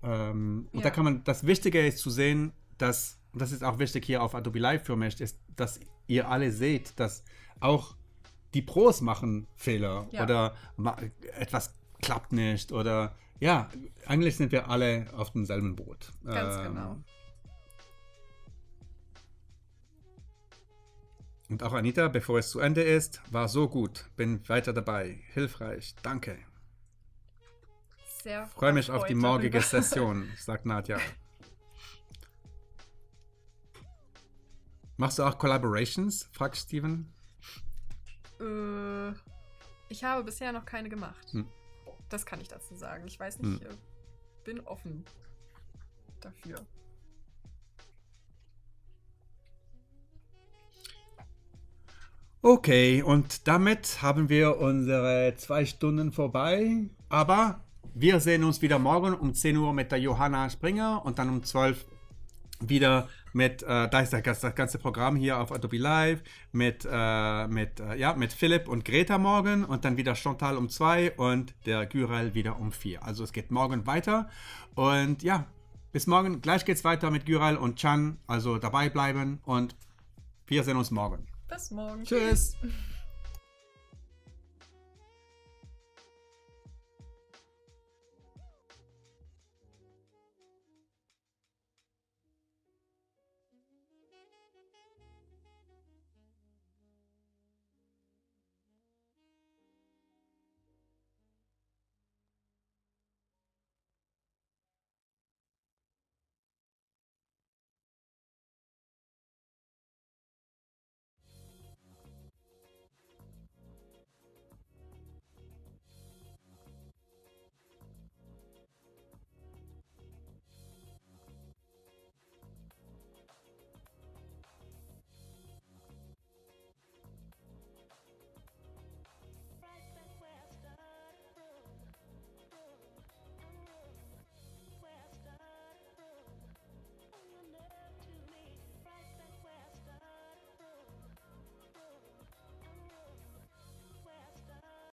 Ähm, Und da Ja. kann man, das Wichtige ist zu sehen, dass, und das ist auch wichtig hier auf Adobe Live für mich, ist, dass ihr alle seht, dass auch die Pros machen Fehler Ja. oder ma etwas klappt nicht oder ja, eigentlich sind wir alle auf demselben Boot. Ganz Ähm, genau. Und auch Anita, bevor es zu Ende ist, war so gut. Bin weiter dabei. Hilfreich. Danke. Sehr Freue mich auf die morgige darüber. (laughs) Session, sagt Nadja. Machst du auch Collaborations? fragt Steven. Äh, ich habe bisher noch keine gemacht. Hm. Das kann ich dazu sagen. Ich weiß nicht, Hm. bin offen dafür. Okay, und damit haben wir unsere zwei Stunden vorbei. Aber wir sehen uns wieder morgen um 10 Uhr mit der Johanna Springer und dann um 12 wieder mit, äh, da ist das, das, ganze Programm hier auf Adobe Live, mit, äh, mit, äh, ja, mit Philipp und Greta morgen und dann wieder Chantal um 2 und der Gürel wieder um 4. Also es geht morgen weiter und ja, bis morgen. Gleich geht's weiter mit Gürel und Chan, also dabei bleiben und wir sehen uns morgen. Bis morgen. Tschüss. (laughs)